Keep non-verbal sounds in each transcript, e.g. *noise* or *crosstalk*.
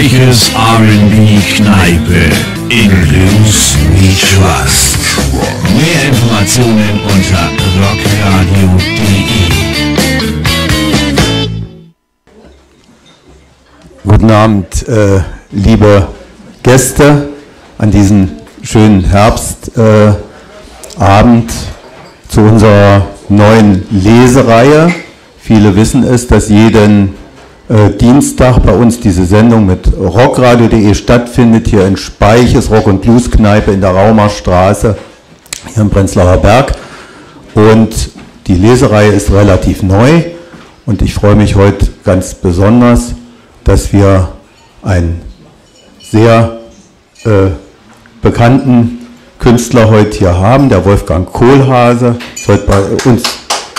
Uhr. Speiches R&B Kneipe in Blues We Trust. Mehr Informationen unter rockradio.de. Guten Abend, äh, liebe Gäste an diesem schönen Herbstabend äh, zu unserer neuen Lesereihe. Viele wissen es, dass jeden Dienstag bei uns diese Sendung mit rockradio.de stattfindet, hier in Speiches Rock- und Blues-Kneipe in der Raumerstraße, hier im Prenzlauer Berg. Und die Lesereihe ist relativ neu und ich freue mich heute ganz besonders, dass wir einen sehr äh, bekannten Künstler heute hier haben, der Wolfgang Kohlhase, ist heute bei uns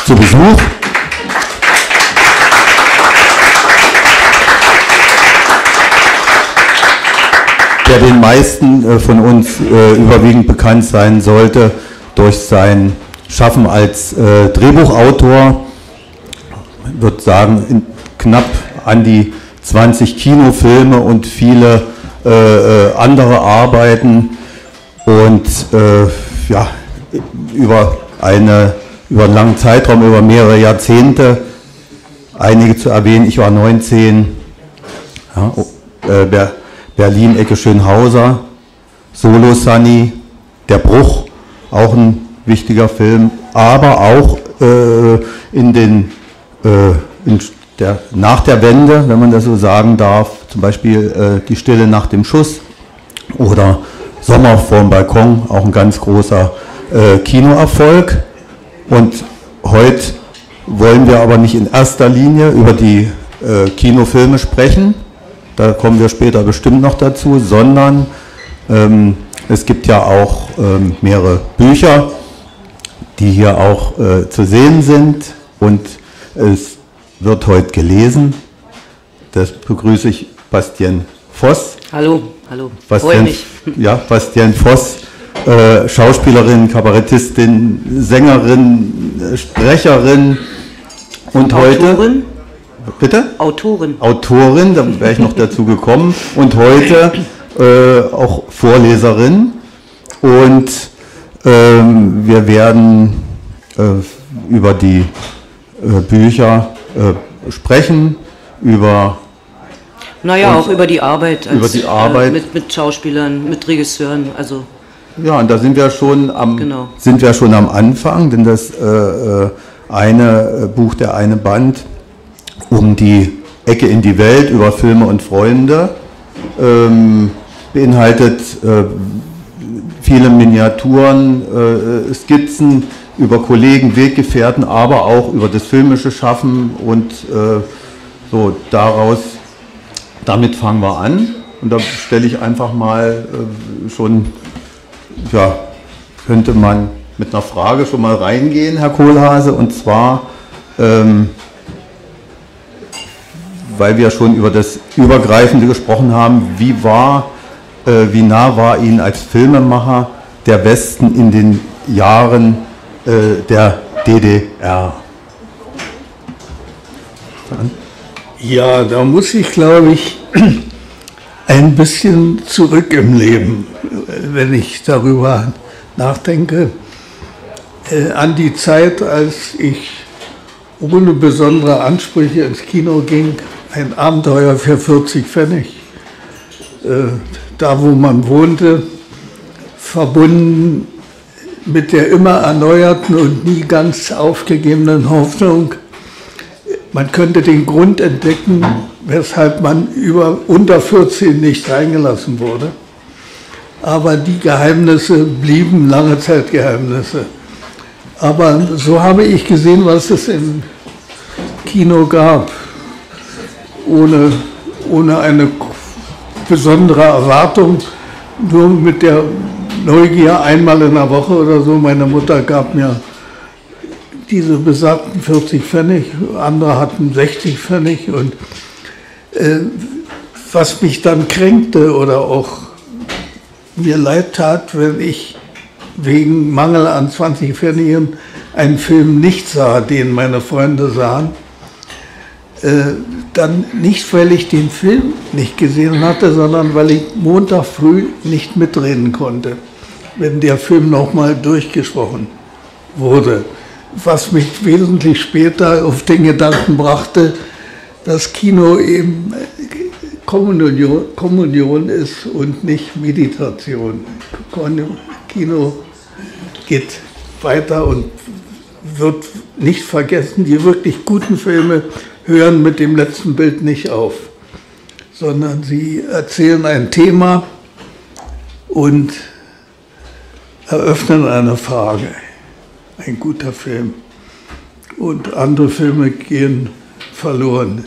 zu Besuch. Der den meisten äh, von uns äh, überwiegend bekannt sein sollte durch sein Schaffen als äh, Drehbuchautor. Ich würde sagen, knapp an die 20 Kinofilme und viele andere Arbeiten. Und ja, über, eine, über einen langen Zeitraum, über mehrere Jahrzehnte, einige zu erwähnen, ich war 19, ja, äh, Berlin, Ecke Schönhauser, Solo Sunny, Der Bruch, auch ein wichtiger Film, aber auch äh, in den äh, in der, nach der Wende, wenn man das so sagen darf, zum Beispiel äh, Die Stille nach dem Schuss oder Sommer vorm Balkon, auch ein ganz großer äh, Kinoerfolg. Und heute wollen wir aber nicht in erster Linie über die äh, Kinofilme sprechen, da kommen wir später bestimmt noch dazu, sondern ähm, es gibt ja auch ähm, mehrere Bücher, die hier auch äh, zu sehen sind und es wird heute gelesen. Das begrüße ich Bastian Voss. Hallo, hallo. Bastian, mich. *laughs* Ja, Bastian Voss, äh, Schauspielerin, Kabarettistin, Sängerin, äh, Sprecherin und Autorin? heute. Bitte? Autorin. Autorin, da wäre ich noch dazu gekommen. Und heute äh, auch Vorleserin. Und ähm, wir werden äh, über die äh, Bücher äh, sprechen, über. Naja, auch über die Arbeit. Als, über die Arbeit. Äh, mit, mit Schauspielern, mit Regisseuren. Also ja, und da sind wir schon am, genau. sind wir schon am Anfang, denn das äh, eine Buch, der eine Band um die Ecke in die Welt über Filme und Freunde ähm, beinhaltet äh, viele Miniaturen, äh, Skizzen, über Kollegen, Weggefährten, aber auch über das filmische Schaffen und äh, so daraus, damit fangen wir an. Und da stelle ich einfach mal äh, schon, ja, könnte man mit einer Frage schon mal reingehen, Herr Kohlhase, und zwar, ähm, weil wir schon über das Übergreifende gesprochen haben, wie war, äh, wie nah war Ihnen als Filmemacher der Westen in den Jahren äh, der DDR. Ja, da muss ich, glaube ich, *clears throat* ein bisschen zurück im Leben, wenn ich darüber nachdenke, äh, an die Zeit, als ich ohne besondere Ansprüche ins Kino ging, ein Abenteuer für 40 Pfennig, äh, da wo man wohnte, verbunden mit der immer erneuerten und nie ganz aufgegebenen Hoffnung, man könnte den Grund entdecken, weshalb man über unter 14 nicht reingelassen wurde. Aber die Geheimnisse blieben lange Zeit Geheimnisse. Aber so habe ich gesehen, was es im Kino gab, ohne, ohne eine besondere Erwartung, nur mit der Neugier einmal in der Woche oder so. Meine Mutter gab mir diese besagten 40 Pfennig, andere hatten 60 Pfennig und äh, was mich dann kränkte oder auch mir leid tat, wenn ich wegen Mangel an 20 Pfennigen einen Film nicht sah, den meine Freunde sahen. Äh, dann nicht, weil ich den Film nicht gesehen hatte, sondern weil ich Montag früh nicht mitreden konnte, wenn der Film nochmal durchgesprochen wurde. Was mich wesentlich später auf den Gedanken brachte, dass Kino eben Kommunion, Kommunion ist und nicht Meditation. Kino geht weiter und wird nicht vergessen, die wirklich guten Filme hören mit dem letzten Bild nicht auf, sondern sie erzählen ein Thema und eröffnen eine Frage. Ein guter Film. Und andere Filme gehen verloren.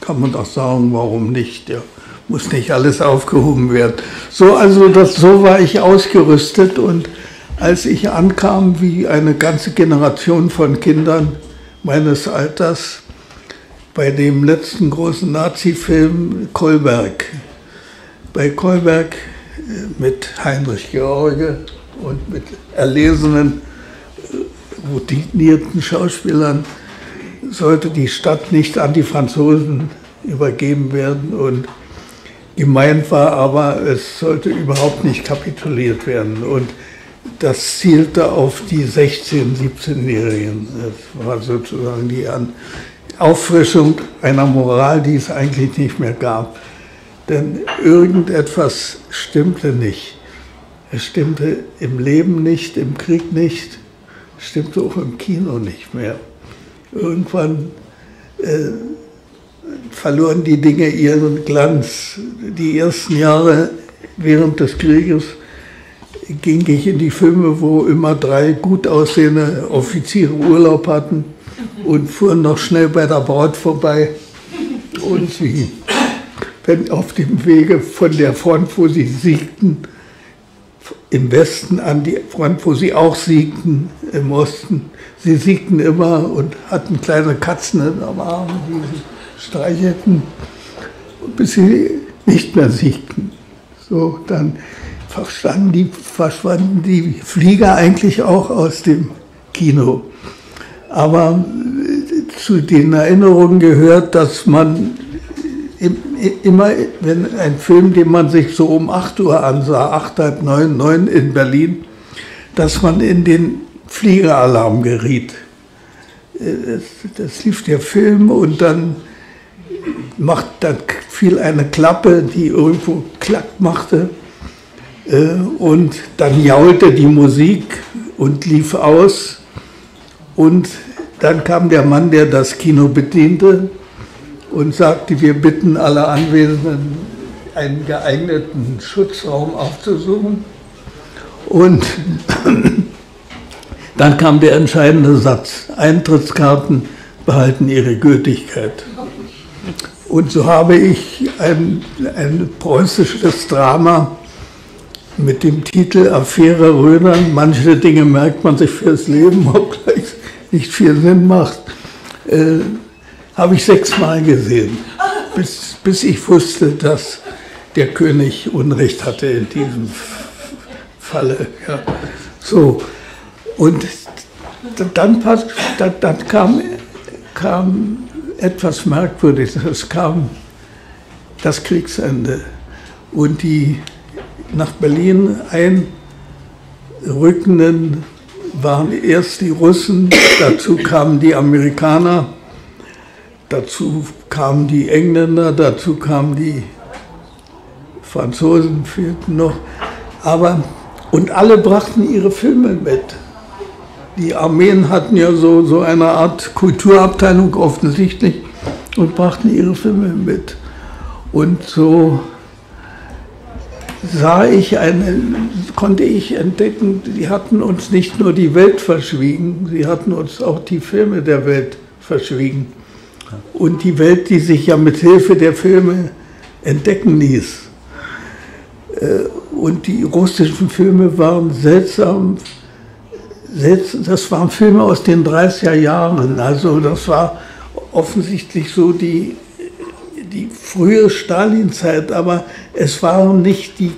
Kann man doch sagen, warum nicht? Ja, muss nicht alles aufgehoben werden. So, also das, so war ich ausgerüstet und als ich ankam, wie eine ganze Generation von Kindern meines Alters, bei dem letzten großen Nazi-Film Kolberg. Bei Kolberg äh, mit Heinrich George und mit erlesenen, äh, routinierten Schauspielern sollte die Stadt nicht an die Franzosen übergeben werden und gemeint war aber, es sollte überhaupt nicht kapituliert werden. Und das zielte auf die 16-, 17-Jährigen. Das war sozusagen die Auffrischung einer Moral, die es eigentlich nicht mehr gab. Denn irgendetwas stimmte nicht. Es stimmte im Leben nicht, im Krieg nicht, stimmte auch im Kino nicht mehr. Irgendwann äh, verloren die Dinge ihren Glanz. Die ersten Jahre während des Krieges ging ich in die Filme, wo immer drei gut aussehende Offiziere Urlaub hatten und fuhren noch schnell bei der Braut vorbei. Und sie, wenn auf dem Wege von der Front, wo sie siegten, im Westen an die Front, wo sie auch siegten, im Osten. Sie siegten immer und hatten kleine Katzen am Arm, die sie streichelten, bis sie nicht mehr siegten. So, dann verschwanden die, verschwanden die Flieger eigentlich auch aus dem Kino. Aber äh, zu den Erinnerungen gehört, dass man immer, wenn ein Film, den man sich so um 8 Uhr ansah, 8, halb 9, 9 in Berlin, dass man in den Fliegeralarm geriet. Äh, das lief der Film und dann, macht, dann fiel eine Klappe, die irgendwo klack machte äh, und dann jaulte die Musik und lief aus. Und dann kam der Mann, der das Kino bediente und sagte, wir bitten alle Anwesenden, einen geeigneten Schutzraum aufzusuchen. Und *laughs* dann kam der entscheidende Satz, Eintrittskarten behalten ihre Gültigkeit. Und so habe ich ein, ein preußisches Drama mit dem Titel Affäre Rödern. Manche Dinge merkt man sich fürs Leben, *laughs* obgleich nicht viel Sinn macht. Äh, Habe ich sechsmal gesehen, bis, bis ich wusste, dass der König Unrecht hatte in diesem Falle. Ja. So, und dann, dann, kam, kam etwas Merkwürdiges. Es kam das Kriegsende und die nach Berlin einrückenden waren erst die Russen, dazu kamen die Amerikaner, dazu kamen die Engländer, dazu kamen die Franzosen, fehlten noch. Aber, und alle brachten ihre Filme mit. Die Armeen hatten ja so, so eine Art Kulturabteilung offensichtlich und brachten ihre Filme mit. Und so sah ich eine, konnte ich entdecken, die hatten uns nicht nur die Welt verschwiegen, sie hatten uns auch die Filme der Welt verschwiegen. Und die Welt, die sich ja mit Hilfe der Filme entdecken ließ. Äh, und die russischen Filme waren seltsam, das waren Filme aus den 30er Jahren. Also das war offensichtlich so die die frühe Stalinzeit, aber es waren nicht die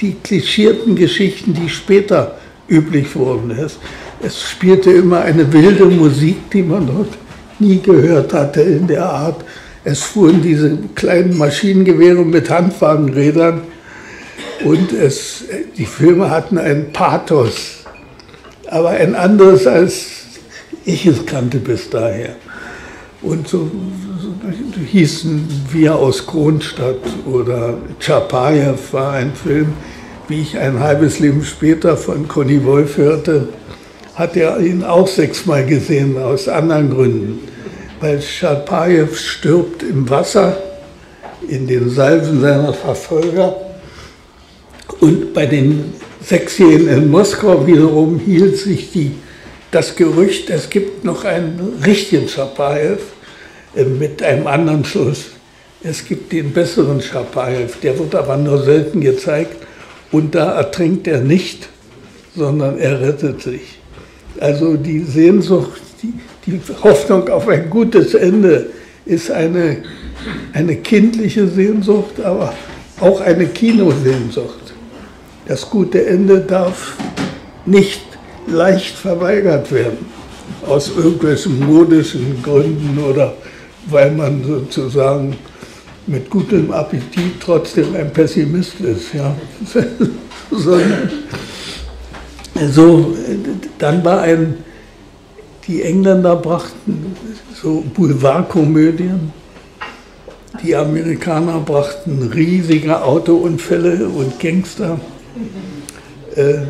die klischierten Geschichten, die später üblich wurden. Es, es spielte immer eine wilde Musik, die man dort nie gehört hatte in der Art. Es fuhren diese kleinen Maschinengewehre mit Handwagenrädern und es, die Filme hatten ein Pathos, aber ein anderes, als ich es kannte bis daher. Und so hießen Wir aus Kronstadt oder Tschapajew war ein Film, wie ich ein halbes Leben später von Conny Wolf hörte, hat er ihn auch sechsmal gesehen, aus anderen Gründen. Weil Tschapajew stirbt im Wasser, in den Salven seiner Verfolger. Und bei den Sechsjährigen in Moskau wiederum hielt sich die das Gerücht, es gibt noch einen richtigen Schapajew äh, mit einem anderen Schluss. Es gibt den besseren Schapajew, der wird aber nur selten gezeigt und da ertrinkt er nicht, sondern er rettet sich. Also die Sehnsucht, die, die Hoffnung auf ein gutes Ende ist eine, eine kindliche Sehnsucht, aber auch eine Kinosehnsucht. Das gute Ende darf nicht leicht verweigert werden. Aus irgendwelchen modischen Gründen oder weil man sozusagen mit gutem Appetit trotzdem ein Pessimist ist. Ja. *laughs* So, dann war ein, die Engländer brachten so Boulevardkomödien, die Amerikaner brachten riesige Autounfälle und Gangster. Äh,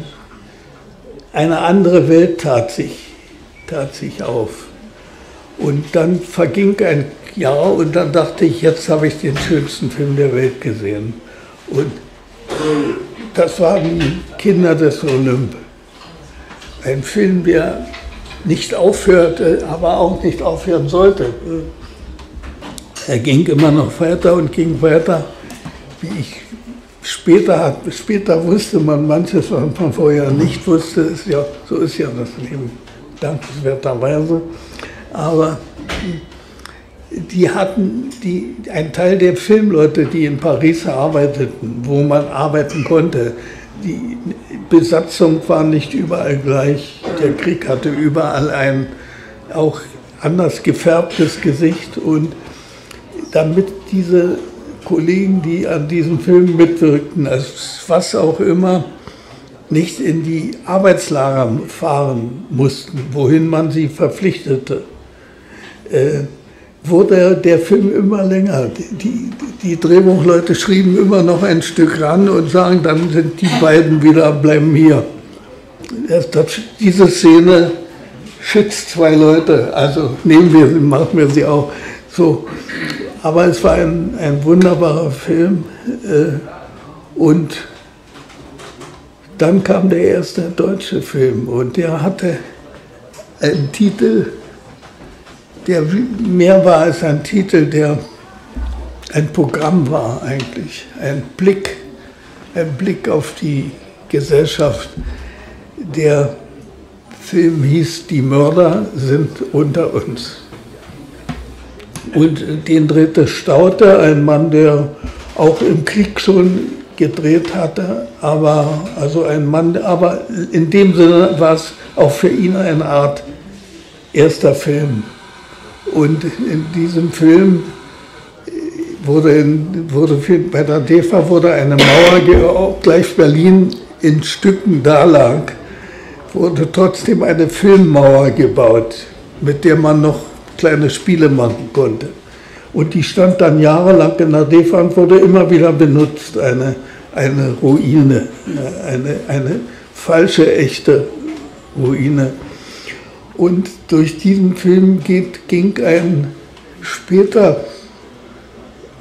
eine andere Welt tat sich, tat sich auf. Und dann verging ein Jahr und dann dachte ich, jetzt habe ich den schönsten Film der Welt gesehen. Und das waren Kinder des Olymp. Ein Film, der nicht aufhörte, aber auch nicht aufhören sollte. Er ging immer noch weiter und ging weiter, wie ich Später, später wusste man manches, was man vorher nicht wusste. Ist ja, so ist ja das Leben, dankenswerterweise. Aber die hatten, die, ein Teil der Filmleute, die in Paris arbeiteten, wo man arbeiten konnte, die Besatzung war nicht überall gleich. Der Krieg hatte überall ein auch anders gefärbtes Gesicht und damit diese Kollegen, die an diesem Film mitwirkten, als was auch immer, nicht in die Arbeitslager fahren mussten, wohin man sie verpflichtete, äh, wurde der Film immer länger. Die, die Drehbuchleute schrieben immer noch ein Stück ran und sagen, dann sind die beiden wieder, bleiben hier. Das, das, diese Szene schützt zwei Leute, also nehmen wir sie, machen wir sie auch. So, aber es war ein, ein wunderbarer Film. Äh, und dann kam der erste deutsche Film und der hatte einen Titel, der mehr war als ein Titel, der ein Programm war eigentlich, ein Blick, ein Blick auf die Gesellschaft. Der Film hieß Die Mörder sind unter uns. Und den drehte Stauter, ein Mann, der auch im Krieg schon gedreht hatte, aber also ein Mann, aber in dem Sinne war es auch für ihn eine Art erster Film. Und in diesem Film wurde, wurde bei der DEFA wurde eine Mauer, gleich Berlin in Stücken da lag, wurde trotzdem eine Filmmauer gebaut, mit der man noch kleine Spiele machen konnte. Und die stand dann jahrelang in der DEFA und wurde immer wieder benutzt, eine, eine Ruine, eine, eine falsche, echte Ruine. Und durch diesen Film geht, ging ein später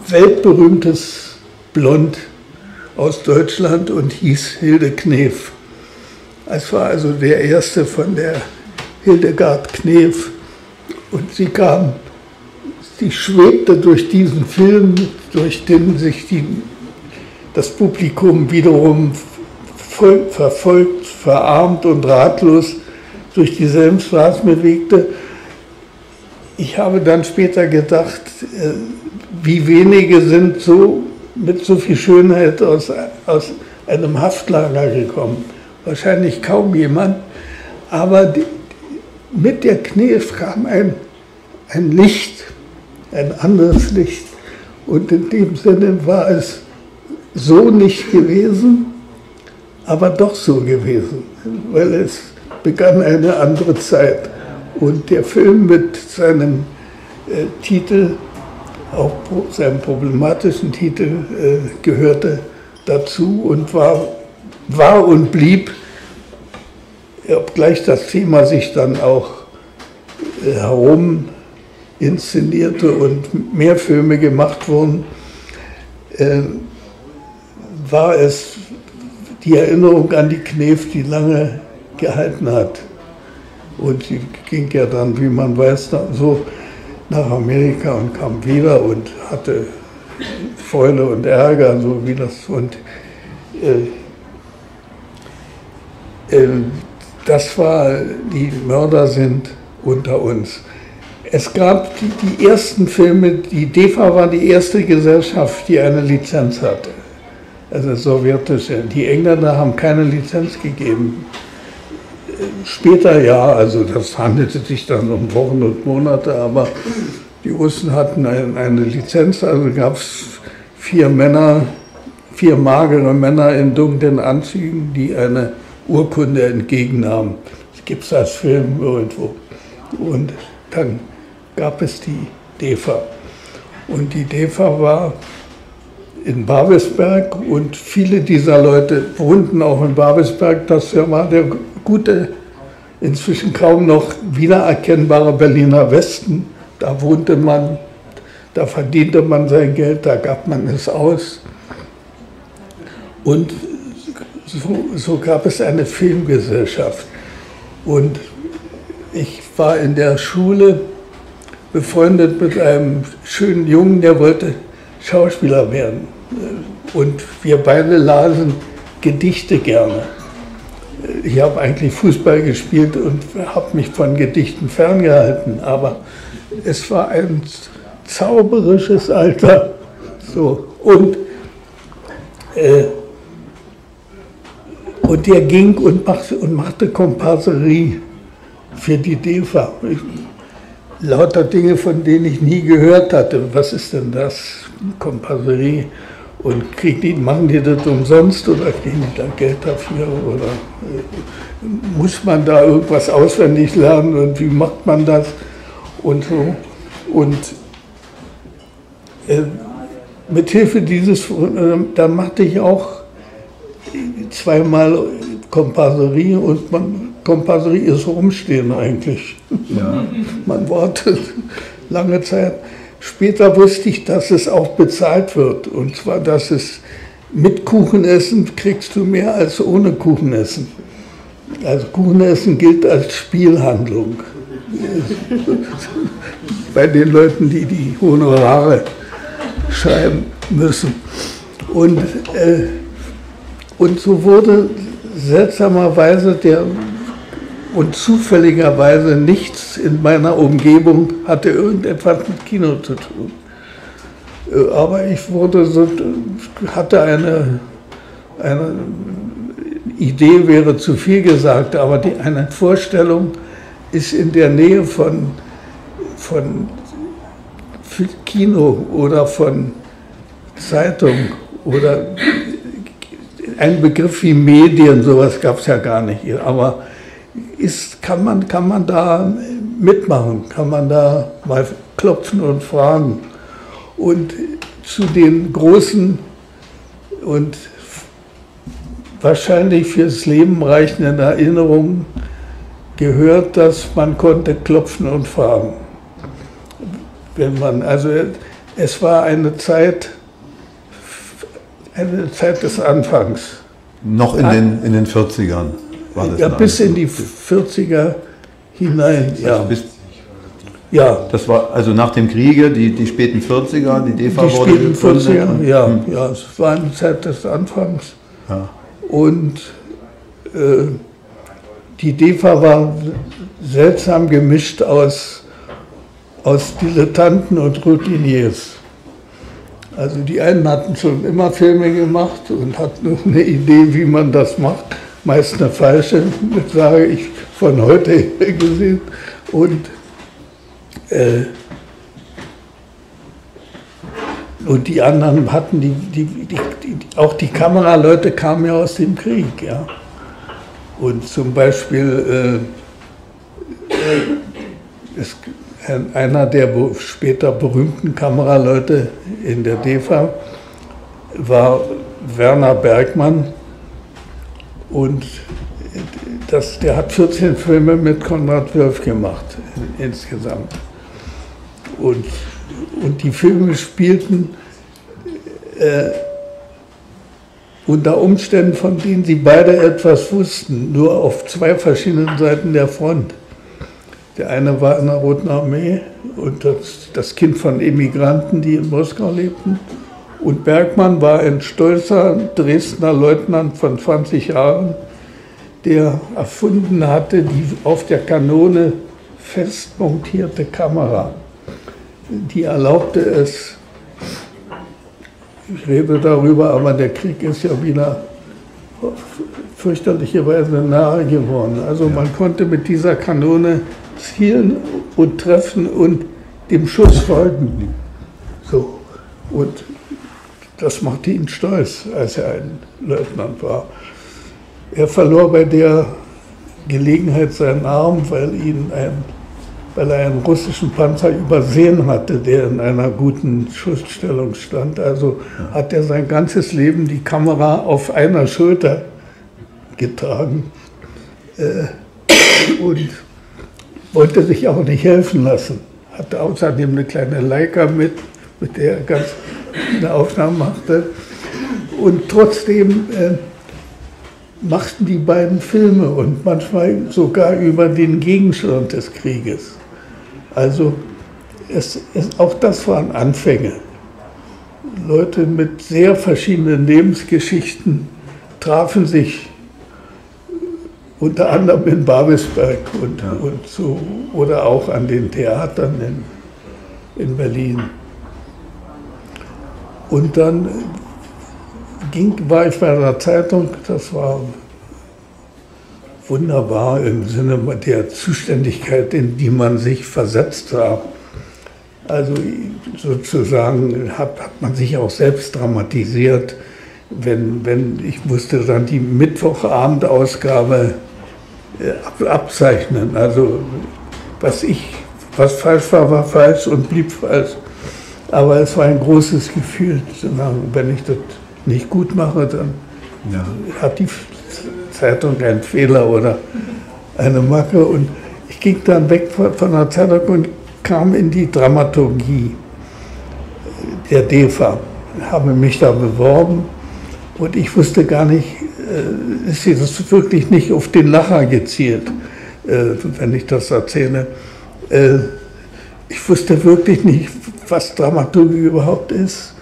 weltberühmtes Blond aus Deutschland und hieß Hilde Knef. Es war also der erste von der Hildegard Knef und sie kam, sie schwebte durch diesen Film, durch den sich die, das Publikum wiederum verfolgt, verarmt und ratlos durch dieselben Straßen bewegte. Ich habe dann später gedacht, äh, wie wenige sind so mit so viel Schönheit aus, aus einem Haftlager gekommen. Wahrscheinlich kaum jemand. Aber die, mit der Knef kam ein, ein Licht, ein anderes Licht. Und in dem Sinne war es so nicht gewesen, aber doch so gewesen, weil es begann eine andere Zeit. Und der Film mit seinem äh, Titel, auch seinem problematischen Titel, äh, gehörte dazu und war, war und blieb, obgleich das Thema sich dann auch äh, herum inszenierte und mehr Filme gemacht wurden, äh, war es die Erinnerung an die Knef, die lange gehalten hat. Und sie ging ja dann, wie man weiß, so nach Amerika und kam wieder und hatte Freude und Ärger, so wie das. Und äh, äh, das war, die Mörder sind unter uns. Es gab die, die, ersten Filme, die DEFA war die erste Gesellschaft, die eine Lizenz hatte. Also sowjetische. Die Engländer haben keine Lizenz gegeben. Später ja, also das handelte sich dann um Wochen und Monate, aber die Russen hatten eine Lizenz, also gab es vier Männer, vier magere Männer in dunklen Anzügen, die eine Urkunde entgegennahmen. Das gibt es als Film irgendwo. Und dann gab es die DEFA. Und die DEFA war in Babelsberg und viele dieser Leute wohnten auch in Babelsberg. Das war der gute, inzwischen kaum noch wiedererkennbare Berliner Westen. Da wohnte man, da verdiente man sein Geld, da gab man es aus. Und so, so gab es eine Filmgesellschaft. Und ich war in der Schule befreundet mit einem schönen Jungen, der wollte Schauspieler werden. Und wir beide lasen Gedichte gerne. Ich habe eigentlich Fußball gespielt und habe mich von Gedichten ferngehalten, aber es war ein zauberisches Alter. So. Und, äh, und der ging und machte, und machte Komparserie für die DEFA. Ich, lauter Dinge, von denen ich nie gehört hatte. Was ist denn das? Komparserie. Und kriegen die, machen die das umsonst oder kriegen die da Geld dafür? Oder äh, muss man da irgendwas auswendig lernen und wie macht man das? Und so. Und äh, mit Hilfe dieses, äh, da machte ich auch zweimal Komparserie und man, Komparserie ist rumstehen eigentlich. Ja. man wartet lange Zeit. Später wusste ich, dass es auch bezahlt wird. Und zwar, dass es mit Kuchenessen kriegst du mehr als ohne Kuchenessen. Also Kuchenessen gilt als Spielhandlung. *laughs* Bei den Leuten, die die Honorare schreiben müssen. Und, äh, und so wurde seltsamerweise der und zufälligerweise nichts in meiner Umgebung hatte irgendetwas mit Kino zu tun. Äh, aber ich wurde so, hatte eine, eine Idee, wäre zu viel gesagt, aber die, eine Vorstellung ist in der Nähe von, von Kino oder von Zeitung oder ein Begriff wie Medien, sowas gab es ja gar nicht. Aber ist, kann, man, kann man da mitmachen, kann man da mal klopfen und fragen. Und zu den großen und wahrscheinlich fürs Leben reichenden Erinnerungen gehört, dass man konnte klopfen und fragen. Wenn man, also es war eine Zeit, eine Zeit des Anfangs. Noch in den, in den 40ern war das? Ja, bis in die 40er hinein, ja. Also ja. Das war also nach dem Kriege, die, die späten 40er, die DEFA die wurde späten 40er, ja, hm. ja, es war eine Zeit des Anfangs. Ja. Und äh, die DEFA war seltsam gemischt aus, aus Dilettanten und Routiniers. Also die einen hatten schon immer Filme gemacht und hatten *laughs* eine Idee, wie man das macht. Meist eine falsche, sage ich, von heute gesehen. Und, äh, und die anderen hatten, die, die, die, auch die Kameraleute kamen ja aus dem Krieg. Ja. Und zum Beispiel äh es einer der später berühmten Kameraleute in der DEFA war Werner Bergmann und das, der hat 14 Filme mit Konrad Wirf gemacht insgesamt. Und, und die Filme spielten äh, unter Umständen, von denen sie beide etwas wussten, nur auf zwei verschiedenen Seiten der Front. Der eine war in der Roten Armee und das, das Kind von Emigranten, die in Moskau lebten. Und Bergmann war ein stolzer Dresdner Leutnant von 20 Jahren, der erfunden hatte die auf der Kanone fest montierte Kamera. Die erlaubte es, ich rede darüber, aber der Krieg ist ja wieder fürchterlicherweise nahe geworden. Also man konnte mit dieser Kanone zielen und treffen und dem Schuss folgen. So. Und das machte ihn stolz, als er ein Leutnant war. Er verlor bei der Gelegenheit seinen Arm, weil, ihn ein, weil er einen russischen Panzer übersehen hatte, der in einer guten Schussstellung stand. Also hat er sein ganzes Leben die Kamera auf einer Schulter getragen. Äh, und wollte sich auch nicht helfen lassen. Hatte außerdem eine kleine Leica mit, mit der er ganz eine Aufnahme machte. Und trotzdem äh, machten die beiden Filme und manchmal sogar über den Gegenstand des Krieges. Also es, es, auch das waren Anfänge. Leute mit sehr verschiedenen Lebensgeschichten trafen sich unter anderem in Babelsberg und, ja. und so, oder auch an den Theatern in, in Berlin. Und dann ging, war ich bei einer Zeitung, das war wunderbar im Sinne der Zuständigkeit, in die man sich versetzt sah. Also sozusagen hat, hat man sich auch selbst dramatisiert. Wenn, wenn ich musste dann die Mittwochabendausgabe äh, abzeichnen. Also was ich, was falsch war, war falsch und blieb falsch. Aber es war ein großes Gefühl zu sagen, wenn ich das nicht gut mache, dann ja. hat die Zeitung einen Fehler oder eine Macke. Und ich ging dann weg von der Zeitung und kam in die Dramaturgie der DEFA, habe mich da beworben und ich wusste gar nicht, äh, ist das wirklich nicht auf den Lacher gezielt, äh, wenn ich das erzähle. Äh, ich wusste wirklich nicht, was Dramaturgie überhaupt ist.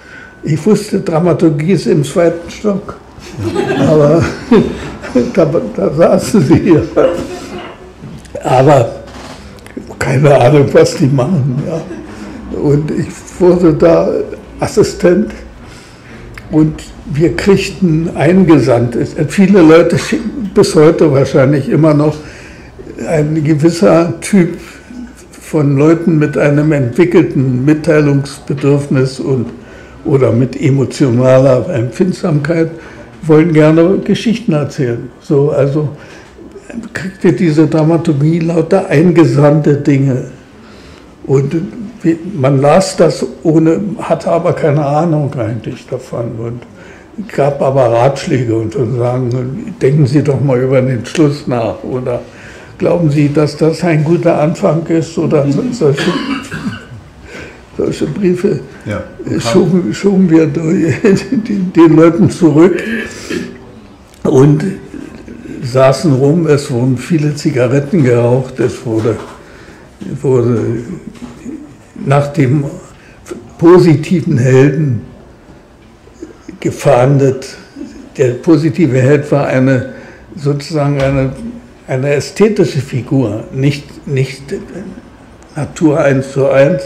Ich wusste, Dramaturgie ist im zweiten Stock. Aber *laughs* da, da saßen sie hier. Aber keine Ahnung, was die machen. Ja. Und ich wurde da Assistent und wir kriegten eingesandt. Viele Leute bis heute wahrscheinlich immer noch ein gewisser Typ von Leuten mit einem entwickelten Mitteilungsbedürfnis und, oder mit emotionaler Empfindsamkeit wollen gerne Geschichten erzählen. So, also kriegte diese Dramaturgie lauter eingesandte Dinge. Und man las das ohne, hatte aber keine Ahnung eigentlich davon. Und gab aber Ratschläge und sagen, denken Sie doch mal über den Schluss nach oder glauben Sie, dass das ein guter Anfang ist oder solche, solche Briefe ja, schoben, schoben, wir den, *laughs* den Leuten zurück und saßen rum, es wurden viele Zigaretten geraucht, es wurde, wurde nach dem positiven Helden gefahndet. Der positive Held war eine sozusagen eine, eine ästhetische Figur, nicht, nicht Natur eins zu eins,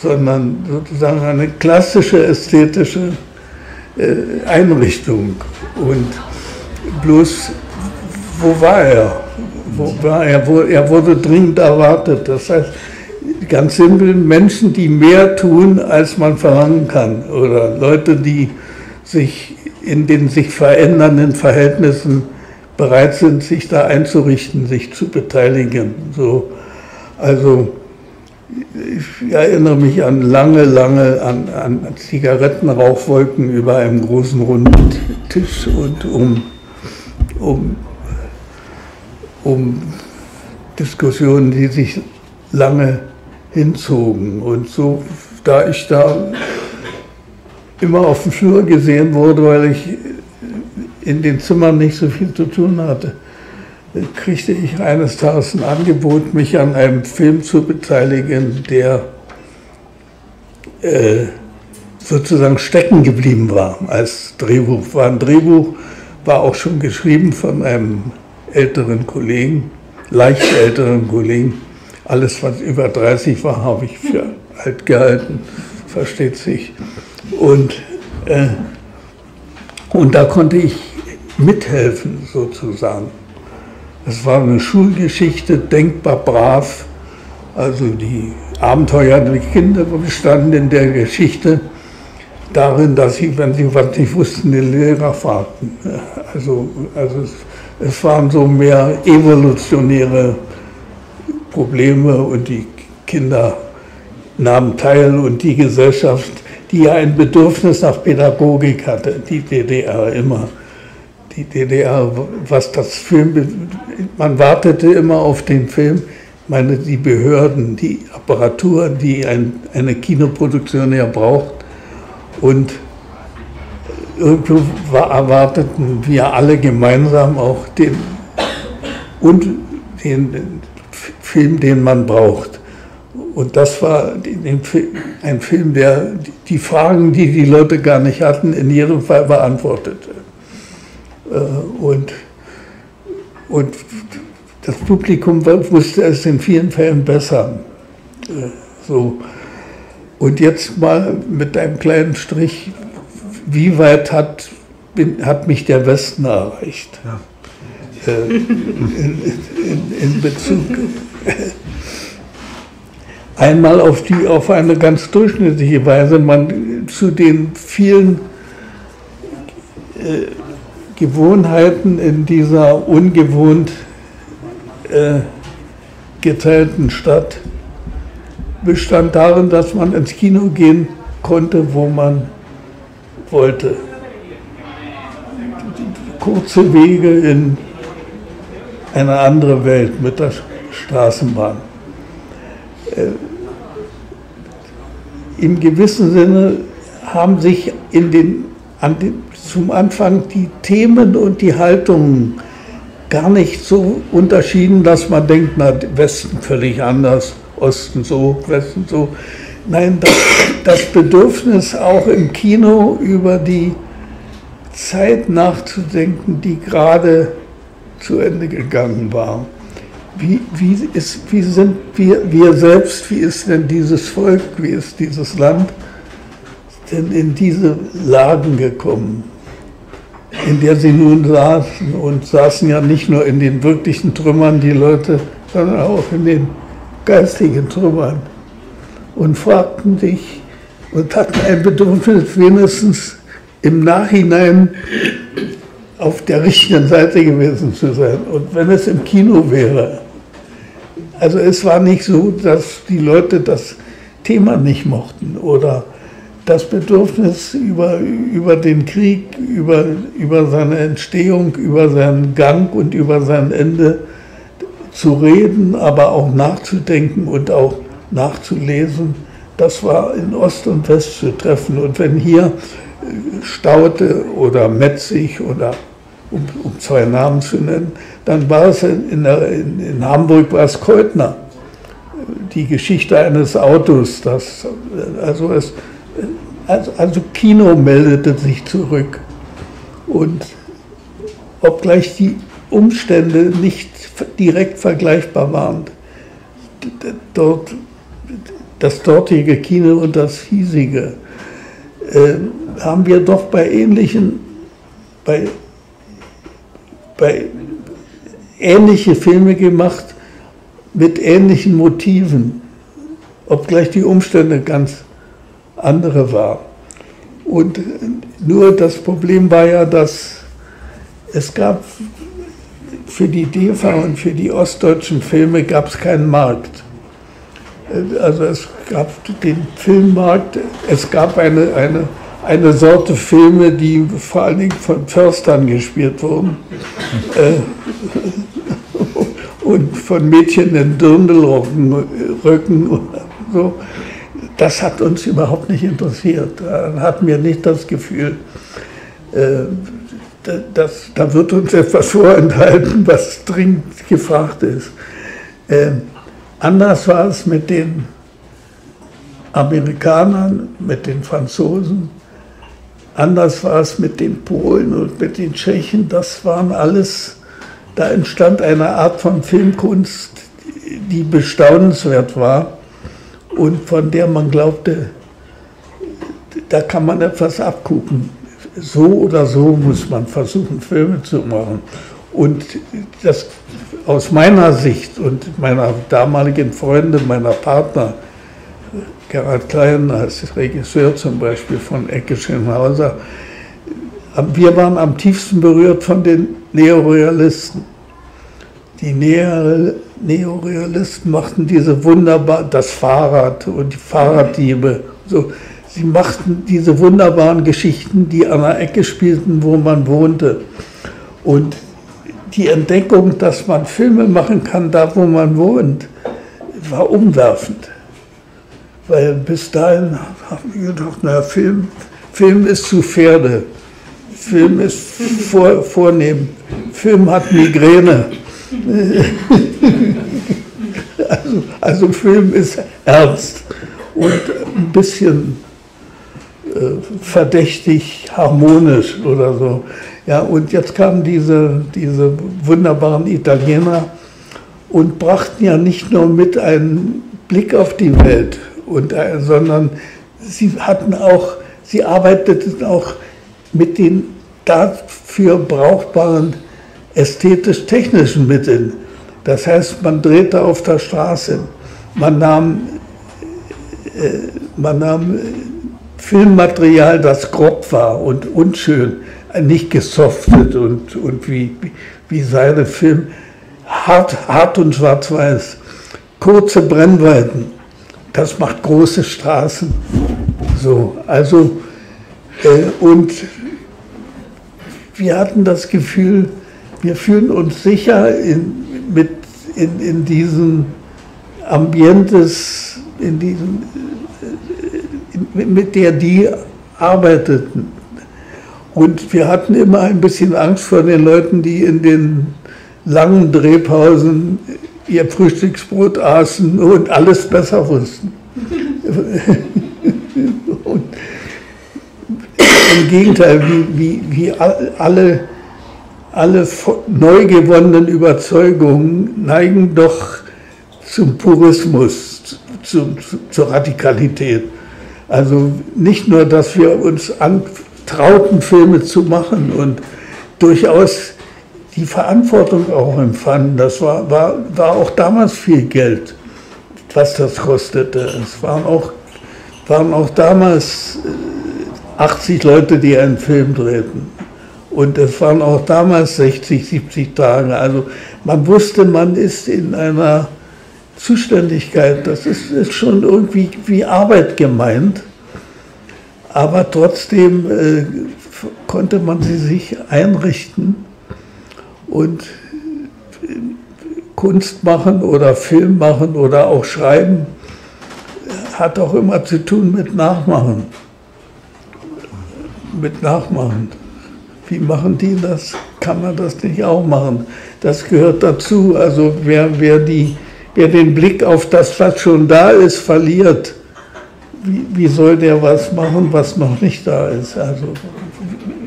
sondern sozusagen eine klassische ästhetische äh, Einrichtung. Und bloß, wo war er? Wo war er? Er wurde dringend erwartet. Das heißt, ganz simpel, Menschen, die mehr tun, als man verlangen kann. Oder Leute, die sich in den sich verändernden Verhältnissen bereit sind, sich da einzurichten, sich zu beteiligen. So, also ich erinnere mich an lange, lange an, an Zigarettenrauchwolken über einem großen runden Tisch und um, um, um Diskussionen, die sich lange hinzogen. Und so, da ich da immer auf dem Flur gesehen wurde, weil ich in den Zimmern nicht so viel zu tun hatte, kriegte ich eines Tages ein Angebot, mich an einem Film zu beteiligen, der äh, sozusagen stecken geblieben war als Drehbuch. War ein Drehbuch, war auch schon geschrieben von einem älteren Kollegen, leicht älteren Kollegen. Alles, was über 30 war, habe ich für alt gehalten, versteht sich. Und, äh, und da konnte ich mithelfen, sozusagen. Es war eine Schulgeschichte, denkbar brav. Also die Abenteuer der Kinder bestanden in der Geschichte darin, dass sie, wenn sie was nicht wussten, den Lehrer fragten. Also, also es, es waren so mehr evolutionäre Probleme und die Kinder nahmen teil und die Gesellschaft, die ja ein Bedürfnis nach Pädagogik hatte, die DDR immer die DDR, was das Film, man wartete immer auf den Film, meine, die Behörden, die Apparatur, die ein, eine Kinoproduktion ja braucht. Und irgendwo war, erwarteten wir alle gemeinsam auch den, und den Film, den man braucht. Und das war ein Film, der die Fragen, die die Leute gar nicht hatten, in jedem Fall beantwortete. Äh, und, und das Publikum wusste es in vielen Fällen besser. Äh, so. Und jetzt mal mit einem kleinen Strich, wie weit hat, bin, hat mich der Westen erreicht? Ja. Äh, in, in, in, Bezug einmal auf, die, auf eine ganz durchschnittliche Weise, man zu den vielen äh, Gewohnheiten in dieser ungewohnt äh, geteilten Stadt bestand darin, dass man ins Kino gehen konnte, wo man wollte. Kurze Wege in eine andere Welt mit der Straßenbahn. Äh, Im gewissen Sinne haben sich in den, an den zum Anfang die Themen und die Haltungen gar nicht so unterschieden, dass man denkt, na, Westen völlig anders, Osten so, Westen so. Nein, das, das Bedürfnis auch im Kino über die Zeit nachzudenken, die gerade zu Ende gegangen war. Wie, wie, ist, wie sind wir, wir selbst, wie ist denn dieses Volk, wie ist dieses Land denn in diese Lagen gekommen? in der sie nun saßen und saßen ja nicht nur in den wirklichen Trümmern die Leute, sondern auch in den geistigen Trümmern und fragten sich und hatten ein Bedürfnis, wenigstens im Nachhinein auf der richtigen Seite gewesen zu sein. Und wenn es im Kino wäre, also es war nicht so, dass die Leute das Thema nicht mochten oder das Bedürfnis über, über den Krieg, über, über seine Entstehung, über seinen Gang und über sein Ende zu reden, aber auch nachzudenken und auch nachzulesen, das war in Ost und West zu treffen. Und wenn hier Staute oder Metzig oder um, um zwei Namen zu nennen, dann war es in, in, in Hamburg war es Keutner. Die Geschichte eines Autos, das, also es, also, also Kino meldete sich zurück. Und obgleich die Umstände nicht direkt vergleichbar waren, dort das dortige Kino und das hiesige, äh, haben wir doch bei ähnlichen, bei, bei ähnliche Filme gemacht mit ähnlichen Motiven, obgleich die Umstände ganz andere waren. Und nur das Problem war ja, dass es gab für die DEFA und für die ostdeutschen Filme gab es keinen Markt. Also es gab den Filmmarkt, es gab eine, eine, eine Sorte Filme, die vor allen Dingen von Förstern gespielt wurden. Äh, *laughs* und von Mädchen in Dirndlröcken oder so. Das hat uns überhaupt nicht interessiert. Da hatten wir nicht das Gefühl, äh, dass, da wird uns etwas vorenthalten, was dringend gefragt ist. Ähm, anders war es mit den Amerikanern, mit den Franzosen, anders war es mit den Polen und mit den Tschechen. Das waren alles, da entstand eine Art von Filmkunst, die bestaunenswert war und von der man glaubte, da kann man etwas abgucken so oder so muss man versuchen, Filme zu machen. Und das aus meiner Sicht und meiner damaligen Freunde, meiner Partner, Gerhard Klein als Regisseur zum Beispiel von Ecke Schönhauser, wir waren am tiefsten berührt von den Neorealisten. Die Neorealisten machten diese wunderbar, das Fahrrad und die Fahrraddiebe, so Sie machten diese wunderbaren Geschichten, die an der Ecke spielten, wo man wohnte. Und die Entdeckung, dass man Filme machen kann, da wo man wohnt, war umwerfend. Weil bis dahin haben wir gedacht, naja, Film, Film ist zu Pferde. Film ist vor, vornehm. Film hat Migräne. Also, also Film ist ernst und ein bisschen äh, verdächtig harmonisch oder so. Ja, und jetzt kamen diese, diese wunderbaren Italiener und brachten ja nicht nur mit einen Blick auf die Welt, und, äh, sondern sie hatten auch, sie arbeiteten auch mit den dafür brauchbaren ästhetisch-technischen Mitteln. Das heißt, man drehte auf der Straße, man nahm, äh, man nahm Filmmaterial, das grob war und unschön, nicht gesoftet und, und wie, wie seine Film, hart, hart und schwarz-weiß, kurze Brennweiten, das macht große Straßen. So, also, äh, und wir hatten das Gefühl, wir fühlen uns sicher in, mit, in, in diesem Ambientes, in diesem mit der die arbeiteten. Und wir hatten immer ein bisschen Angst vor den Leuten, die in den langen Drehpausen ihr Frühstücksbrot aßen und alles besser wussten. *laughs* Im Gegenteil, wie, wie, wie alle, alle neu gewonnenen Überzeugungen neigen doch zum Purismus, zu, zu, zur Radikalität. Also nicht nur, dass wir uns antrauten, Filme zu machen und durchaus die Verantwortung auch empfanden. Das war, war, war auch damals viel Geld, was das kostete. Es waren auch, waren auch damals 80 äh, Leute, die einen Film drehten. Und es waren auch damals 60, 70 Tage. Also man wusste, man ist in einer Zuständigkeit, das ist, ist schon irgendwie wie Arbeit gemeint, aber trotzdem äh, konnte man sie sich einrichten und äh, Kunst machen oder Film machen oder auch schreiben hat auch immer zu tun mit Nachmachen. Mit Nachmachen. Wie machen die das? Kann man das nicht auch machen? Das gehört dazu. Also wer, wer die Wer den Blick auf das, was schon da ist, verliert, wie, wie soll der was machen, was noch nicht da ist? Also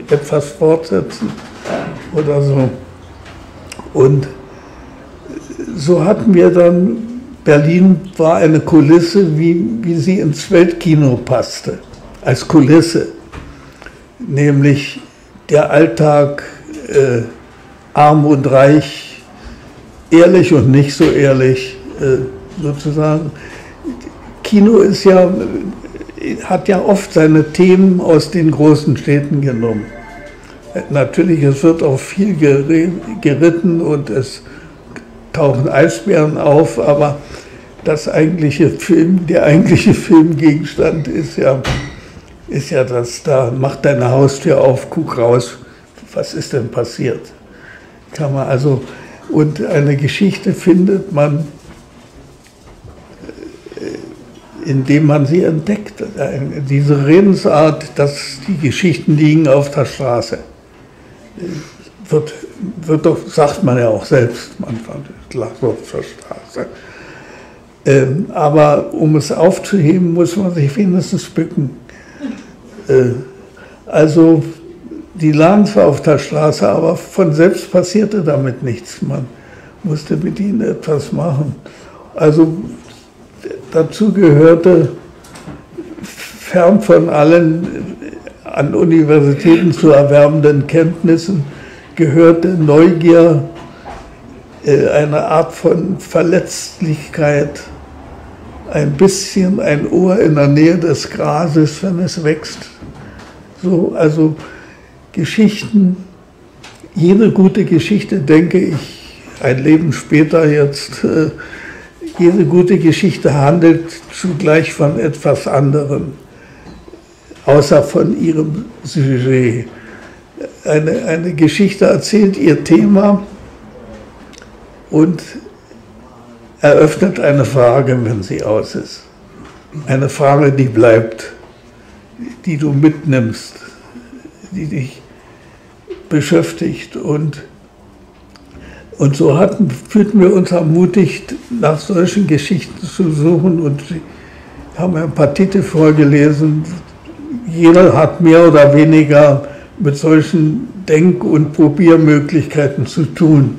etwas fortsetzen oder so. Und so hatten wir dann Berlin war eine Kulisse, wie, wie sie ins Weltkino passte, als Kulisse. Nämlich der Alltag äh, arm und reich, ehrlich und nicht so ehrlich, äh, sozusagen. Kino ist ja, hat ja oft seine Themen aus den großen Städten genommen. Natürlich, es wird auch viel geritten und es tauchen Eisbären auf, aber das eigentliche Film, der eigentliche *laughs* Filmgegenstand ist ja, ist ja das, da macht deine Haustür auf, guck raus, was ist denn passiert? Kann man also, und eine Geschichte findet man, äh, indem man sie entdeckt. Diese Redensart, dass die Geschichten liegen auf der Straße wird, wird doch, sagt man ja auch selbst manchmal, lag auf der Straße. Ähm, aber um es aufzuheben, muss man sich wenigstens bücken. Äh, also die lagen zwar auf der Straße, aber von selbst passierte damit nichts. Man musste mit ihnen etwas machen. Also dazu gehörte fern von allen an Universitäten zu erwerbenden Kenntnissen gehörte Neugier, äh, eine Art von Verletzlichkeit, ein bisschen ein Ohr in der Nähe des Grases, wenn es wächst. So, also Geschichten, jede gute Geschichte, denke ich, ein Leben später jetzt, äh, jede gute Geschichte handelt zugleich von etwas anderem außer von ihrem Sujet. Eine, eine Geschichte erzählt ihr Thema und eröffnet eine Frage, wenn sie aus ist. Eine Frage, die bleibt, die du mitnimmst, die dich beschäftigt. Und, und so hatten, fühlten wir uns ermutigt, nach solchen Geschichten zu suchen und haben ein paar Titel vorgelesen, jeder hat mehr oder weniger mit solchen Denk- und Probiermöglichkeiten zu tun,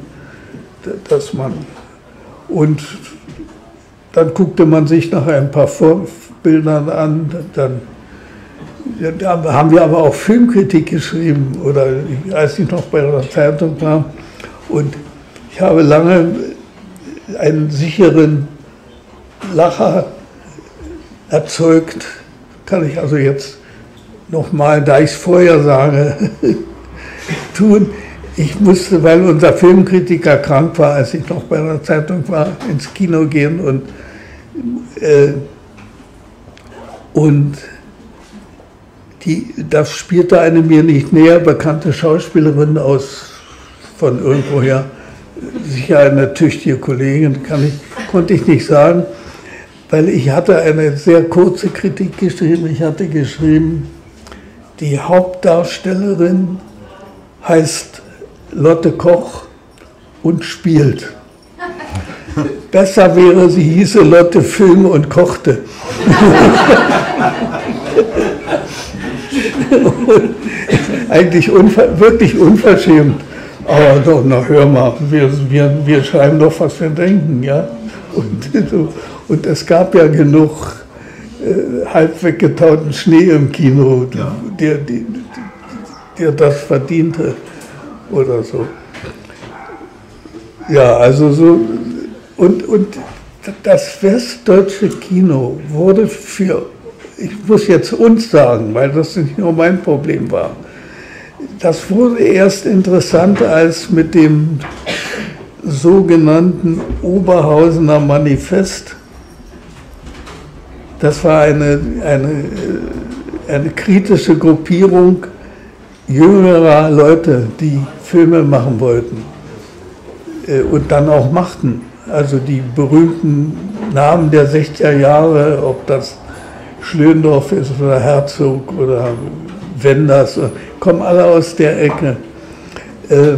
dass man und dann guckte man sich nach ein paar Vorbildern an, dann da haben wir aber auch Filmkritik geschrieben oder als ich noch bei der Zeitung war und ich habe lange einen sicheren Lacher erzeugt, kann ich also jetzt nochmal, da ich es vorher sage, *laughs* tun. Ich musste, weil unser Filmkritiker krank war, als ich noch bei der Zeitung war, ins Kino gehen und, äh, und die, das spielte eine mir nicht näher bekannte Schauspielerin aus von irgendwoher, sicher eine tüchtige Kollegin, kann ich, konnte ich nicht sagen, weil ich hatte eine sehr kurze Kritik geschrieben. Ich hatte geschrieben, die Hauptdarstellerin heißt Lotte Koch und spielt. Besser wäre, sie hieße Lotte Film und kochte. *laughs* *laughs* Eigentlich unver wirklich unverschämt. Aber doch, na hör mal, wir, wir, wir schreiben doch, was wir denken, ja. Und, und es gab ja genug äh, halb weggetauten Schnee im Kino, ja. der, der, der das verdiente oder so. Ja, also so, und, und das westdeutsche Kino wurde für, ich muss jetzt uns sagen, weil das nicht nur mein Problem war, das wurde erst interessant, als mit dem sogenannten Oberhausener Manifest das war eine, eine, eine kritische Gruppierung jüngerer Leute, die Filme machen wollten äh, und dann auch machten. Also die berühmten Namen der 60er Jahre, ob das Schlöndorff ist oder Herzog oder Wenders, kommen alle aus der Ecke. Äh,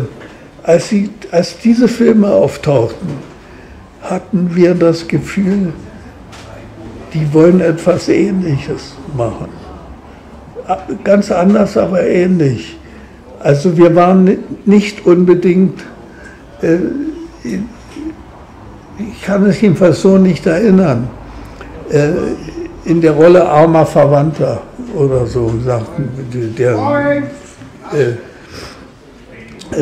als, sie, als diese Filme auftauchten, hatten wir das Gefühl, die wollen etwas Ähnliches machen. Ganz anders, aber ähnlich. Also wir waren nicht unbedingt äh, ich kann es jedenfalls so nicht erinnern, äh, in der Rolle armer Verwandter oder so, sagten der, äh,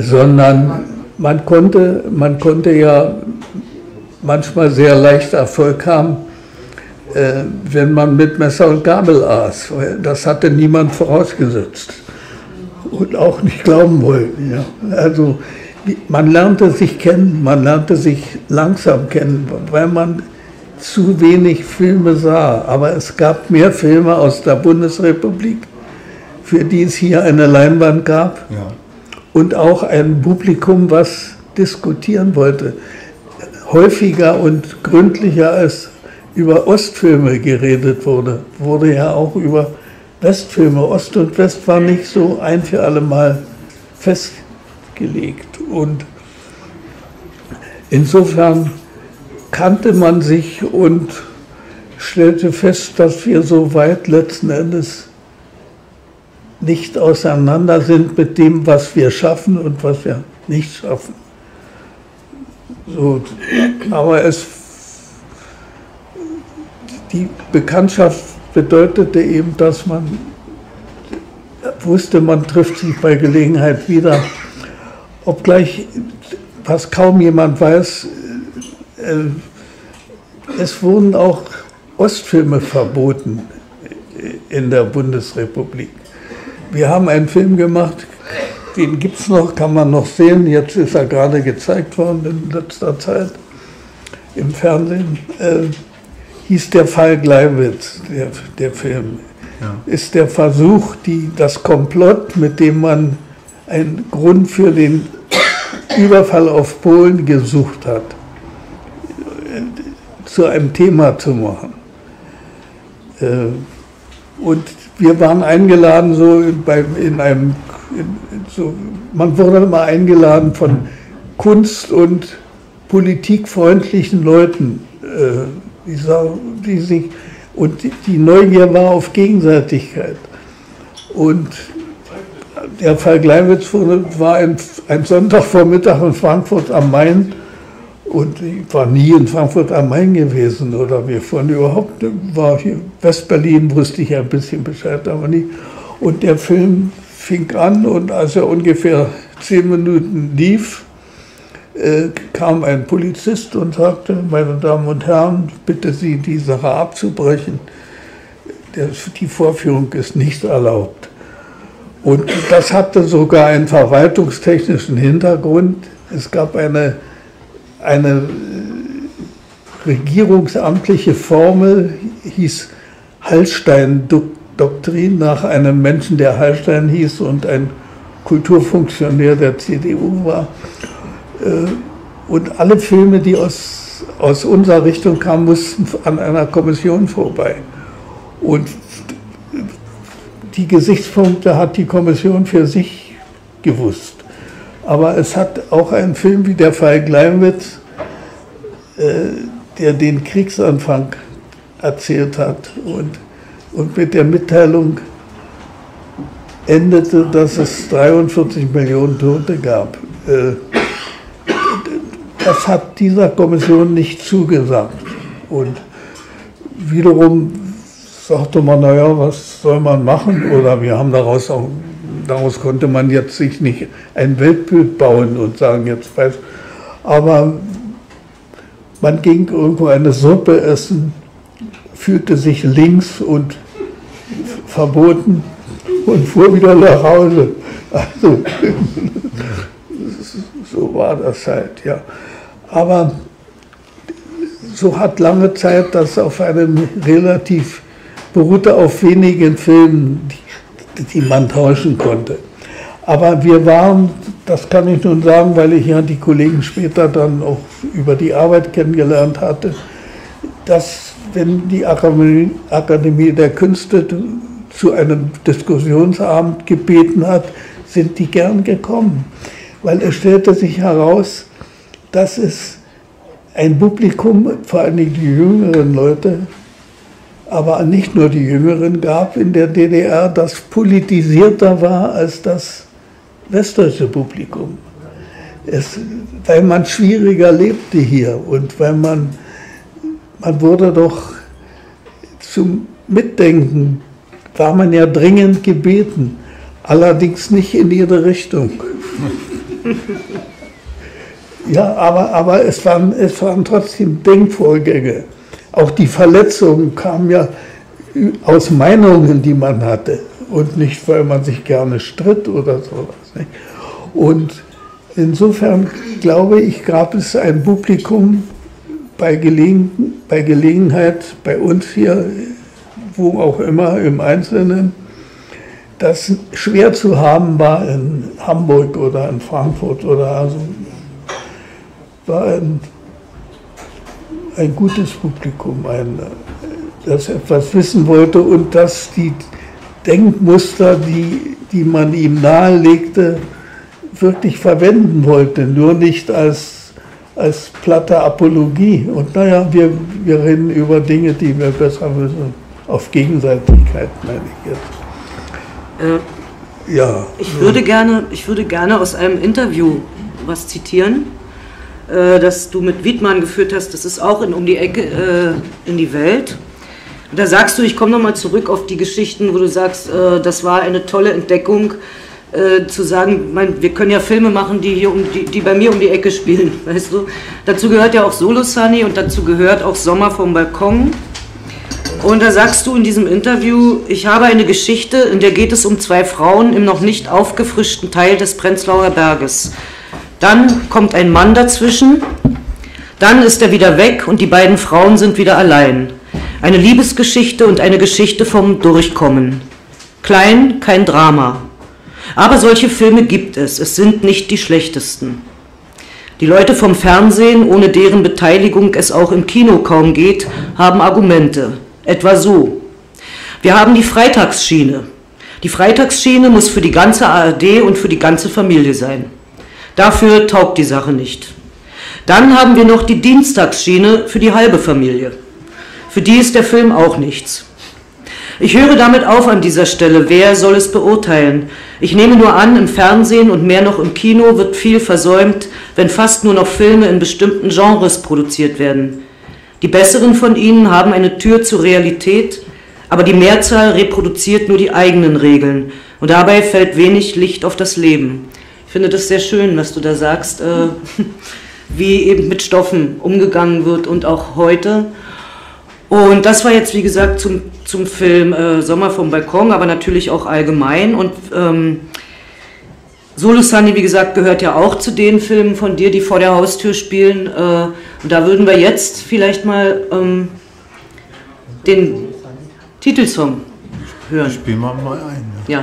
sondern man konnte, man konnte ja manchmal sehr leicht Erfolg haben, äh, wenn man mit Messer und Gabel aß. Das hatte niemand vorausgesetzt und auch nicht glauben wollten. Ja. Also man lernte sich kennen, man lernte sich langsam kennen, weil man zu wenig Filme sah. Aber es gab mehr Filme aus der Bundesrepublik, für die es hier eine Leinwand gab ja. und auch ein Publikum, was diskutieren wollte. Häufiger und gründlicher als über Ostfilme geredet wurde, wurde ja auch über Westfilme. Ost und West war nicht so ein für alle Mal festgelegt. Und insofern kannte man sich und stellte fest, dass wir so weit letzten Endes nicht auseinander sind mit dem, was wir schaffen und was wir nicht schaffen. So, aber es, die Bekanntschaft bedeutete eben, dass man wusste, man trifft sich bei Gelegenheit wieder. Obgleich, was kaum jemand weiß, es wurden auch Ostfilme verboten in der Bundesrepublik. Wir haben einen Film gemacht, den gibt es noch, kann man noch sehen. Jetzt ist er gerade gezeigt worden in letzter Zeit im Fernsehen. Äh, hieß der Fall Gleiwitz, der, der Film. Ja. Ist der Versuch, die, das Komplott, mit dem man einen Grund für den Überfall auf Polen gesucht hat, zu einem Thema zu machen. Äh, und wir waren eingeladen, so in, in einem, in, so, man wurde immer eingeladen von kunst- und politikfreundlichen Leuten, äh, die, die sich, und die Neugier war auf Gegenseitigkeit. Und der Fall Gleiwitz war ein, ein Sonntagvormittag in Frankfurt am Main und ich war nie in Frankfurt am Main gewesen oder wir fuhren überhaupt, war hier Westberlin, wusste ich ein bisschen Bescheid, aber nie. Und der Film fing an und als er ungefähr zehn Minuten lief, äh, kam ein Polizist und sagte, meine Damen und Herren, bitte Sie, die Sache abzubrechen. Die Vorführung ist nicht erlaubt. Und das hatte sogar einen verwaltungstechnischen Hintergrund. Es gab eine eine regierungsamtliche Formel, hieß Hallstein-Doktrin, nach einem Menschen, der Hallstein hieß und ein Kulturfunktionär der CDU war. Äh, und alle Filme, die aus, aus unserer Richtung kamen, mussten an einer Kommission vorbei. Und die Gesichtspunkte hat die Kommission für sich gewusst. Aber es hat auch einen Film wie der Fall Gleiwitz, äh, der den Kriegsanfang erzählt hat und, und mit der Mitteilung endete, dass es 43 Millionen Tote gab. Äh, das hat dieser Kommission nicht zugesagt. Und wiederum sagte man, naja, was soll man machen? Oder wir haben daraus auch daraus konnte man jetzt sich nicht ein Weltbild bauen und sagen, jetzt weiß. Aber man ging irgendwo eine Suppe essen, fühlte sich links und verboten und fuhr wieder nach Hause. Also, *laughs* so war das halt, ja. Aber so hat lange Zeit das auf einem relativ, beruhte auf wenigen Filmen, die die man tauschen konnte. Aber wir waren, das kann ich nun sagen, weil ich ja die Kollegen später dann auch über die Arbeit kennengelernt hatte, dass wenn die Akademie, Akademie der Künste zu einem Diskussionsabend gebeten hat, sind die gern gekommen. Weil es stellte sich heraus, dass es ein Publikum, vor allem die jüngeren Leute, aber nicht nur die Jüngeren gab in der DDR, das politisierter war als das westdeutsche Publikum. es, weil man schwieriger lebte hier und weil man, man wurde doch zum Mitdenken, war man ja dringend gebeten, allerdings nicht in jede Richtung. *laughs* Ja, aber, aber es, waren, es waren trotzdem Denkvorgänge. Auch die Verletzungen kamen ja aus Meinungen, die man hatte und nicht, weil man sich gerne stritt oder sowas. Und insofern glaube ich, gab es ein Publikum bei, Gelegen, bei Gelegenheit bei uns hier, wo auch immer im Einzelnen, das schwer zu haben war in Hamburg oder in Frankfurt oder also war ein, ein gutes Publikum, ein, das etwas wissen wollte und das die Denkmuster, die, die man ihm nahelegte, wirklich verwenden wollte, nur nicht als, als platte Apologie. Und naja, wir, wir reden über Dinge, die wir besser wissen, auf Gegenseitigkeit, meine ich jetzt. Äh, ja. Ich würde, gerne, ich würde gerne aus einem Interview was zitieren, äh, das du mit Wiedmann geführt hast. Das ist auch in Um die Ecke äh, in die Welt. Und da sagst du, ich komme nochmal zurück auf die Geschichten, wo du sagst, äh, das war eine tolle Entdeckung, äh, zu sagen, mein, wir können ja Filme machen, die, hier um die, die bei mir um die Ecke spielen, *laughs* weißt du. Dazu gehört ja auch Solo Sunny und dazu gehört auch Sommer vom Balkon. Und da sagst du in diesem Interview, ich habe eine Geschichte, in der geht es um zwei Frauen im noch nicht aufgefrischten Teil des Prenzlauer Berges. Dann kommt ein Mann dazwischen, dann ist er wieder weg und die beiden Frauen sind wieder allein. Eine Liebesgeschichte und eine Geschichte vom Durchkommen. Klein, kein Drama. Aber solche Filme gibt es. Es sind nicht die schlechtesten. Die Leute vom Fernsehen, ohne deren Beteiligung es auch im Kino kaum geht, haben Argumente. Etwa so. Wir haben die Freitagsschiene. Die Freitagsschiene muss für die ganze ARD und für die ganze Familie sein. Dafür taugt die Sache nicht. Dann haben wir noch die Dienstagsschiene für die halbe Familie. Für die ist der Film auch nichts. Ich höre damit auf an dieser Stelle. Wer soll es beurteilen? Ich nehme nur an, im Fernsehen und mehr noch im Kino wird viel versäumt, wenn fast nur noch Filme in bestimmten Genres produziert werden. Die besseren von ihnen haben eine Tür zur Realität, aber die Mehrzahl reproduziert nur die eigenen Regeln und dabei fällt wenig Licht auf das Leben. Ich finde das sehr schön, was du da sagst, äh, *laughs* wie eben mit Stoffen umgegangen wird und auch heute. Und das war jetzt, wie gesagt, zum, zum Film äh, Sommer vom Balkon, aber natürlich auch allgemein. Und ähm, Solo Sunny, wie gesagt, gehört ja auch zu den Filmen von dir, die vor der Haustür spielen. Äh, und da würden wir jetzt vielleicht mal ähm, den Titelsong hören. Spielen wir mal ein. ja.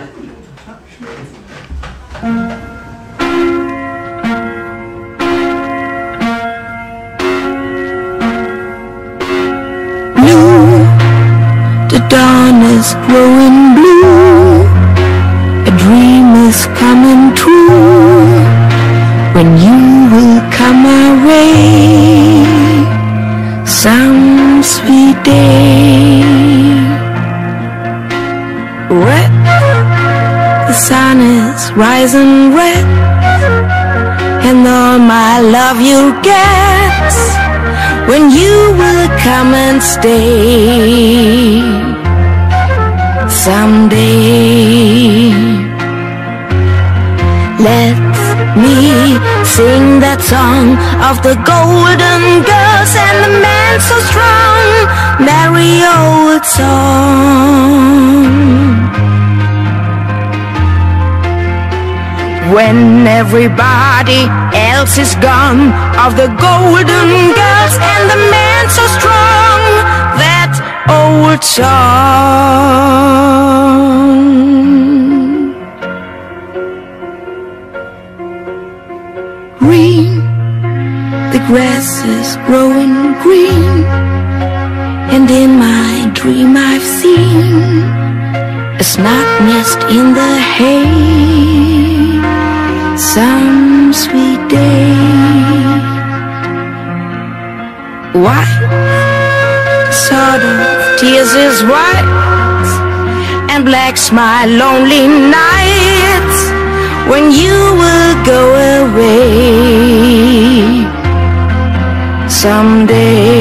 Ja. dawn is growing blue. A dream is coming true. When you will come our way Some sweet day. Red The sun is rising red And all my love you'll get When you will come and stay someday. Let me sing that song of the golden girls and the men so strong, merry old song. When everybody else is gone, of the golden girls and the men so strong, that old song. Green, the grass is growing green, and in my dream I've seen a snug nest in the hay. Some sweet day. Why? Sort of tears is white and black's my lonely nights when you will go away someday.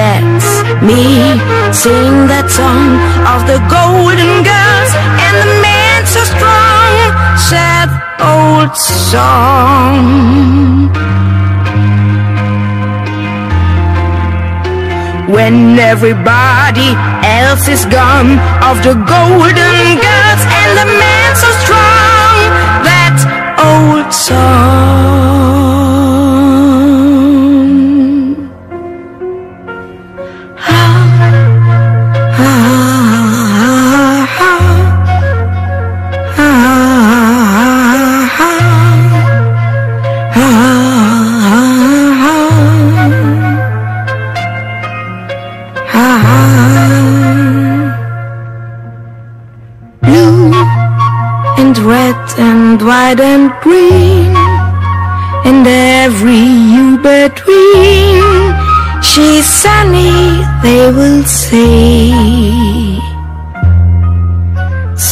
Let me sing that song of the golden girls and the man so strong, sad old song. When everybody else is gone. Of the golden girls and the man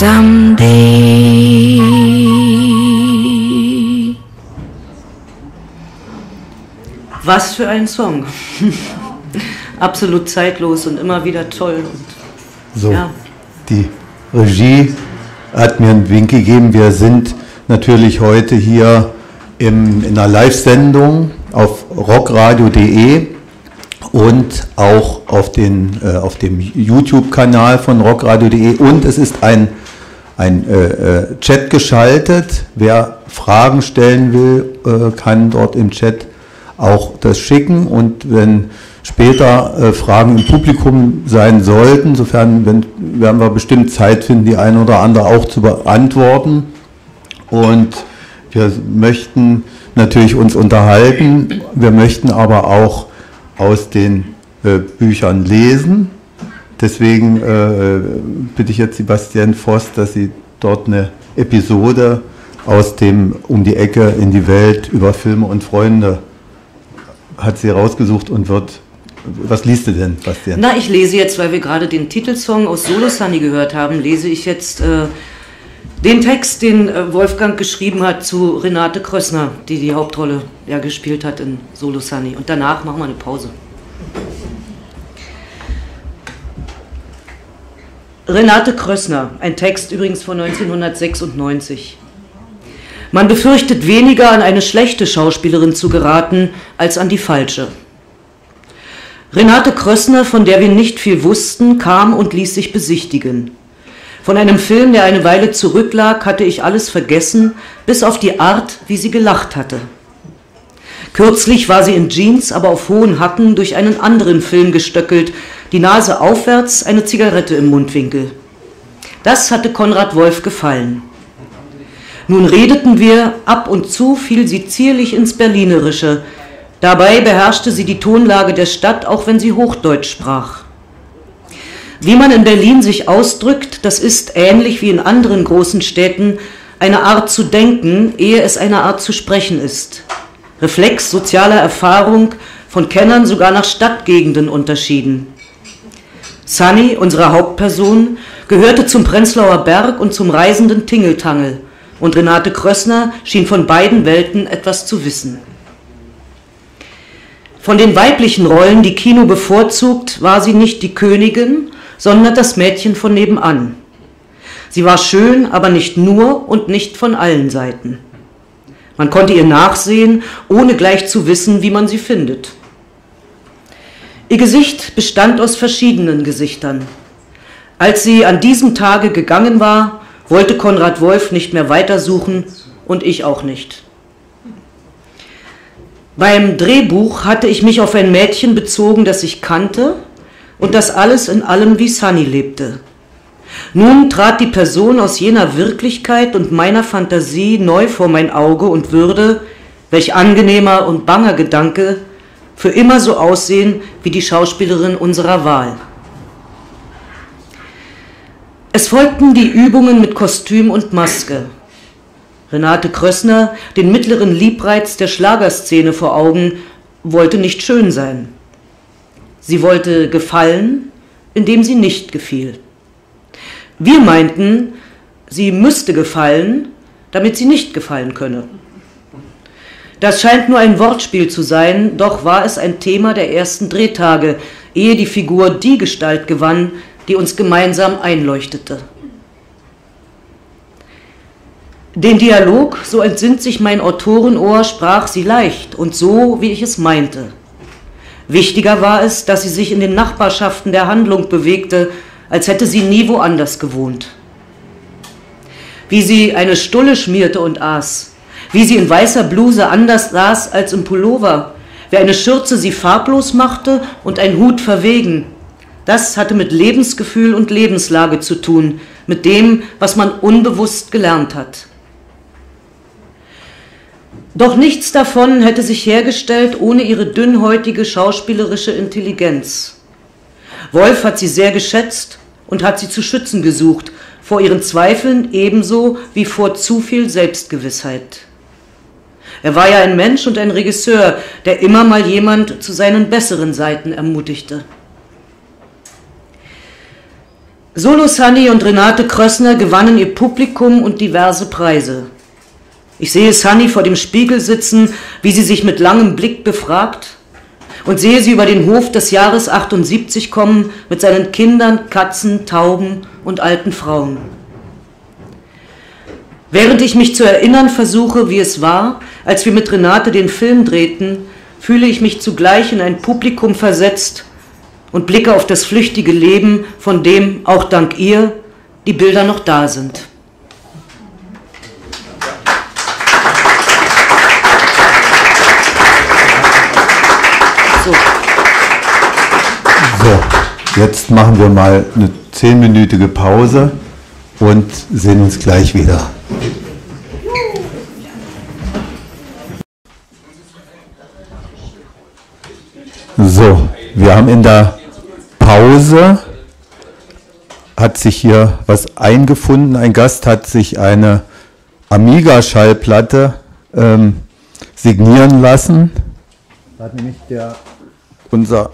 someday. Was für ein Song. *laughs* Absolut zeitlos und immer wieder toll. Und, so, ja. die Regie hat mir einen Wink gegeben. Wir sind natürlich heute hier im, in einer Live-Sendung auf rockradio.de und auch auf, den, äh, auf dem YouTube-Kanal von rockradio.de und es ist ein, ein äh, äh, Chat geschaltet. Wer Fragen stellen will, äh, kann dort im Chat auch das schicken und wenn später äh, Fragen im Publikum sein sollten. Sofern wenn, werden wir bestimmt Zeit finden, die eine oder andere auch zu beantworten. Und wir möchten natürlich uns unterhalten, wir möchten aber auch aus den äh, Büchern lesen. Deswegen äh, bitte ich jetzt Sebastian Voss, dass Sie dort eine Episode aus dem Um die Ecke in die Welt über Filme und Freunde hat sie rausgesucht und wird was liest du denn, Bastian? Na, ich lese jetzt, weil wir gerade den Titelsong aus Solo Sunny gehört haben, lese ich jetzt äh, den Text, den äh, Wolfgang geschrieben hat zu Renate Krössner, die die Hauptrolle ja gespielt hat in Solo Sunny. Und danach machen wir eine Pause. Renate Krössner, ein Text übrigens von 1996. Man befürchtet weniger an eine schlechte Schauspielerin zu geraten, als an die falsche. Renate Krössner, von der wir nicht viel wussten, kam und ließ sich besichtigen. Von einem Film, der eine Weile zurücklag, hatte ich alles vergessen, bis auf die Art, wie sie gelacht hatte. Kürzlich war sie in Jeans, aber auf hohen Hacken durch einen anderen Film gestöckelt, die Nase aufwärts, eine Zigarette im Mundwinkel. Das hatte Konrad Wolf gefallen. Nun redeten wir, ab und zu fiel sie zierlich ins Berlinerische, Dabei beherrschte sie die Tonlage der Stadt, auch wenn sie Hochdeutsch sprach. Wie man in Berlin sich ausdrückt, das ist ähnlich wie in anderen großen Städten eine Art zu denken, ehe es eine Art zu sprechen ist. Reflex sozialer Erfahrung, von Kennern sogar nach Stadtgegenden unterschieden. Sunny, unsere Hauptperson, gehörte zum Prenzlauer Berg und zum reisenden Tingeltangel, und Renate Krössner schien von beiden Welten etwas zu wissen. Von den weiblichen Rollen, die Kino bevorzugt, war sie nicht die Königin, sondern das Mädchen von nebenan. Sie war schön, aber nicht nur und nicht von allen Seiten. Man konnte ihr nachsehen, ohne gleich zu wissen, wie man sie findet. Ihr Gesicht bestand aus verschiedenen Gesichtern. Als sie an diesem Tage gegangen war, wollte Konrad Wolf nicht mehr weitersuchen und ich auch nicht. Beim Drehbuch hatte ich mich auf ein Mädchen bezogen, das ich kannte und das alles in allem wie Sunny lebte. Nun trat die Person aus jener Wirklichkeit und meiner Fantasie neu vor mein Auge und würde, welch angenehmer und banger Gedanke, für immer so aussehen wie die Schauspielerin unserer Wahl. Es folgten die Übungen mit Kostüm und Maske. Renate Krössner, den mittleren Liebreiz der Schlagerszene vor Augen, wollte nicht schön sein. Sie wollte gefallen, indem sie nicht gefiel. Wir meinten, sie müsste gefallen, damit sie nicht gefallen könne. Das scheint nur ein Wortspiel zu sein, doch war es ein Thema der ersten Drehtage, ehe die Figur die Gestalt gewann, die uns gemeinsam einleuchtete. Den Dialog, so entsinnt sich mein Autorenohr, sprach sie leicht und so, wie ich es meinte. Wichtiger war es, dass sie sich in den Nachbarschaften der Handlung bewegte, als hätte sie nie woanders gewohnt. Wie sie eine Stulle schmierte und aß, wie sie in weißer Bluse anders saß als im Pullover, wie eine Schürze sie farblos machte und ein Hut verwegen. Das hatte mit Lebensgefühl und Lebenslage zu tun, mit dem, was man unbewusst gelernt hat. Doch nichts davon hätte sich hergestellt ohne ihre dünnhäutige schauspielerische Intelligenz. Wolf hat sie sehr geschätzt und hat sie zu schützen gesucht, vor ihren Zweifeln ebenso wie vor zu viel Selbstgewissheit. Er war ja ein Mensch und ein Regisseur, der immer mal jemand zu seinen besseren Seiten ermutigte. Solo Sunny und Renate Krössner gewannen ihr Publikum und diverse Preise. Ich sehe Sunny vor dem Spiegel sitzen, wie sie sich mit langem Blick befragt, und sehe sie über den Hof des Jahres 78 kommen mit seinen Kindern, Katzen, Tauben und alten Frauen. Während ich mich zu erinnern versuche, wie es war, als wir mit Renate den Film drehten, fühle ich mich zugleich in ein Publikum versetzt und blicke auf das flüchtige Leben, von dem, auch dank ihr, die Bilder noch da sind. So. jetzt machen wir mal eine zehnminütige Pause und sehen uns gleich wieder. So, wir haben in der Pause hat sich hier was eingefunden. Ein Gast hat sich eine Amiga-Schallplatte ähm, signieren lassen. Da hat nämlich der, unser,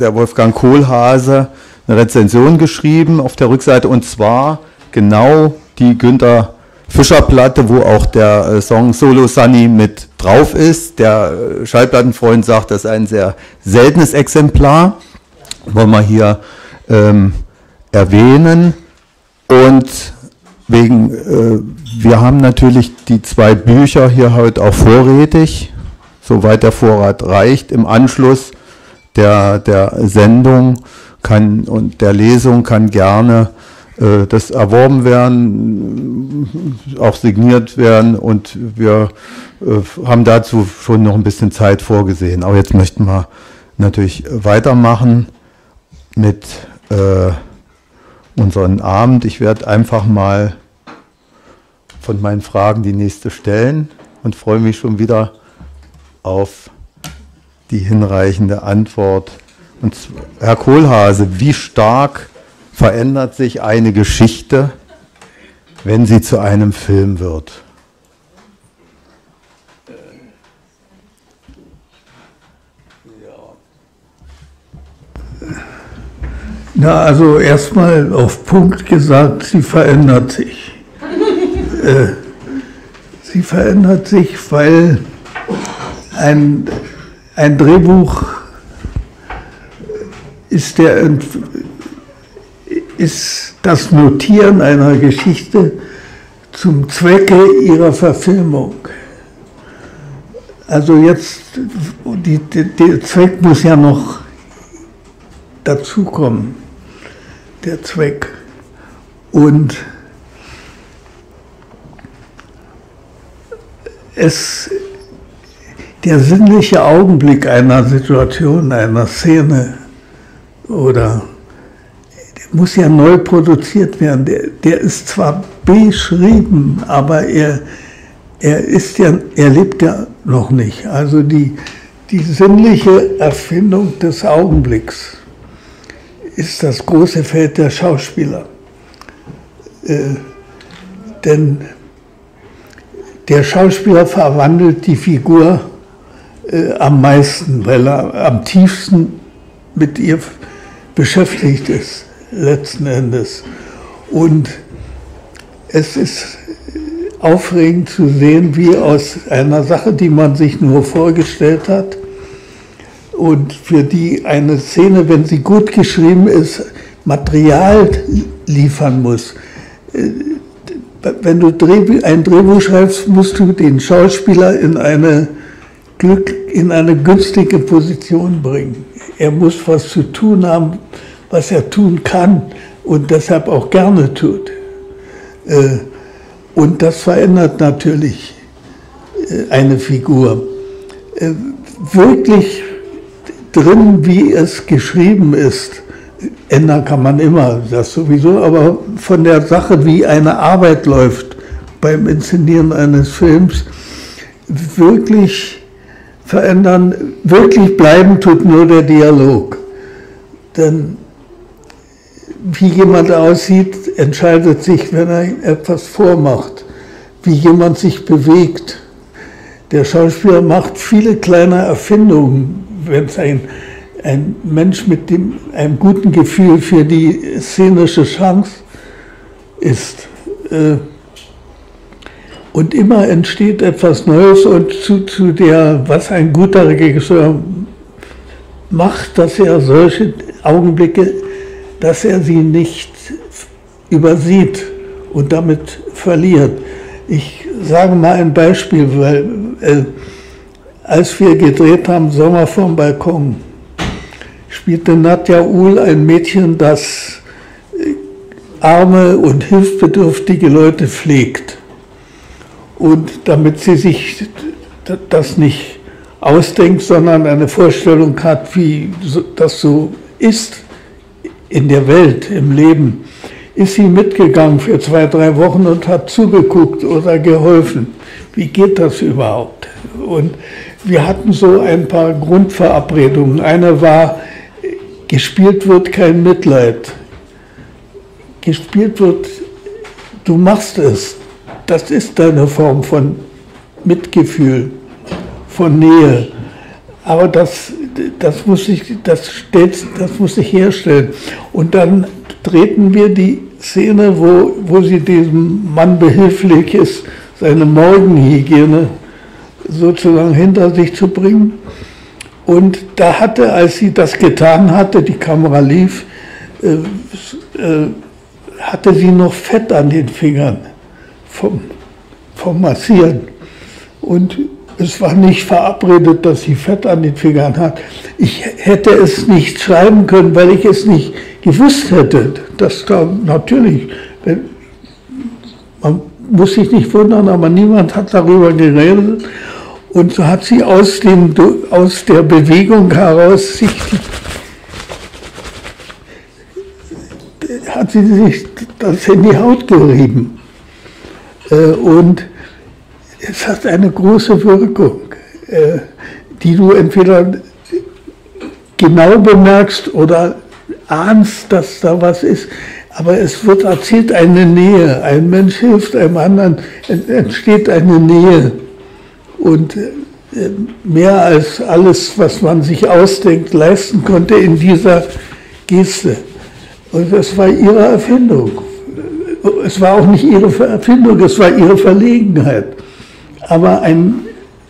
der Wolfgang Kohlhase eine Rezension geschrieben auf der Rückseite und zwar genau die Günter Fischer-Platte, wo auch der äh, Song Solo Sunny mit drauf ist. Der äh, Schallplattenfreund sagt, das ist ein sehr seltenes Exemplar. Wollen wir hier ähm, erwähnen. Und wegen, äh, wir haben natürlich die zwei Bücher hier heute auch vorrätig, soweit der Vorrat reicht. Im Anschluss der, der Sendung kann und der Lesung kann gerne äh, das erworben werden, auch signiert werden und wir äh, haben dazu schon noch ein bisschen Zeit vorgesehen. Aber jetzt möchten wir natürlich weitermachen mit äh, unseren Abend. Ich werde einfach mal von meinen Fragen die nächste stellen und freue mich schon wieder auf die hinreichende Antwort. Und Herr Kohlhase, wie stark verändert sich eine Geschichte, wenn sie zu einem Film wird. Na, also erstmal auf Punkt gesagt, sie verändert sich. äh, sie verändert sich, weil ein, ein Drehbuch ist der ist das Notieren einer Geschichte zum Zwecke ihrer Verfilmung. Also jetzt, die, die, der Zweck muss ja noch dazukommen, der Zweck. Und es, der sinnliche Augenblick einer Situation, einer Szene oder muss ja neu produziert werden. Der, der ist zwar beschrieben, aber er, er, ist ja, er lebt ja noch nicht. Also die, die sinnliche Erfindung des Augenblicks ist das große Feld der Schauspieler. Äh, denn der Schauspieler verwandelt die Figur äh, am meisten, weil er am tiefsten mit ihr beschäftigt ist letzten Endes. Und es ist aufregend zu sehen, wie aus einer Sache, die man sich nur vorgestellt hat und für die eine Szene, wenn sie gut geschrieben ist, Material liefern muss. Wenn du ein Drehbuch schreibst, musst du den Schauspieler in eine, in eine günstige Position bringen. Er muss was zu tun haben, was er tun kann und deshalb auch gerne tut. Äh, und das verändert natürlich äh, eine Figur. Äh, wirklich drin, wie es geschrieben ist, ändern kann man immer, das sowieso, aber von der Sache, wie eine Arbeit läuft beim Inszenieren eines Films, wirklich verändern, wirklich bleiben tut nur der Dialog. Denn wie jemand aussieht, entscheidet sich, wenn er etwas vormacht, wie jemand sich bewegt. Der Schauspieler macht viele kleine Erfindungen, wenn es ein, ein Mensch mit dem, einem guten Gefühl für die szenische Chance ist. Äh, und immer entsteht etwas Neues und zu, zu der, was ein guter Regisseur macht, dass er solche Augenblicke, dass er sie nicht übersieht und damit verliert. Ich sage mal ein Beispiel, weil äh, als wir gedreht haben Sommer vom Balkon, spielte Nadja Uhl ein Mädchen, das äh, arme und hilfsbedürftige Leute pflegt. Und damit sie sich das nicht ausdenkt, sondern eine Vorstellung hat, wie das so ist in der Welt, im Leben, ist sie mitgegangen für zwei, drei Wochen und hat zugeguckt oder geholfen. Wie geht das überhaupt? Und wir hatten so ein paar Grundverabredungen. Eine war, gespielt wird kein Mitleid. Gespielt wird, du machst es. Das ist deine Form von Mitgefühl, von Nähe. Aber das, das, muss ich, das, steht, das muss ich herstellen. Und dann treten wir die Szene, wo, wo sie diesem Mann behilflich ist, seine Morgenhygiene sozusagen hinter sich zu bringen. Und da hatte, als sie das getan hatte, die Kamera lief, äh, äh, hatte sie noch Fett an den Fingern vom, vom Massieren. Und es war nicht verabredet, dass sie Fett an den Fingern hat. Ich hätte es nicht schreiben können, weil ich es nicht gewusst hätte, dass da natürlich, man muss sich nicht wundern, aber niemand hat darüber geredet. Und so hat sie aus, dem, aus der Bewegung heraus sich, hat sie sich das in die Haut gerieben. Äh, und es hat eine große Wirkung, äh, die du entweder genau bemerkst oder ahnst, dass da was ist. Aber es wird erzählt eine Nähe. Ein Mensch hilft einem anderen, entsteht eine Nähe. Und äh, mehr als alles, was man sich ausdenkt, leisten konnte in dieser Geste. Und das war ihre Erfindung. Es war auch nicht ihre Erfindung, es war ihre Verlegenheit. Aber ein,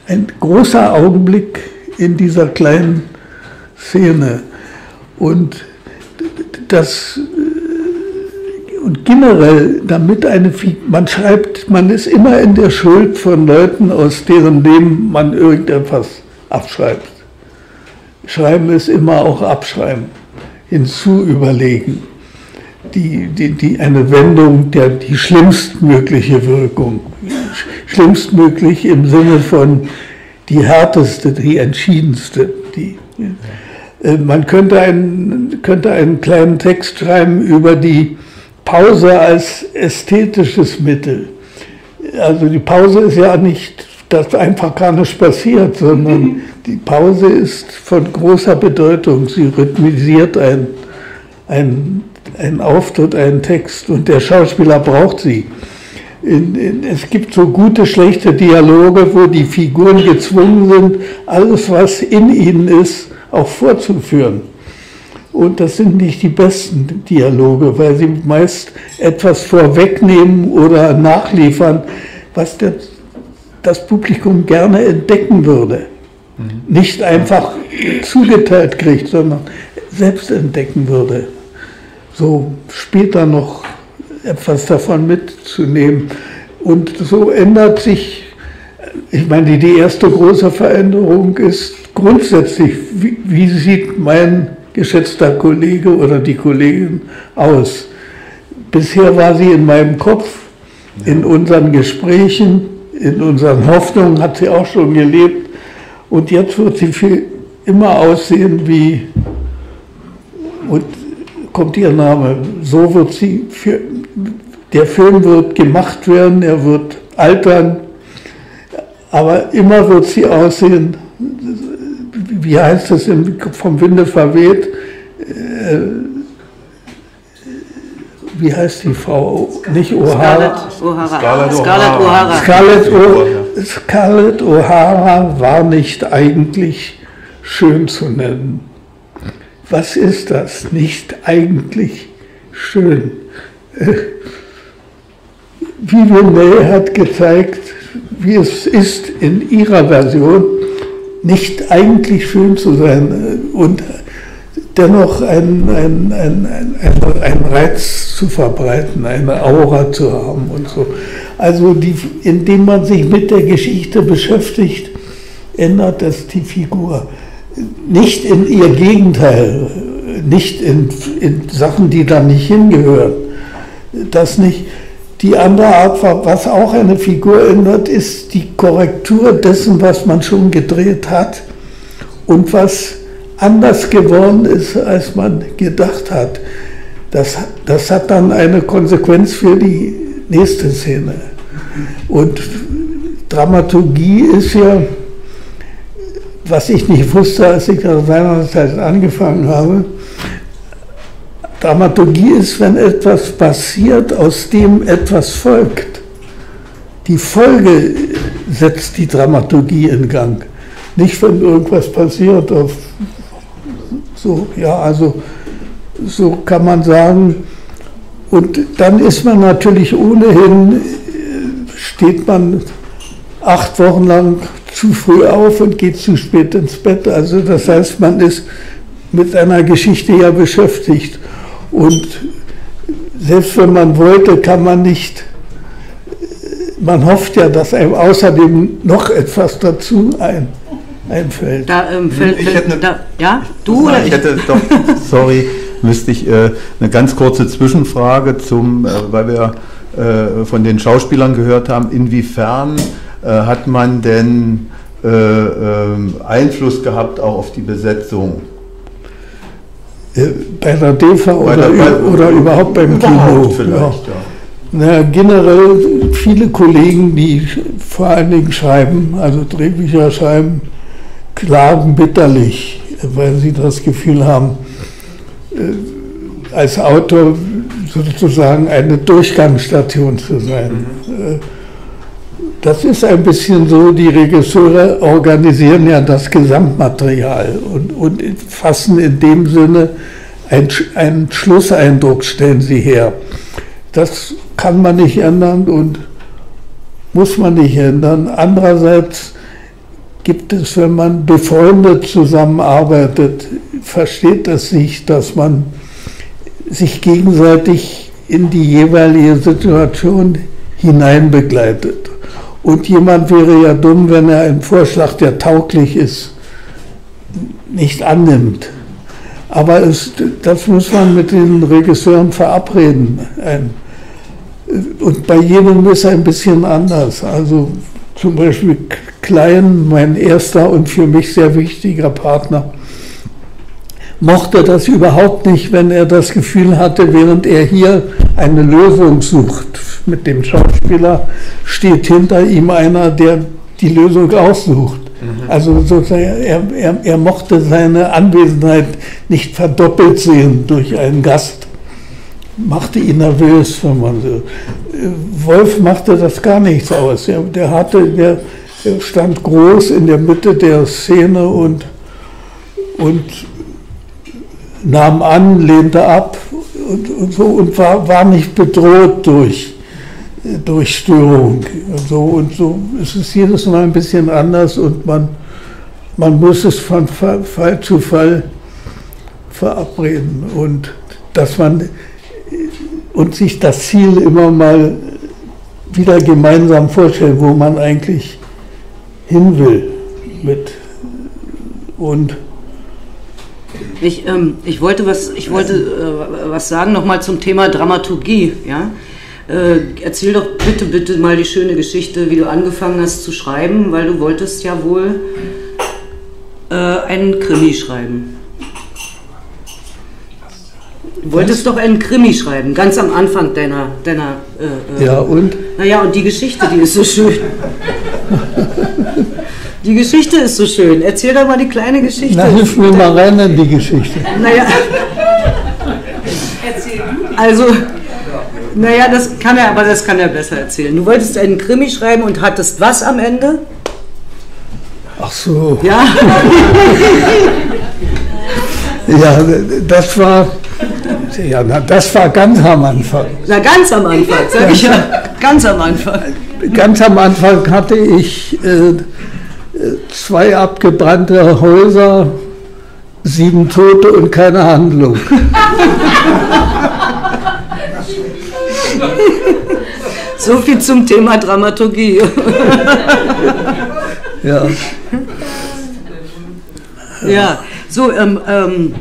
ein großer Augenblick in dieser kleinen Szene. Und das und generell, damit eine, man schreibt, man ist immer in der Schuld von Leuten, aus deren Leben man irgendetwas abschreibt. Schreiben ist immer auch abschreiben, hinzuüberlegen. Die, die, die, eine Wendung, der, die schlimmstmögliche Wirkung. Schlimmstmöglich im Sinne von die härteste, die entschiedenste. Die, äh, man könnte einen, könnte einen kleinen Text schreiben über die Pause als ästhetisches Mittel. Also die Pause ist ja nicht, dass einfach gar nichts passiert, sondern die Pause ist von großer Bedeutung. Sie rhythmisiert ein, ein, einen Auftritt, einen Text und der Schauspieler braucht sie. Es gibt so gute, schlechte Dialoge, wo die Figuren gezwungen sind, alles, was in ihnen ist, auch vorzuführen. Und das sind nicht die besten Dialoge, weil sie meist etwas vorwegnehmen oder nachliefern, was das Publikum gerne entdecken würde. Mhm. Nicht einfach zugeteilt kriegt, sondern selbst entdecken würde. So später noch etwas davon mitzunehmen. Und so ändert sich, ich meine, die erste große Veränderung ist grundsätzlich, wie, wie sieht mein geschätzter Kollege oder die Kollegin aus? Bisher war sie in meinem Kopf, in unseren Gesprächen, in unseren Hoffnungen hat sie auch schon gelebt. Und jetzt wird sie viel immer aussehen wie, und kommt ihr Name, so wird sie für, der Film wird gemacht werden, er wird altern, aber immer wird sie aussehen, wie heißt es vom Winde verweht, äh, wie heißt die Frau? Nicht O'Hara. Scarlett O'Hara. Scarlett, Scarlett O'Hara war nicht eigentlich schön zu nennen. Was ist das? Nicht eigentlich schön. Äh, May hat gezeigt, wie es ist, in ihrer Version nicht eigentlich schön zu sein und dennoch einen, einen, einen, einen, Reiz zu verbreiten, eine Aura zu haben und so. Also die, indem man sich mit der Geschichte beschäftigt, ändert das die Figur. Nicht in ihr Gegenteil, nicht in, in Sachen, die da nicht hingehören. Das nicht. Die andere Art, was auch eine Figur ändert, ist die Korrektur dessen, was man schon gedreht hat und was anders geworden ist, als man gedacht hat. Das, das hat dann eine Konsequenz für die nächste Szene. Und Dramaturgie ist ja, was ich nicht wusste, als ich seinerzeit angefangen habe, Dramaturgie ist, wenn etwas passiert, aus dem etwas folgt. Die Folge setzt die Dramaturgie in Gang. Nicht, wenn irgendwas passiert. Auf so, ja, also so kann man sagen. Und dann ist man natürlich ohnehin, steht man acht Wochen lang zu früh auf und geht zu spät ins Bett. Also das heißt, man ist mit einer Geschichte ja beschäftigt. Und selbst wenn man wollte, kann man nicht, man hofft ja, dass einem außerdem noch etwas dazu ein, einfällt. Da, ähm, fällt, ich hätte, da, ja, du nein, Ich hätte doch, *laughs* sorry, müsste ich äh, eine ganz kurze Zwischenfrage zum, äh, weil wir äh, von den Schauspielern gehört haben, inwiefern äh, hat man denn äh, ähm, Einfluss gehabt auch auf die Besetzung? Äh, bei der DEFA oder, der, bei, oder überhaupt beim Kino. Vielleicht, ja. Ja. Na, generell viele Kollegen, die vor allen Dingen schreiben, also Drehbücher schreiben, klagen bitterlich, weil sie das Gefühl haben, äh, als Autor sozusagen eine Durchgangsstation zu sein. Mhm. Das ist ein bisschen so, die Regisseure organisieren ja das Gesamtmaterial und, und fassen in dem Sinne einen, einen Schlusseindruck, stellen sie her. Das kann man nicht ändern und muss man nicht ändern. Andererseits gibt es, wenn man befreundet zusammenarbeitet, versteht es sich, dass man sich gegenseitig in die jeweilige Situation hineinbegleitet. Und jemand wäre ja dumm, wenn er einen Vorschlag, der tauglich ist, nicht annimmt. Aber es, das muss man mit den Regisseuren verabreden. Und bei jedem ist es ein bisschen anders. Also zum Beispiel Klein, mein erster und für mich sehr wichtiger Partner, mochte das überhaupt nicht, wenn er das Gefühl hatte, während er hier eine Lösung sucht mit dem Schauspieler, steht hinter ihm einer, der die Lösung aussucht. Mhm. Also sozusagen, er, er, er mochte seine Anwesenheit nicht verdoppelt sehen durch einen Gast. Machte ihn nervös, wenn man so. Wolf machte das gar nichts aus. Der, der hatte, der stand groß in der Mitte der Szene und, und nahm an, lehnte ab und, und so und war, war nicht bedroht durch, durch Störung. Und so, und so ist es jedes Mal ein bisschen anders und man, man muss es von Fall zu Fall verabreden und dass man und sich das Ziel immer mal wieder gemeinsam vorstellt, wo man eigentlich hin will mit und ich, ähm, ich wollte was, ich wollte äh, was sagen nochmal zum Thema Dramaturgie. Ja? Äh, erzähl doch bitte, bitte mal die schöne Geschichte, wie du angefangen hast zu schreiben, weil du wolltest ja wohl äh, einen Krimi schreiben. Du wolltest doch einen Krimi schreiben, ganz am Anfang deiner. deiner äh, äh ja, und? Naja, und die Geschichte, die ist so schön. *laughs* Die Geschichte ist so schön. Erzähl doch mal die kleine Geschichte. Na, hilf mir mal rein in die Geschichte. Naja. Also, naja, das kann er, aber das kann er besser erzählen. Du wolltest einen Krimi schreiben und hattest was am Ende? Ach so. Ja. *laughs* ja, das war, ja, das war ganz am Anfang. Na, ganz am Anfang, sag ich ja. Ganz am Anfang. Ganz am Anfang hatte ich äh, zwei abgebrannte Häuser, sieben Tote und keine Handlung. *laughs* So viel zum Thema Dramaturgie. ja. Ja, so, ähm, ähm,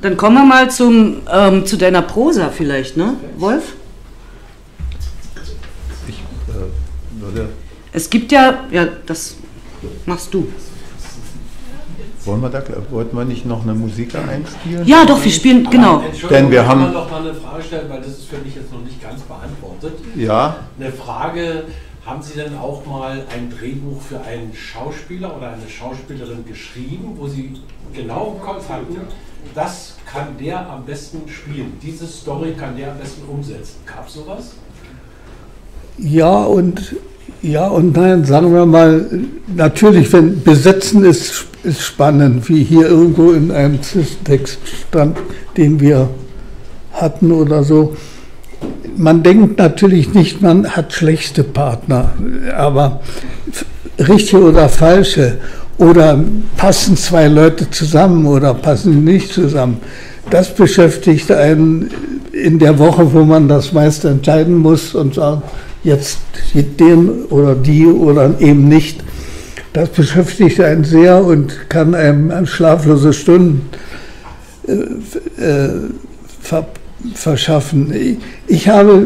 dann kommen wir mal zum, ähm, zu deiner Prosa vielleicht, ne, Wolf? Ich äh, würde. Es gibt ja, ja, das machst du. Wollen wir da, wollten wir nicht noch eine Musik einspielen? Ja, doch, wir spielen, genau. Denn wir haben. Ich noch mal eine Frage stellen, weil das ist für mich jetzt noch nicht ganz beantwortet. Ja. Eine Frage: Haben Sie denn auch mal ein Drehbuch für einen Schauspieler oder eine Schauspielerin geschrieben, wo Sie genau im Kopf hatten, das kann der am besten spielen, diese Story kann der am besten umsetzen? Gab es sowas? Ja, und ja und nein, sagen wir mal, natürlich, wenn Besetzen ist, ist spannend, wie hier irgendwo in einem Text stand, den wir hatten oder so. Man denkt natürlich nicht, man hat schlechte Partner, aber richtige oder falsche oder passen zwei Leute zusammen oder passen nicht zusammen. Das beschäftigt einen in der Woche, wo man das meist entscheiden muss und sagen, jetzt den oder die oder eben nicht. Das beschäftigt einen sehr und kann einem schlaflose Stunden äh, äh, ver, verschaffen. Ich habe,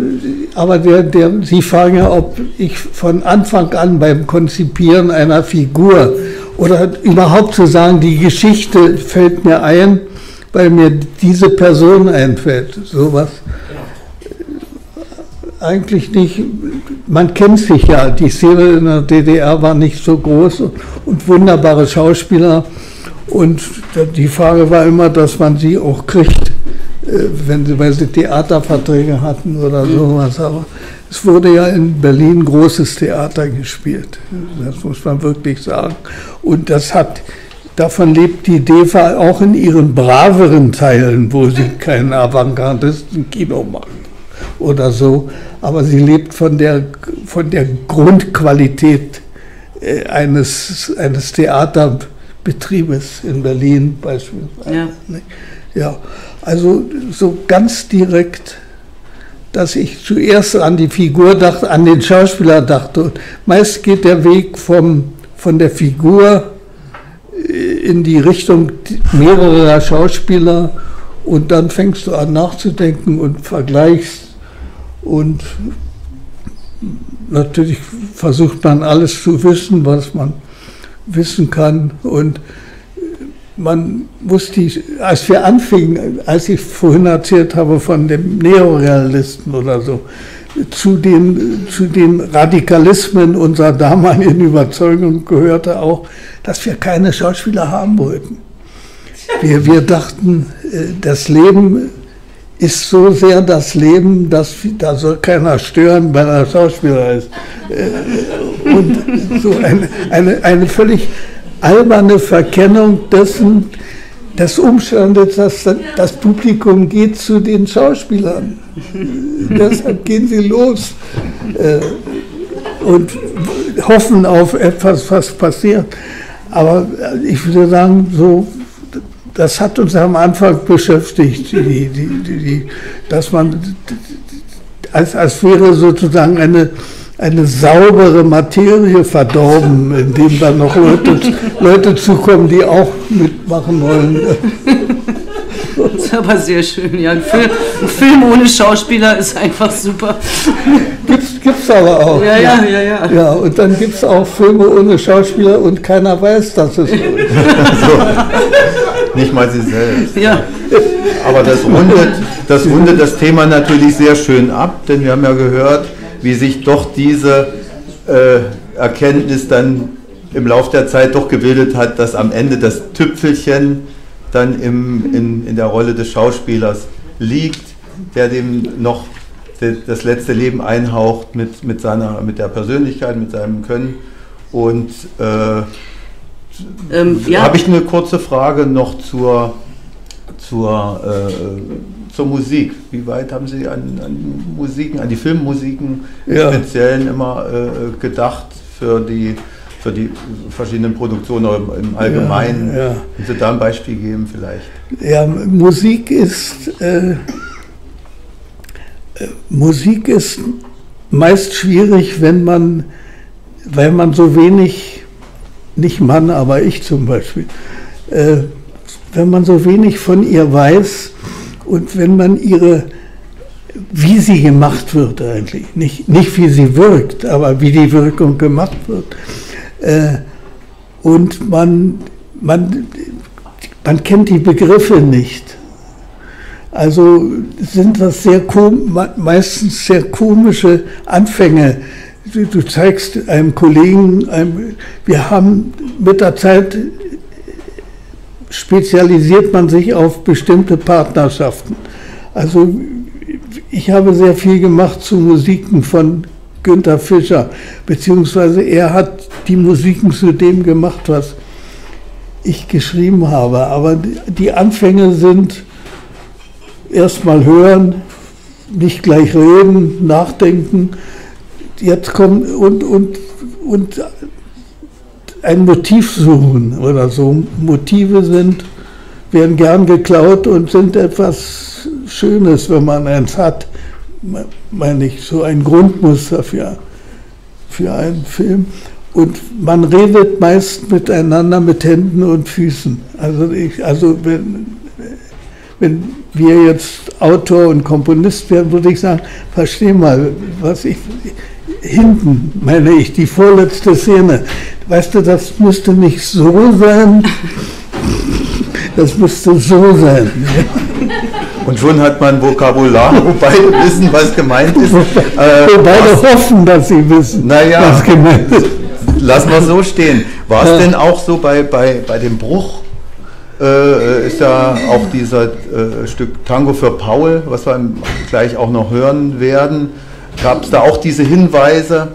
aber der, der, Sie fragen ja, ob ich von Anfang an beim Konzipieren einer Figur oder überhaupt zu sagen, die Geschichte fällt mir ein, weil mir diese Person einfällt, sowas eigentlich nicht, man kennt sich ja, die Szene in der DDR war nicht so groß und, und wunderbare Schauspieler. Und die Frage war immer, dass man sie auch kriegt, äh, wenn sie, weil sie Theaterverträge hatten oder mhm. sowas. Aber es wurde ja in Berlin großes Theater gespielt. Das muss man wirklich sagen. Und das hat, davon lebt die DEFA auch in ihren braveren Teilen, wo sie keinen avantgardisten Kino machen oder so, aber sie lebt von der, von der Grundqualität äh, eines, eines Theaterbetriebes in Berlin beispielsweise. Ja. ja, also so ganz direkt, dass ich zuerst an die Figur dachte, an den Schauspieler dachte. Und meist geht der Weg vom, von der Figur äh, in die Richtung mehrerer Schauspieler und dann fängst du an nachzudenken und vergleichst und natürlich versucht man alles zu wissen, was man wissen kann. Und man muss als wir anfingen, als ich vorhin erzählt habe von dem Neorealisten oder so, zu den, zu den Radikalismen unserer damaligen Überzeugung gehörte auch, dass wir keine Schauspieler haben wollten. Wir, wir dachten, äh, das Leben ist so sehr das Leben, dass da soll keiner stören, wenn er Schauspieler ist. Äh, und so eine, eine, eine völlig alberne Verkennung dessen, des Umstandes, dass das Publikum geht zu den Schauspielern. *laughs* Deshalb gehen sie los äh, und hoffen auf etwas, was passiert. Aber ich würde sagen, so, das hat uns am Anfang beschäftigt, die, die, die, dass man, als, als wäre sozusagen eine eine saubere Materie verdorben, indem dann noch Leute, Leute zukommen, die auch mitmachen wollen. Das ist aber sehr schön, ja. Ein Film, ein Film ohne Schauspieler ist einfach super. Gibt es aber auch. Ja, ja, ja, ja. Ja, und dann gibt es auch Filme ohne Schauspieler und keiner weiß, dass es so ist. *laughs* Nicht mal sie selbst. Ja. Aber das rundet, das rundet das Thema natürlich sehr schön ab, denn wir haben ja gehört, wie sich doch diese äh, Erkenntnis dann im Laufe der Zeit doch gebildet hat, dass am Ende das Tüpfelchen dann im, in, in der Rolle des Schauspielers liegt, der dem noch das letzte Leben einhaucht mit, mit, seiner, mit der Persönlichkeit, mit seinem Können. Und äh, ähm, ja. habe ich eine kurze Frage noch zur, zur äh, zur Musik. Wie weit haben Sie an, an Musiken, an die Filmmusiken ja. speziellen immer äh, gedacht für die, für die verschiedenen Produktionen oder im Allgemeinen? Ja, ja. Können Sie da ein Beispiel geben vielleicht? Ja, Musik ist, äh, äh, Musik ist meist schwierig, wenn man, weil man so wenig, nicht Mann, aber ich zum Beispiel, äh, wenn man so wenig von ihr weiß, und wenn man ihre, wie sie gemacht wird eigentlich, nicht, nicht wie sie wirkt, aber wie die Wirkung gemacht wird, äh, und man, man, man kennt die Begriffe nicht. Also sind das sehr meistens sehr komische Anfänge. Du, zeigst einem Kollegen, einem, wir haben mit der Zeit spezialisiert man sich auf bestimmte Partnerschaften. Also ich habe sehr viel gemacht zu Musiken von Günter Fischer, beziehungsweise er hat die Musiken zu dem gemacht, was ich geschrieben habe. Aber die Anfänge sind erstmal hören, nicht gleich reden, nachdenken. Jetzt kommen und, und, und ein Motiv suchen oder so. Motive sind, werden gern geklaut und sind etwas Schönes, wenn man eins hat. Meine ich, so ein Grundmuster für, für einen Film. Und man redet meist miteinander mit Händen und Füßen. Also, ich, also wenn, wenn wir jetzt Autor und Komponist wären, würde ich sagen, versteh mal, was ich, hinten, meine ich, die vorletzte Szene. Weißt du, das müsste nicht so sein, das müsste so sein. Und schon hat man Vokabular, wo beide wissen, was gemeint ist. Äh, wo beide was, hoffen, dass sie wissen, naja, was gemeint ist. Lassen wir so stehen. War es ja. denn auch so bei, bei, bei dem Bruch? Äh, ist ja auch dieser äh, Stück Tango für Paul, was wir gleich auch noch hören werden. Gab es da auch diese Hinweise?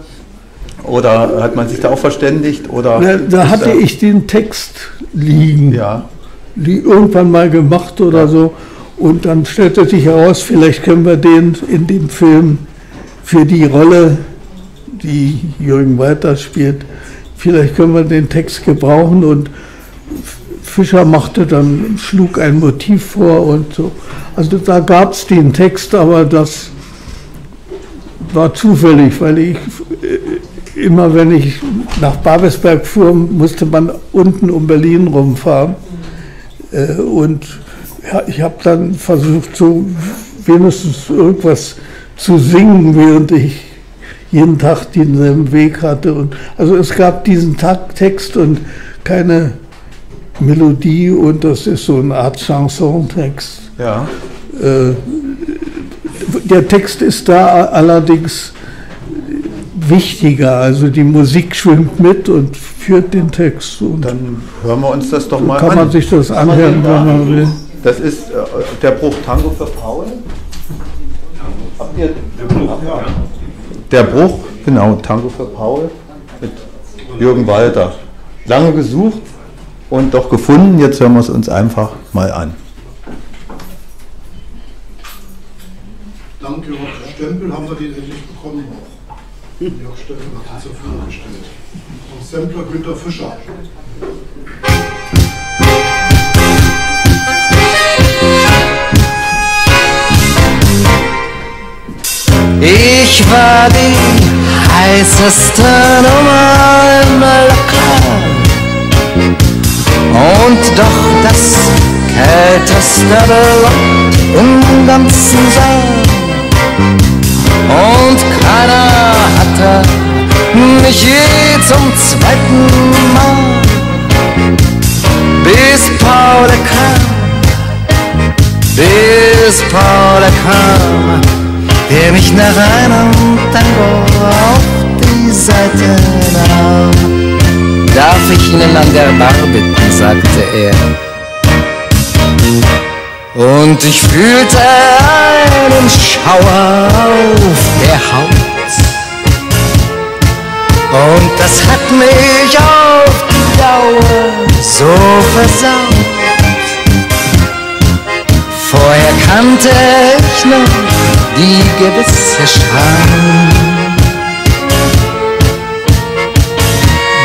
Oder hat man sich da auch verständigt? Oder Na, da hatte da ich den Text liegen, ja. die irgendwann mal gemacht oder ja. so. Und dann stellte sich heraus, vielleicht können wir den in dem Film für die Rolle, die Jürgen Weiter spielt, vielleicht können wir den Text gebrauchen. Und Fischer machte dann, schlug ein Motiv vor und so. Also da gab es den Text, aber das war zufällig, weil ich äh, immer, wenn ich nach Babelsberg fuhr, musste man unten um Berlin rumfahren. Äh, und ich habe dann versucht, so wenigstens irgendwas zu singen, während ich jeden Tag denselben Weg hatte. Und also es gab diesen Text und keine Melodie und das ist so eine Art Chanson-Text. Ja. Äh, der Text ist da allerdings wichtiger. Also die Musik schwimmt mit und führt den Text. Und Dann hören wir uns das doch mal kann an. Kann man sich das anhören, wenn man will. Das ist äh, der Bruch Tango für Paul. Habt ihr der Bruch? Ja. Der Bruch, genau, Tango für Paul mit Jürgen Walter. Lange gesucht und doch gefunden. Jetzt hören wir es uns einfach mal an. Dank Jörg Stempel haben wir den endlich bekommen auch. Jörg Stempel hat ihn zur Verfügung gestellt. Und Sampler Günter Fischer. Ich war die heißeste Nummer im Lokal und doch das kälteste Belag im ganzen Saal. Und keiner hatte mich je zum zweiten Mal, bis Paul kam, bis Paul kam der mich nach einem Tango auf die Seite nahm. Darf ich Ihnen an der Bar bitten, sagte er. Und ich fühlte einen Schauer auf der Haut. Und das hat mich auf die Dauer so versaut. Vorher kannte ich noch die gewisse Scham.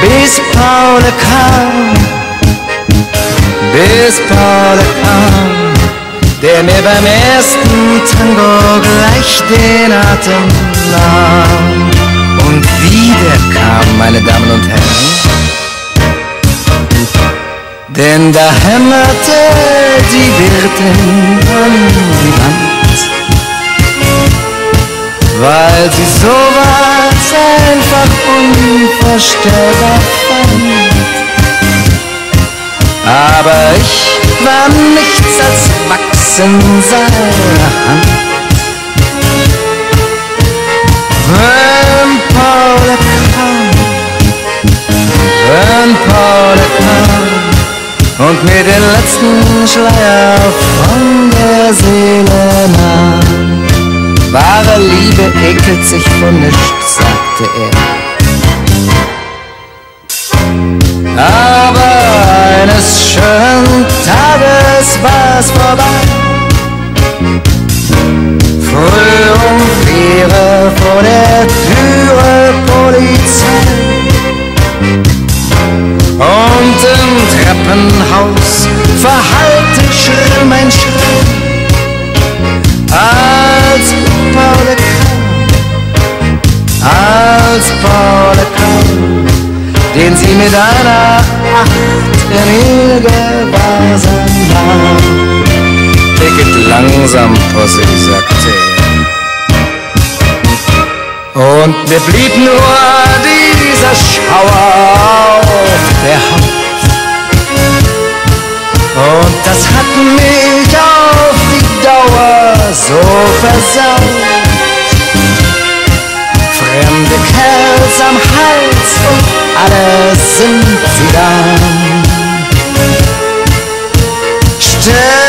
Bis Paul kam, bis Paul kam, der mir beim ersten Tango gleich den Atem nahm. Und wieder kam, meine Damen und Herren, denn da hämmerte die Wirtin an die Wand weil sie sowas einfach unvorstellbar fand. Aber ich war nichts als Wachs in seiner Hand. Wenn Paul kam, wenn Paul kam und mir den letzten Schleier von der Seele nahm. Wahre Liebe ekelt sich von nichts, sagte er. Aber eines schönen Tages war's vorbei. Früh vor der Türe Polizei. Und im Treppenhaus verhallte schrill mein Schrei. Als Paul kam, als Paul kam, den sie mit einer Acht in ihr Gewahrsam nahm. Langsam, Posse, sagte er. Und mir blieb nur dieser Schauer auf der Haut. Und das hat mich auf die Dauer so versaut. Fremde Kerls am Hals und alle sind sie dann. Stell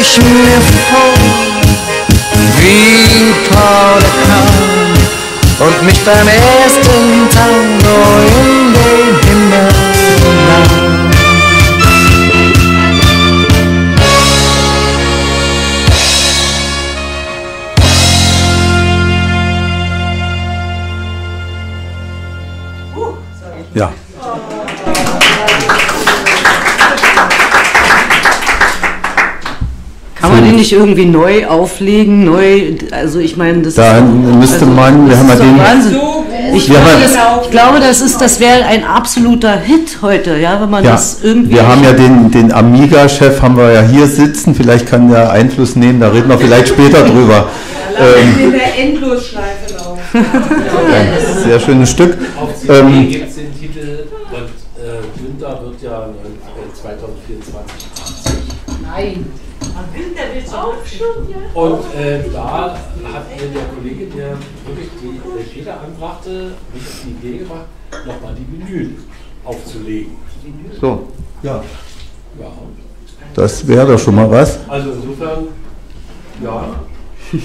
ich mir vor, wie Paul kam und mich beim ersten Tango in den man nicht irgendwie neu auflegen, neu, also ich meine, das Da ist müsste man, wir haben ja den, Wahnsinn. Ich, Wir glaube, haben- das, ich glaube, das ist, das wäre ein absoluter Hit heute, ja, wenn man ja, das irgendwie. wir haben ja den, den Amiga-Chef, haben wir ja hier sitzen, vielleicht kann der Einfluss nehmen, da reden wir vielleicht später drüber. Ähm, in der Endlosschleife laufen. *laughs* ja, sehr schönes Stück. Ähm, gibt es den Titel und äh, Günther wird ja äh, 2024 80. Nein. Und äh, da hat mir der Kollege, der wirklich die Feder anbrachte, mich auf die Idee gebracht, nochmal die Vinyl aufzulegen. So, ja, Ja. das wäre doch schon mal was. Also insofern, ja, Danke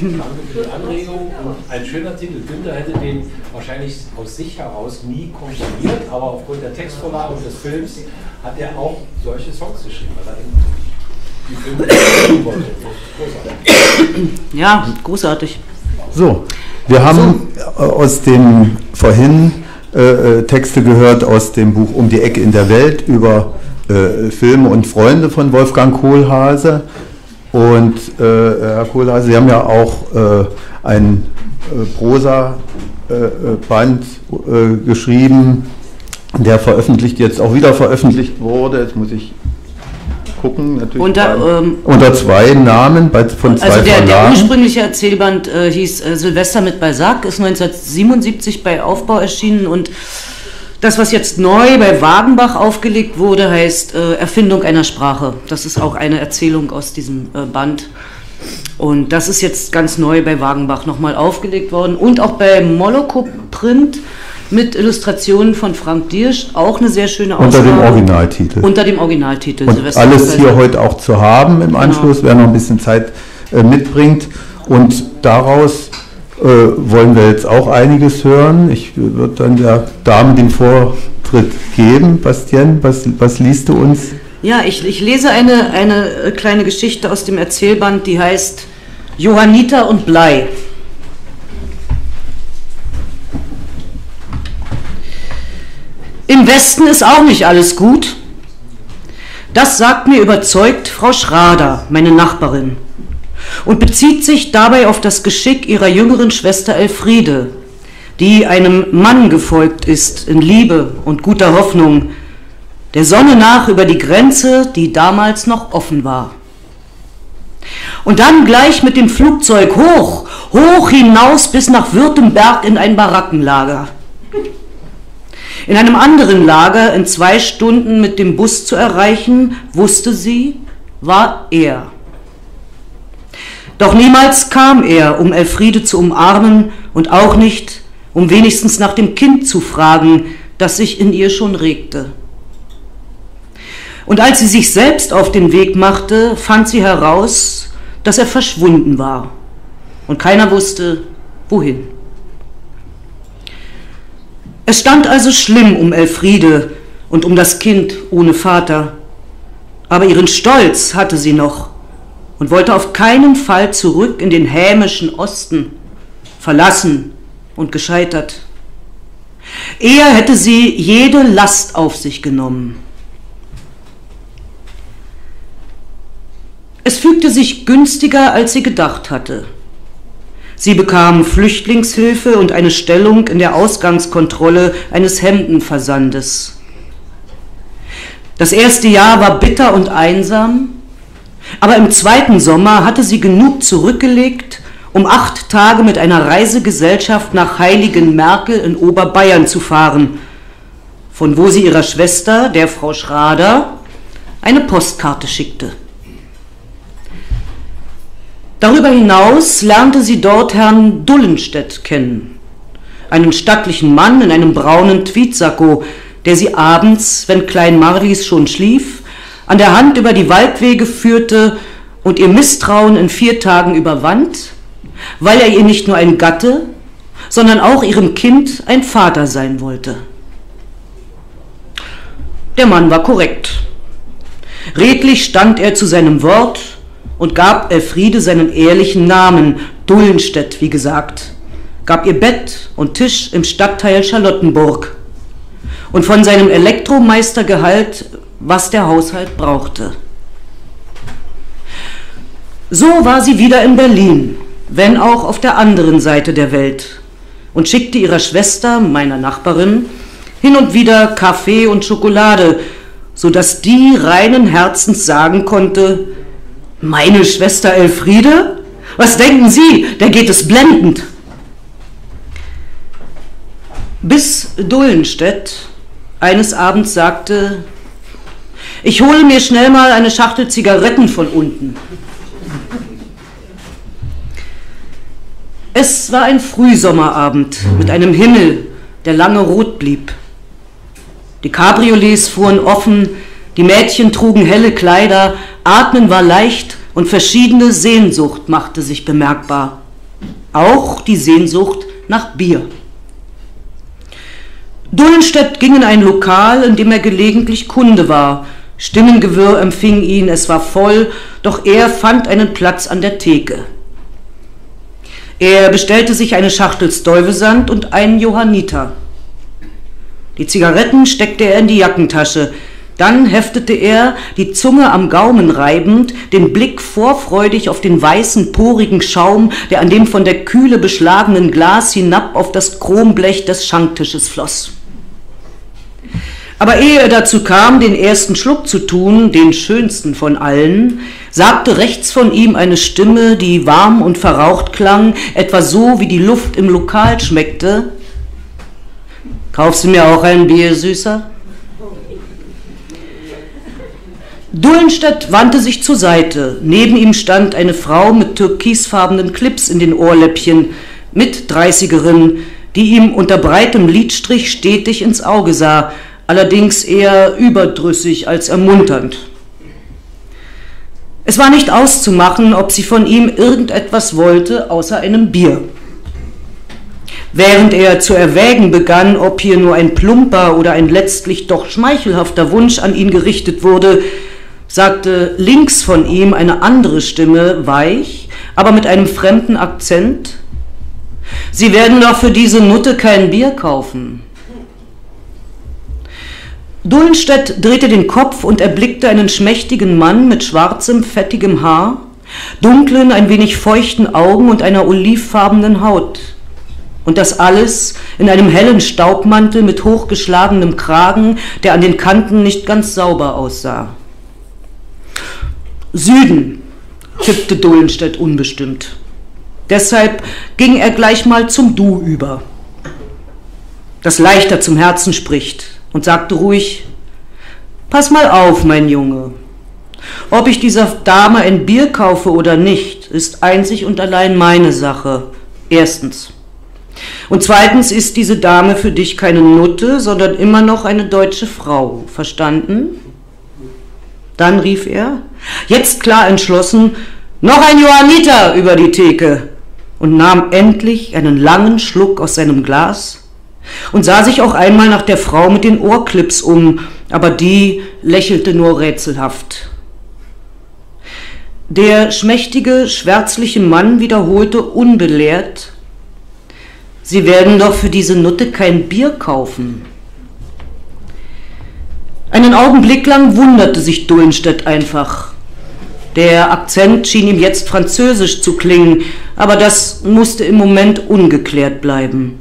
für die Anregung und ein schöner Titel. Günther hätte den wahrscheinlich aus sich heraus nie komponiert, aber aufgrund der Textvorlage des Films hat er auch solche Songs geschrieben, weil er *coughs* Ja, großartig. So, wir haben äh, aus dem vorhin äh, äh, Texte gehört aus dem Buch Um die Ecke in der Welt über äh, Filme und Freunde von Wolfgang Kohlhase. Und äh, Herr Kohlhase, Sie haben ja auch äh, ein äh, Prosa-Band äh, geschrieben, der veröffentlicht jetzt auch wieder veröffentlicht wurde. Jetzt muss ich gucken, natürlich. Unter, bei- ähm, unter zwei Namen bei, von zwei Also der, der ursprüngliche Erzählband äh, hieß äh, Silvester mit Balzac, ist 1977 bei Aufbau erschienen und das, was jetzt neu bei Wagenbach aufgelegt wurde, heißt äh, Erfindung einer Sprache. Das ist auch eine Erzählung aus diesem äh, Band. Und das ist jetzt ganz neu bei Wagenbach nochmal aufgelegt worden und auch bei Moloko Print mit Illustrationen von Frank Diersch, auch eine sehr schöne Unter dem Ausgabe. Originaltitel. Unter dem Originaltitel. Und Silvester alles hier heute auch zu haben im Anschluss, wer noch ein bisschen Zeit äh, mitbringt. Und daraus äh, wollen wir jetzt auch einiges hören. Ich würde dann der Dame den Vortritt geben. Bastian, was, was liest du uns? Ja, ich, ich lese eine, eine kleine Geschichte aus dem Erzählband, die heißt Johanniter und Blei. Im Westen ist auch nicht alles gut. Das sagt mir überzeugt Frau Schrader, meine Nachbarin, und bezieht sich dabei auf das Geschick ihrer jüngeren Schwester Elfriede, die einem Mann gefolgt ist in Liebe und guter Hoffnung, der Sonne nach über die Grenze, die damals noch offen war. Und dann gleich mit dem Flugzeug hoch, hoch hinaus bis nach Württemberg in ein Barackenlager. In einem anderen Lager in zwei Stunden mit dem Bus zu erreichen, wusste sie, war er. Doch niemals kam er, um Elfriede zu umarmen und auch nicht, um wenigstens nach dem Kind zu fragen, das sich in ihr schon regte. Und als sie sich selbst auf den Weg machte, fand sie heraus, dass er verschwunden war. Und keiner wusste, wohin. Es stand also schlimm um Elfriede und um das Kind ohne Vater. Aber ihren Stolz hatte sie noch und wollte auf keinen Fall zurück in den hämischen Osten, verlassen und gescheitert. Eher hätte sie jede Last auf sich genommen. Es fügte sich günstiger, als sie gedacht hatte. Sie bekam Flüchtlingshilfe und eine Stellung in der Ausgangskontrolle eines Hemdenversandes. Das erste Jahr war bitter und einsam, aber im zweiten Sommer hatte sie genug zurückgelegt, um acht Tage mit einer Reisegesellschaft nach Heiligen Merkel in Oberbayern zu fahren, von wo sie ihrer Schwester, der Frau Schrader, eine Postkarte schickte. Darüber hinaus lernte sie dort Herrn Dullenstedt kennen, einen stattlichen Mann in einem braunen Tweedsacko, der sie abends, wenn Klein Marlies schon schlief, an der Hand über die Waldwege führte und ihr Misstrauen in vier Tagen überwand, weil er ihr nicht nur ein Gatte, sondern auch ihrem Kind ein Vater sein wollte. Der Mann war korrekt. Redlich stand er zu seinem Wort und gab Elfriede seinen ehrlichen Namen, Dullenstedt, wie gesagt, gab ihr Bett und Tisch im Stadtteil Charlottenburg und von seinem Elektromeistergehalt, was der Haushalt brauchte. So war sie wieder in Berlin, wenn auch auf der anderen Seite der Welt, und schickte ihrer Schwester, meiner Nachbarin, hin und wieder Kaffee und Schokolade, so dass die reinen Herzens sagen konnte, meine Schwester Elfriede? Was denken Sie? Der geht es blendend. Bis Dullenstedt eines Abends sagte, ich hole mir schnell mal eine Schachtel Zigaretten von unten. Es war ein Frühsommerabend mit einem Himmel, der lange rot blieb. Die Cabriolets fuhren offen, die Mädchen trugen helle Kleider, Atmen war leicht und verschiedene Sehnsucht machte sich bemerkbar. Auch die Sehnsucht nach Bier. Dullenstedt ging in ein Lokal, in dem er gelegentlich Kunde war. Stimmengewirr empfing ihn, es war voll, doch er fand einen Platz an der Theke. Er bestellte sich eine Schachtel Stuyvesant und einen Johanniter. Die Zigaretten steckte er in die Jackentasche, dann heftete er, die Zunge am Gaumen reibend, den Blick vorfreudig auf den weißen, porigen Schaum, der an dem von der Kühle beschlagenen Glas hinab auf das Chromblech des Schanktisches floss. Aber ehe er dazu kam, den ersten Schluck zu tun, den schönsten von allen, sagte rechts von ihm eine Stimme, die warm und verraucht klang, etwa so, wie die Luft im Lokal schmeckte. Kaufst du mir auch ein Bier, Süßer? Dullenstedt wandte sich zur Seite. Neben ihm stand eine Frau mit türkisfarbenen Clips in den Ohrläppchen, mit Dreißigerin, die ihm unter breitem Lidstrich stetig ins Auge sah, allerdings eher überdrüssig als ermunternd. Es war nicht auszumachen, ob sie von ihm irgendetwas wollte, außer einem Bier. Während er zu erwägen begann, ob hier nur ein plumper oder ein letztlich doch schmeichelhafter Wunsch an ihn gerichtet wurde, sagte links von ihm eine andere Stimme, weich, aber mit einem fremden Akzent, Sie werden doch für diese Nutte kein Bier kaufen. Dullenstedt drehte den Kopf und erblickte einen schmächtigen Mann mit schwarzem, fettigem Haar, dunklen, ein wenig feuchten Augen und einer olivfarbenen Haut. Und das alles in einem hellen Staubmantel mit hochgeschlagenem Kragen, der an den Kanten nicht ganz sauber aussah. Süden, tippte Dullenstedt unbestimmt. Deshalb ging er gleich mal zum Du über, das leichter zum Herzen spricht, und sagte ruhig, Pass mal auf, mein Junge. Ob ich dieser Dame ein Bier kaufe oder nicht, ist einzig und allein meine Sache. Erstens. Und zweitens ist diese Dame für dich keine Nutte, sondern immer noch eine deutsche Frau. Verstanden? Dann rief er, jetzt klar entschlossen, noch ein Johanniter über die Theke und nahm endlich einen langen Schluck aus seinem Glas und sah sich auch einmal nach der Frau mit den Ohrclips um, aber die lächelte nur rätselhaft. Der schmächtige, schwärzliche Mann wiederholte unbelehrt, Sie werden doch für diese Nutte kein Bier kaufen. Einen Augenblick lang wunderte sich Dullenstedt einfach. Der Akzent schien ihm jetzt französisch zu klingen, aber das musste im Moment ungeklärt bleiben.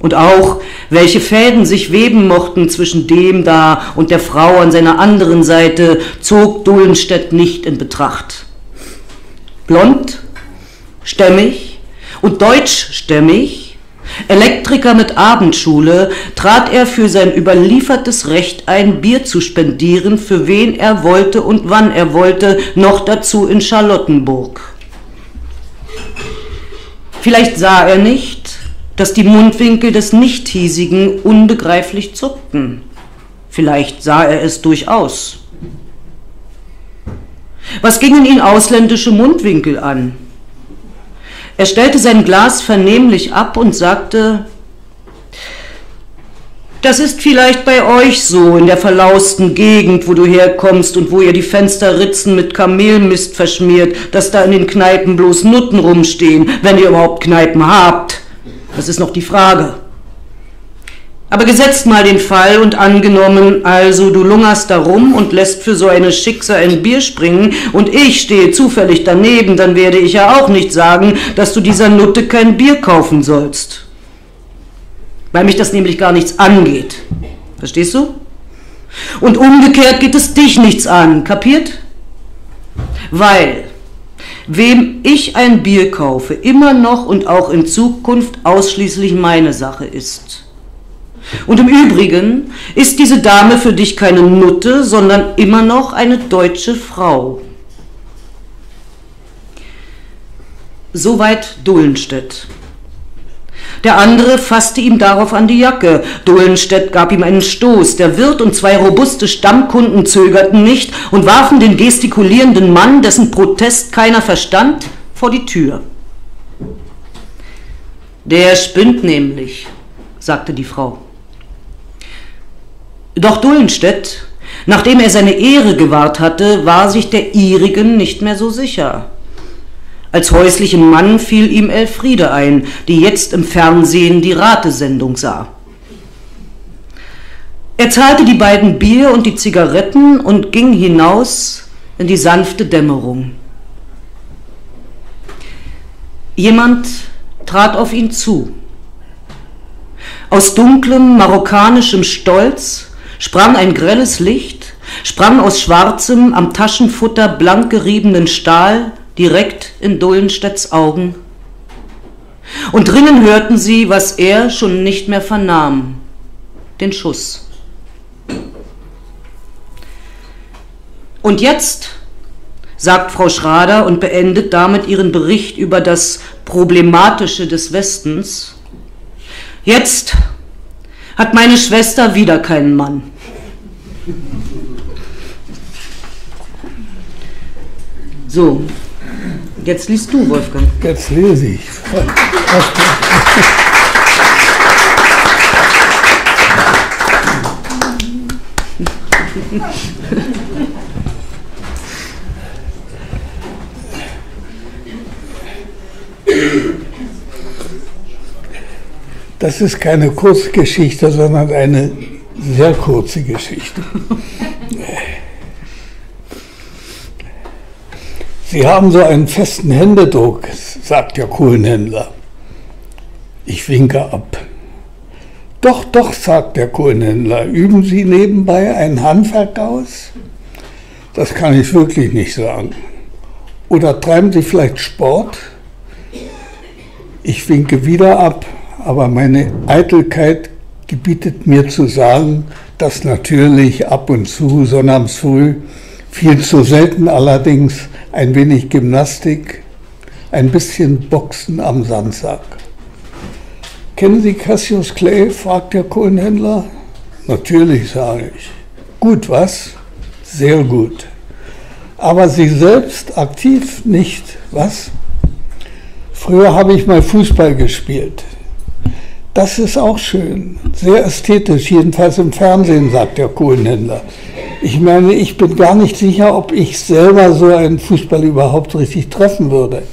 Und auch, welche Fäden sich weben mochten zwischen dem da und der Frau an seiner anderen Seite, zog Dullenstedt nicht in Betracht. Blond, stämmig und deutschstämmig Elektriker mit Abendschule, trat er für sein überliefertes Recht ein, Bier zu spendieren, für wen er wollte und wann er wollte, noch dazu in Charlottenburg. Vielleicht sah er nicht, dass die Mundwinkel des Nichthiesigen unbegreiflich zuckten. Vielleicht sah er es durchaus. Was gingen ihn ausländische Mundwinkel an? Er stellte sein Glas vernehmlich ab und sagte, das ist vielleicht bei euch so in der verlausten Gegend, wo du herkommst und wo ihr die Fensterritzen mit Kamelmist verschmiert, dass da in den Kneipen bloß Nutten rumstehen, wenn ihr überhaupt Kneipen habt. Das ist noch die Frage. Aber gesetzt mal den Fall und angenommen, also du lungerst da rum und lässt für so eine Schicksal ein Bier springen und ich stehe zufällig daneben, dann werde ich ja auch nicht sagen, dass du dieser Nutte kein Bier kaufen sollst. Weil mich das nämlich gar nichts angeht. Verstehst du? Und umgekehrt geht es dich nichts an, kapiert? Weil wem ich ein Bier kaufe, immer noch und auch in Zukunft ausschließlich meine Sache ist. Und im Übrigen ist diese Dame für dich keine Nutte, sondern immer noch eine deutsche Frau. Soweit Dullenstedt. Der andere fasste ihm darauf an die Jacke. Dohlenstedt gab ihm einen Stoß. Der Wirt und zwei robuste Stammkunden zögerten nicht und warfen den gestikulierenden Mann, dessen Protest keiner verstand, vor die Tür. Der spinnt nämlich, sagte die Frau. Doch Dullenstedt, nachdem er seine Ehre gewahrt hatte, war sich der ihrigen nicht mehr so sicher. Als häuslichen Mann fiel ihm Elfriede ein, die jetzt im Fernsehen die Ratesendung sah. Er zahlte die beiden Bier und die Zigaretten und ging hinaus in die sanfte Dämmerung. Jemand trat auf ihn zu. Aus dunklem marokkanischem Stolz sprang ein grelles Licht, sprang aus schwarzem, am Taschenfutter blank geriebenen Stahl direkt in Dullenstedts Augen. Und drinnen hörten sie, was er schon nicht mehr vernahm, den Schuss. Und jetzt, sagt Frau Schrader und beendet damit ihren Bericht über das Problematische des Westens, jetzt hat meine Schwester wieder keinen Mann. So, Jetzt liest du, Wolfgang. Jetzt lese ich. *laughs* Das ist keine Kurzgeschichte, sondern eine sehr kurze Geschichte. Sie haben so einen festen Händedruck, sagt der Kohlenhändler. Ich winke ab. Doch, doch, sagt der Kohlenhändler, üben Sie nebenbei ein Handwerk aus? Das kann ich wirklich nicht sagen. Oder treiben Sie vielleicht Sport? Ich winke wieder ab, aber meine Eitelkeit gebietet mir zu sagen, dass natürlich ab und zu sonnabends früh viel zu selten allerdings ein wenig Gymnastik, ein bisschen Boxen am Sandsack. Kennen Sie Cassius Clay? fragt der Kohlenhändler. Natürlich, sage ich. Gut, was? Sehr gut. Aber Sie selbst aktiv nicht, was? Früher habe ich mal Fußball gespielt. Das ist auch schön, sehr ästhetisch, jedenfalls im Fernsehen, sagt der Kohlenhändler. Ich meine, ich bin gar nicht sicher, ob ich selber so einen Fußball überhaupt richtig treffen würde.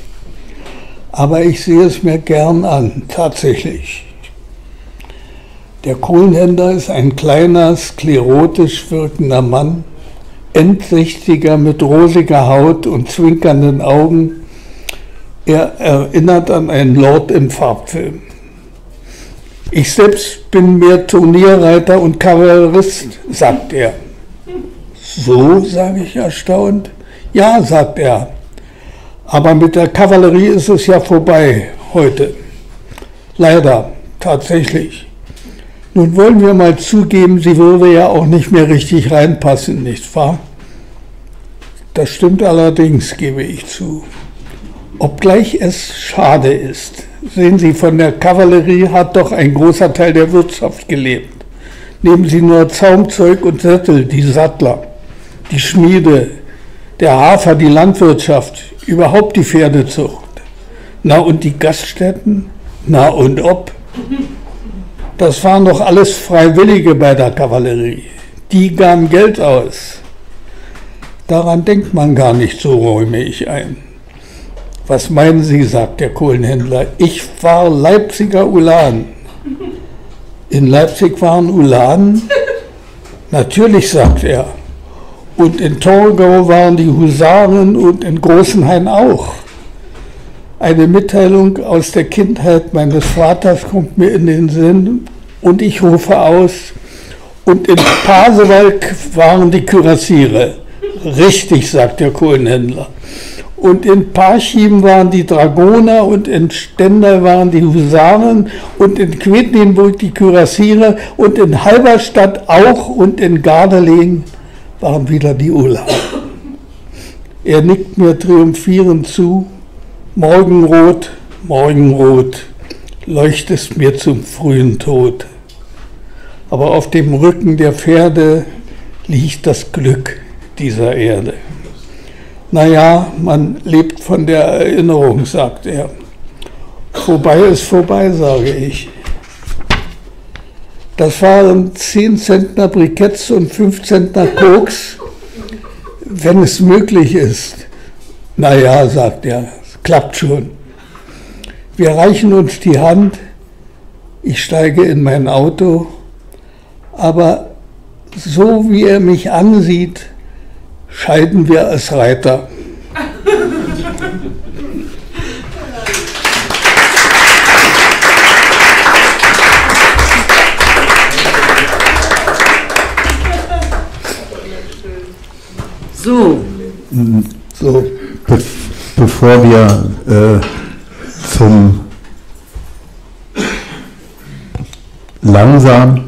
Aber ich sehe es mir gern an, tatsächlich. Der Kohlenhändler ist ein kleiner, sklerotisch wirkender Mann, endsichtiger mit rosiger Haut und zwinkernden Augen. Er erinnert an einen Lord im Farbfilm. Ich selbst bin mehr Turnierreiter und Kavallerist, sagt er. So, sage ich erstaunt. Ja, sagt er. Aber mit der Kavallerie ist es ja vorbei heute. Leider, tatsächlich. Nun wollen wir mal zugeben, sie würde ja auch nicht mehr richtig reinpassen, nicht wahr? Das stimmt allerdings, gebe ich zu. Obgleich es schade ist. Sehen Sie, von der Kavallerie hat doch ein großer Teil der Wirtschaft gelebt. Nehmen Sie nur Zaumzeug und Sättel, die Sattler die Schmiede, der Hafer, die Landwirtschaft, überhaupt die Pferdezucht. Na und die Gaststätten? Na und ob? Das waren doch alles Freiwillige bei der Kavallerie. Die gaben Geld aus. Daran denkt man gar nicht, so räume ich ein. Was meinen Sie, sagt der Kohlenhändler. Ich war Leipziger Ulan. In Leipzig waren Ulanen? Natürlich, sagt er. Und in Torgau waren die Husaren und in Großenhain auch. Eine Mitteilung aus der Kindheit meines Vaters kommt mir in den Sinn und ich rufe aus. Und in Pasewalk waren die Kürassiere. Richtig, sagt der Kohlenhändler. Und in Parchim waren die Dragoner und in Stendal waren die Husaren und in Quedlinburg die Kürassiere und in Halberstadt auch und in Gardelegen waren wieder die Ulla. Er nickt mir triumphierend zu, Morgenrot, Morgenrot, leuchtest mir zum frühen Tod. Aber auf dem Rücken der Pferde liegt das Glück dieser Erde. Naja, man lebt von der Erinnerung, sagt er. Vorbei ist vorbei, sage ich. Das waren 10 Zentner Briketts und 5 Zentner Koks, wenn es möglich ist. Naja, sagt er, klappt schon. Wir reichen uns die Hand, ich steige in mein Auto, aber so wie er mich ansieht, scheiden wir als Reiter. So. So. Be bevor wir äh, zum langsam,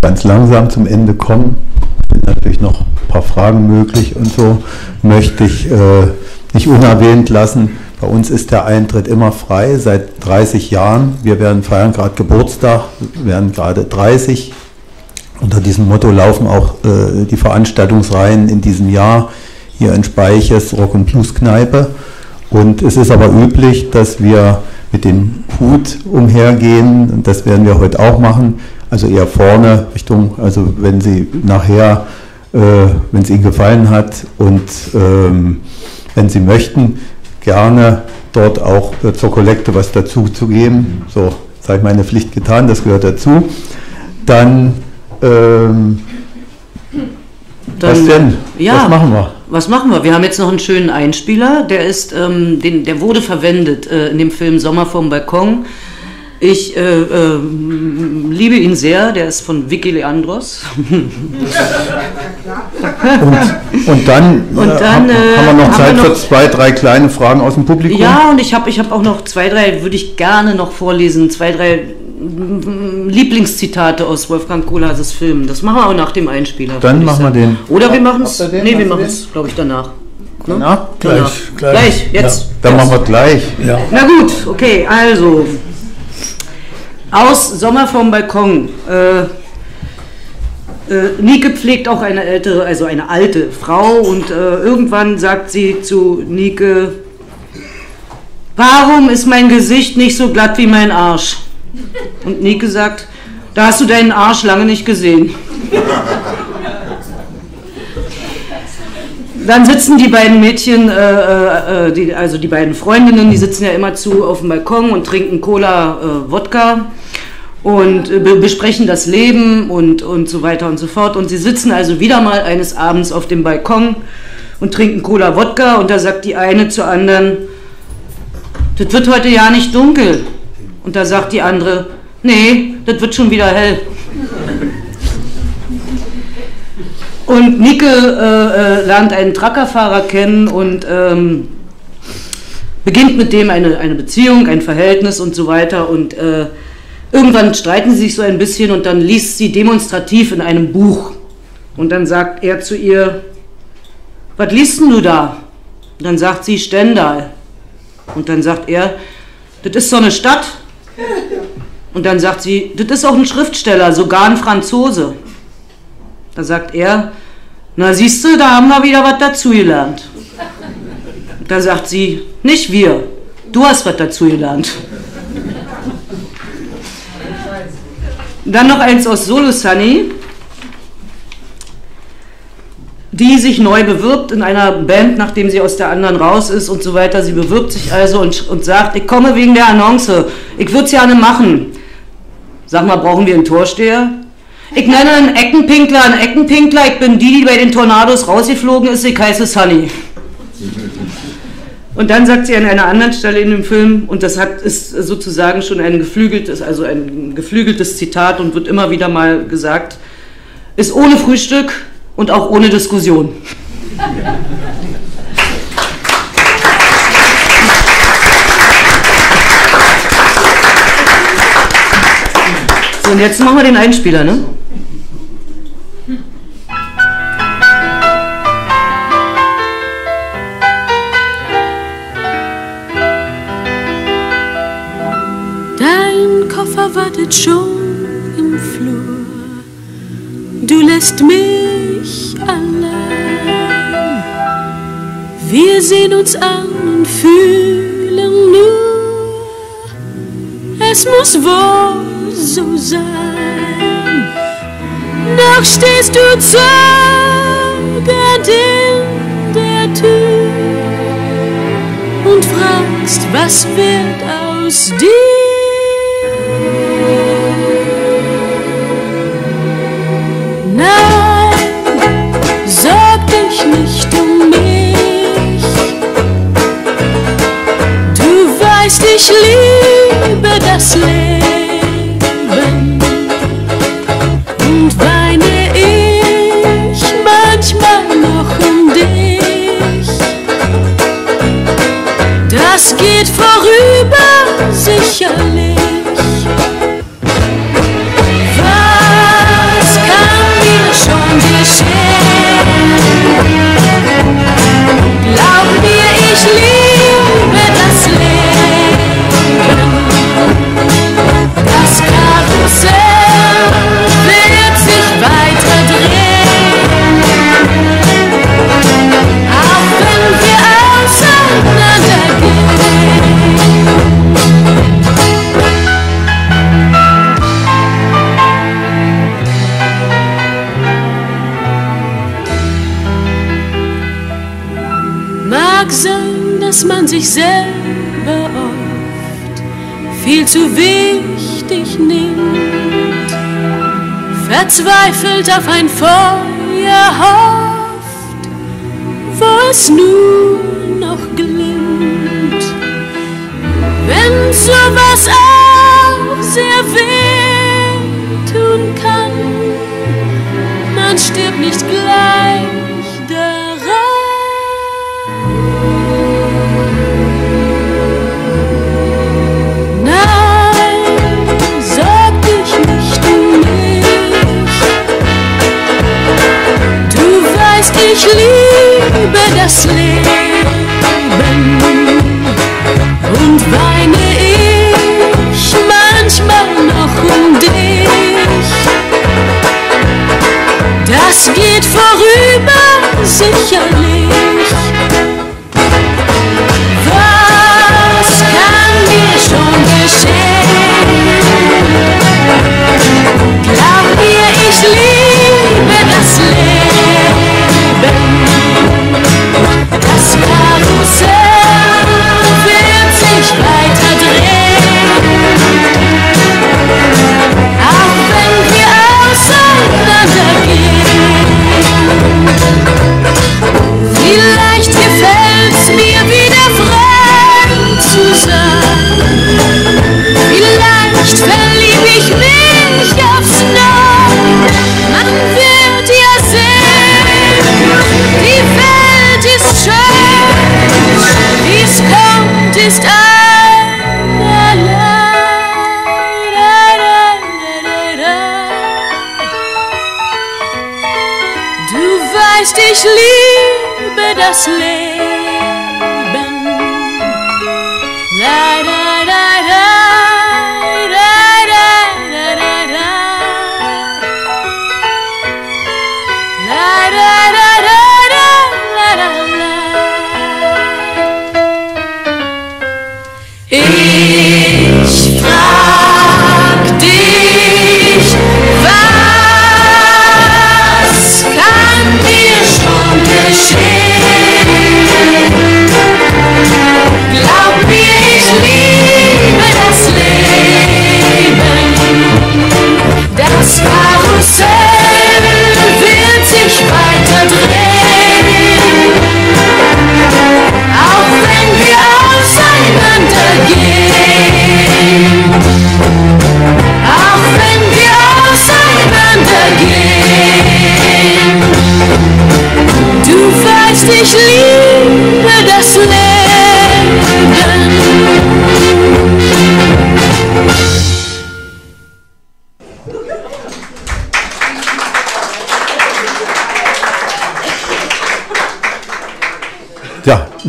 ganz langsam zum Ende kommen, sind natürlich noch paar Fragen möglich und so, möchte ich äh, nicht unerwähnt lassen. Bei uns ist der Eintritt immer frei, seit 30 Jahren. Wir werden feiern gerade Geburtstag, werden gerade 30 unter diesem Motto laufen auch äh, die Veranstaltungsreihen in diesem Jahr hier in Speiches Rock und Blues Kneipe. Und es ist aber üblich, dass wir mit dem Hut umhergehen. Und das werden wir heute auch machen. Also eher vorne Richtung, also wenn Sie nachher, wenn es Ihnen gefallen hat und ähm, wenn Sie möchten, gerne dort auch äh, zur Kollekte was dazu zu geben. So, jetzt habe ich meine Pflicht getan, das gehört dazu. Dann ähm, Dann, was denn? Ja, Was machen wir? Was machen wir? Wir haben jetzt noch einen schönen Einspieler, der ist, ähm, den, der wurde verwendet äh, in dem Film Sommer vom Balkon. Ich äh, äh, liebe ihn sehr, der ist von Vicky Leandros. Und, und dann, Und äh, dann, haben, äh, haben wir noch haben Zeit wir für noch- zwei, drei kleine Fragen aus dem Publikum? Ja, und ich habe ich hab auch noch zwei, drei, würde ich gerne noch vorlesen, zwei, drei mm, Lieblingszitate aus Wolfgang Kohlehases Film. Das machen wir auch nach dem Einspieler. Dann machen wir den. Oder wir machen es, nee, wir machen es, glaube ich, danach. Ne? Na, Gleich, gleich. Gleich, jetzt. Dann machen wir gleich. Ja. Na gut, okay, also. Aus Sommer vom Balkon. Äh, äh, Nike pflegt auch eine ältere, also eine alte Frau und äh, irgendwann sagt sie zu Nike, warum ist mein Gesicht nicht so glatt wie mein Arsch? Und Nike sagt, da hast du deinen Arsch lange nicht gesehen. Dann sitzen die beiden Mädchen, äh, äh, die, also die beiden Freundinnen, die sitzen ja immer zu auf dem Balkon und trinken Cola, äh, Wodka und äh, be besprechen das Leben und, und so weiter und so fort. Und sie sitzen also wieder mal eines Abends auf dem Balkon und trinken Cola, Wodka und da sagt die eine zur anderen, das wird heute ja nicht dunkel. Und da sagt die andere, nee, das wird schon wieder hell. Und Nike äh, äh, lernt einen Truckerfahrer kennen und ähm, beginnt mit dem eine, eine Beziehung, ein Verhältnis und so weiter. Und äh, irgendwann streiten sie sich so ein bisschen und dann liest sie demonstrativ in einem Buch. Und dann sagt er zu ihr, was liest denn du da? Und dann sagt sie Stendal. Und dann sagt er, das ist so eine Stadt. Und dann sagt sie, das ist auch ein Schriftsteller, sogar ein Franzose. Da sagt er, na siehst du, da haben wir wieder was dazugelernt. Da sagt sie, nicht wir, du hast was dazugelernt. Dann noch eins aus Solo Sunny, die sich neu bewirbt in einer Band, nachdem sie aus der anderen raus ist und so weiter. Sie bewirbt sich also und, und sagt, ich komme wegen der Annonce, ich würde es gerne machen. Sag mal, brauchen wir einen Torsteher? Ich nenne einen Eckenpinkler einen Eckenpinkler. Ich bin die, die bei den Tornados rausgeflogen ist. Ich heiße Sunny. Und dann sagt sie an einer anderen Stelle in dem Film, und das hat, ist sozusagen schon ein geflügeltes, also ein geflügeltes Zitat und wird immer wieder mal gesagt, ist ohne Frühstück und auch ohne Diskussion. So, und jetzt machen wir den Einspieler, ne? Wartet schon im Flur. Du lässt mich allein. Wir sehen uns an und fühlen nur, es muss wohl so sein. Noch stehst du zögernd in der Tür und fragst, was wird aus dir? Deixe-lhe me pedacinho. zu wichtig nimmt, verzweifelt auf ein Feuer hofft, wo es nur noch glimmt. Wenn sowas das Leben und weine ich manchmal noch um dich. Das geht vorüber, sicherlich. Du weißt, ich liebe das Leben.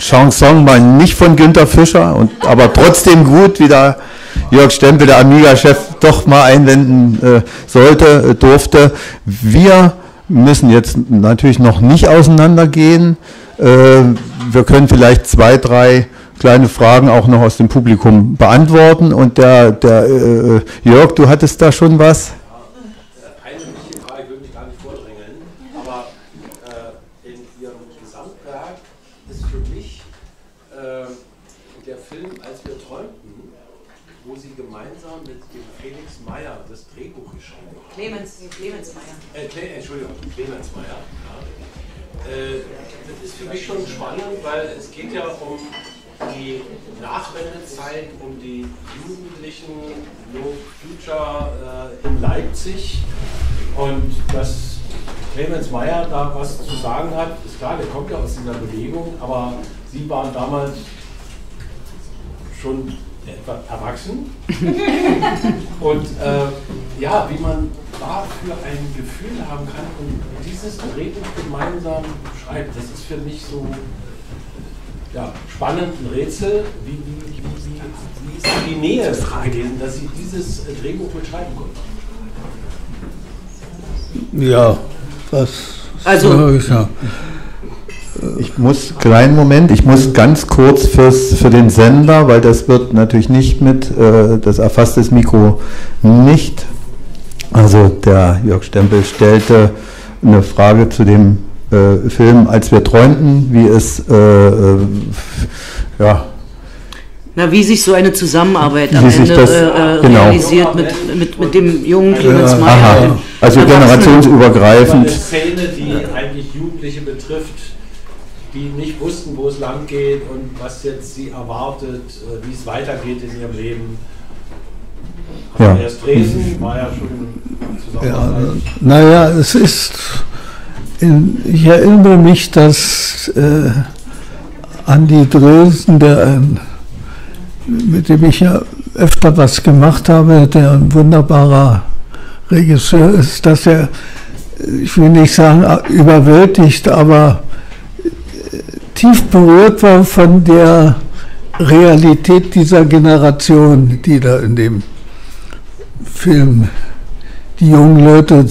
Chanson mal nicht von Günter Fischer, und, aber trotzdem gut, wie da Jörg Stempel, der Amiga-Chef, doch mal einwenden äh, sollte, äh, durfte. Wir müssen jetzt natürlich noch nicht auseinandergehen. Äh, wir können vielleicht zwei, drei kleine Fragen auch noch aus dem Publikum beantworten. Und der, der äh, äh, Jörg, du hattest da schon was? Future äh, in Leipzig. Und dass Clemens Meyer da was zu sagen hat, ist klar, der kommt ja aus dieser Bewegung, aber Sie waren damals schon etwa erwachsen. *laughs* und äh, ja, wie man dafür ein Gefühl haben kann und dieses Drehbuch gemeinsam schreibt, das ist für mich so ja, spannend, ein Rätsel. Wie, wie, wie, wie, wie ist die Nähe gewesen, dass Sie dieses äh, Drehbuch mitschreiben konnten? Ja, das Also- soll ich sagen. Ich muss, kleinen Moment, ich muss ganz kurz fürs, für den Sender, weil das wird natürlich nicht mit, äh, das erfasst das Mikro nicht. Also der Jörg Stempel stellte eine Frage zu dem äh, Film, als wir träumten, wie es, äh, äh, ja, Na, wie sich so eine Zusammenarbeit am Ende das- äh, äh, genau. realisiert mit, mit, mit dem jungen Clemens Ja, Meyer. Also generationsübergreifend. Eine Szene, die eigentlich Jugendliche betrifft, die nicht wussten, wo es lang geht und was jetzt sie erwartet, äh, wie es weitergeht in ihrem Leben. Ja. Andreas Dresen war ja schon Ja, Zusammenarbeit. naja, es ist, in, ich erinnere mich, dass äh, Andi Drösen, der ein, mit dem ich ja öfter was gemacht habe, der ein wunderbarer Regisseur ist, dass er, ich will nicht sagen überwältigt, aber äh, tief berührt war von der Realität dieser Generation, die da in dem Film die jungen Leute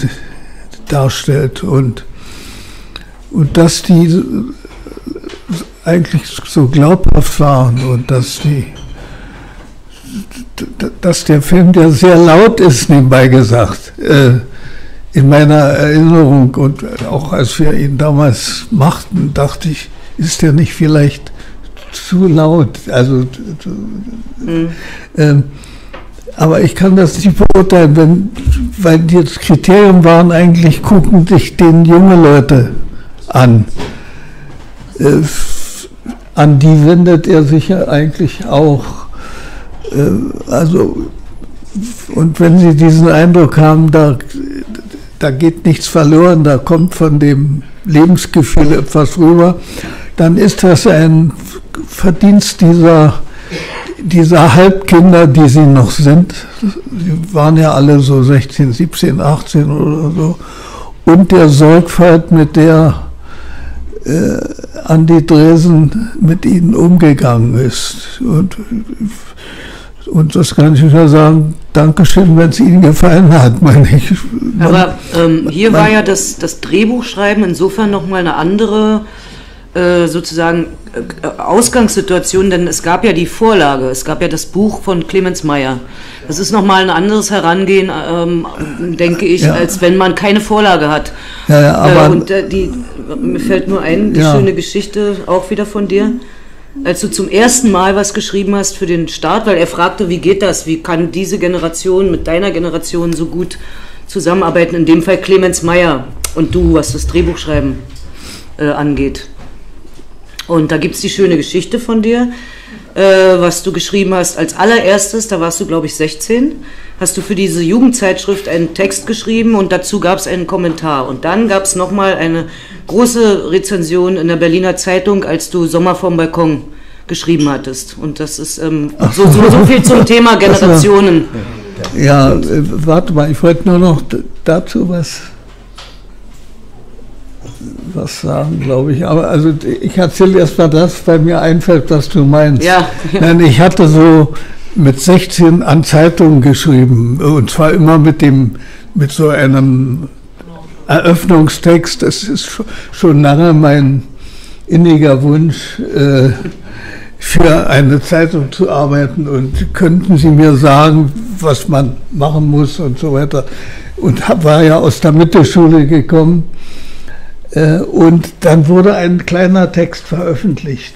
darstellt und, und dass die eigentlich so glaubhaft waren und dass die dass der Film, der sehr laut ist, nebenbei gesagt, äh, in meiner Erinnerung und auch als wir ihn damals machten, dachte ich, ist der nicht vielleicht zu laut? Also, Mhm. ähm, aber ich kann das nicht beurteilen, wenn, weil die das Kriterium waren eigentlich, gucken sich den junge Leute an. Äh, an die wendet er sich ja eigentlich auch. Äh, also, und wenn Sie diesen Eindruck haben, da, da geht nichts verloren, da kommt von dem Lebensgefühl etwas rüber, dann ist das ein Verdienst dieser, dieser Halbkinder, die sie noch sind. Sie waren ja alle so 16, 17, 18 oder so. Und der Sorgfalt, mit der äh, Andi Dresen mit ihnen umgegangen ist. Und, und das kann ich nur sagen, Dankeschön, wenn es Ihnen gefallen hat, *laughs* meine ich. Man- Aber ähm, hier man- war ja das, das Drehbuchschreiben insofern nochmal eine andere äh, sozusagen äh, Ausgangssituation, denn es gab ja die Vorlage, es gab ja das Buch von Clemens Meyer. Das ist nochmal ein anderes Herangehen, ähm, denke ich, Ja. als wenn man keine Vorlage hat. Ja, ja, aber- äh, und äh, die, mir fällt nur ein, die Ja. schöne Geschichte auch wieder von dir. Als du zum ersten Mal was geschrieben hast für den Start, weil er fragte, wie geht das? Wie kann diese Generation mit deiner Generation so gut zusammenarbeiten? In dem Fall Clemens Meyer und du, was das Drehbuchschreiben äh, angeht. Und da gibt es die schöne Geschichte von dir, äh, was du geschrieben hast. Als allererstes, da warst du, glaube ich, 16, hast du für diese Jugendzeitschrift einen Text geschrieben und dazu gab es einen Kommentar. Und dann gab es nochmal eine große Rezension in der Berliner Zeitung, als du Sommer vom Balkon geschrieben hattest. Und das ist ähm, so, so, so viel zum *laughs* Thema Generationen. Ja, äh, warte mal, ich wollte nur noch dazu was, was sagen, glaube ich. Aber also ich erzähle erst mal das, was mir einfällt, was du meinst. Ja, ja. Nein, ich hatte so mit 16 an Zeitungen geschrieben und zwar immer mit dem mit so einem Eröffnungstext. Das ist schon lange mein inniger Wunsch, äh, für eine Zeitung zu arbeiten und könnten Sie mir sagen, was man machen muss und so weiter. Und hab, war ja aus der Mittelschule gekommen. Äh, und dann wurde ein kleiner Text veröffentlicht.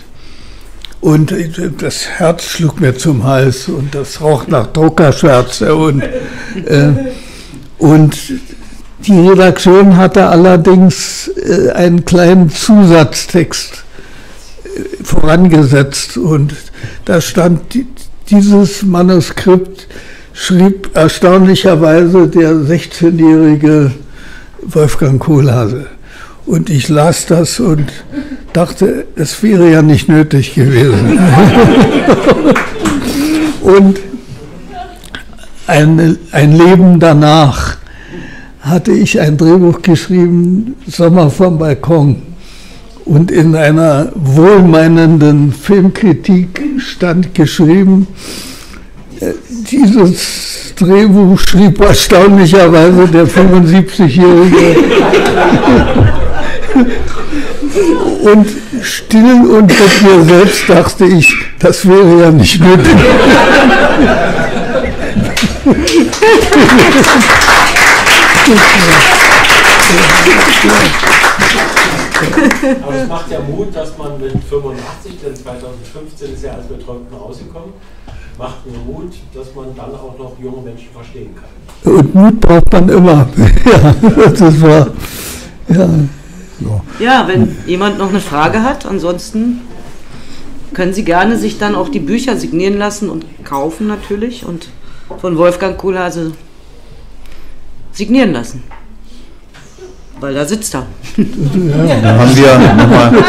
Und das Herz schlug mir zum Hals und das roch nach Druckerschwärze. Und, äh, und die Redaktion hatte allerdings äh, einen kleinen Zusatztext äh, vorangesetzt. Und da stand, dieses Manuskript schrieb erstaunlicherweise der 16-jährige Wolfgang Kohlhase. Und ich las das und dachte, es wäre ja nicht nötig gewesen. *laughs* und ein, ein Leben danach hatte ich ein Drehbuch geschrieben, Sommer vom Balkon. Und in einer wohlmeinenden Filmkritik stand geschrieben, äh, dieses Drehbuch schrieb erstaunlicherweise der 75-Jährige. *laughs* Und still und mit mir selbst dachte ich, das wäre ja nicht nötig. Aber es macht ja Mut, dass man mit 85, denn 2015 ist ja als Betäubten rausgekommen, macht mir Mut, dass man dann auch noch junge Menschen verstehen kann. Und Mut braucht man immer. *laughs* Ja, das war, ja. Ja, wenn jemand noch eine Frage hat, ansonsten können Sie gerne sich dann auch die Bücher signieren lassen und kaufen natürlich und von Wolfgang Kohlhase signieren lassen. Weil da sitzt er. Dann haben wir nochmal *laughs*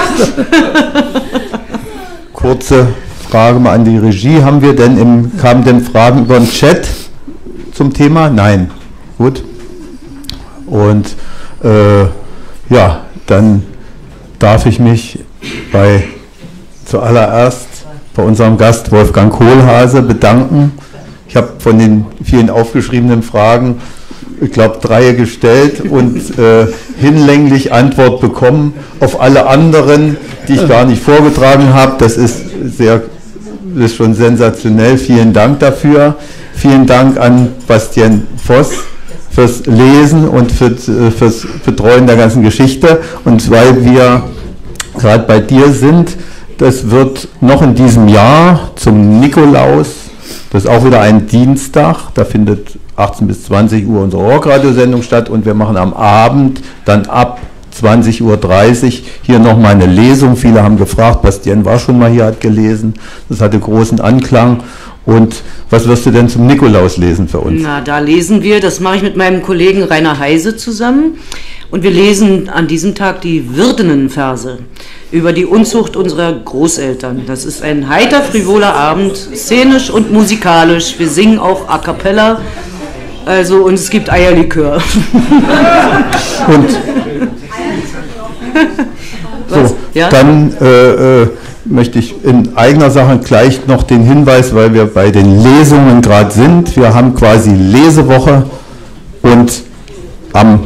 kurze Frage mal an die Regie. Haben wir denn im, kamen denn Fragen über den Chat zum Thema? Nein. Gut. Und äh, ja, dann darf ich mich bei zuallererst bei unserem Gast Wolfgang Kohlhase bedanken. Ich habe von den vielen aufgeschriebenen Fragen, ich glaube, drei gestellt und äh, hinlänglich Antwort bekommen. Auf alle anderen, die ich gar nicht vorgetragen habe, das ist sehr, das ist schon sensationell. Vielen Dank dafür. Vielen Dank an Bastian Voss fürs Lesen und für, äh, fürs Betreuen der ganzen Geschichte. Und weil wir gerade bei dir sind, das wird noch in diesem Jahr zum Nikolaus, das ist auch wieder ein Dienstag, da findet 18 bis 20 Uhr unsere Rockradiosendung statt und wir machen am Abend dann ab 20.30 Uhr hier nochmal eine Lesung. Viele haben gefragt, Bastian war schon mal hier, hat gelesen. Das hatte großen Anklang und was wirst du denn zum Nikolaus lesen für uns? Na, da lesen wir, das mache ich mit meinem Kollegen Rainer Heise zusammen. Und wir lesen an diesem Tag die Wirdenenverse über die Unzucht unserer Großeltern. Das ist ein heiter, frivoler Abend, szenisch und musikalisch. Wir singen auch a cappella. Also, und es gibt Eierlikör. und *laughs* so, ja? dann äh, äh, möchte ich in eigener Sache gleich noch den Hinweis, weil wir bei den Lesungen gerade sind. Wir haben quasi Lesewoche und am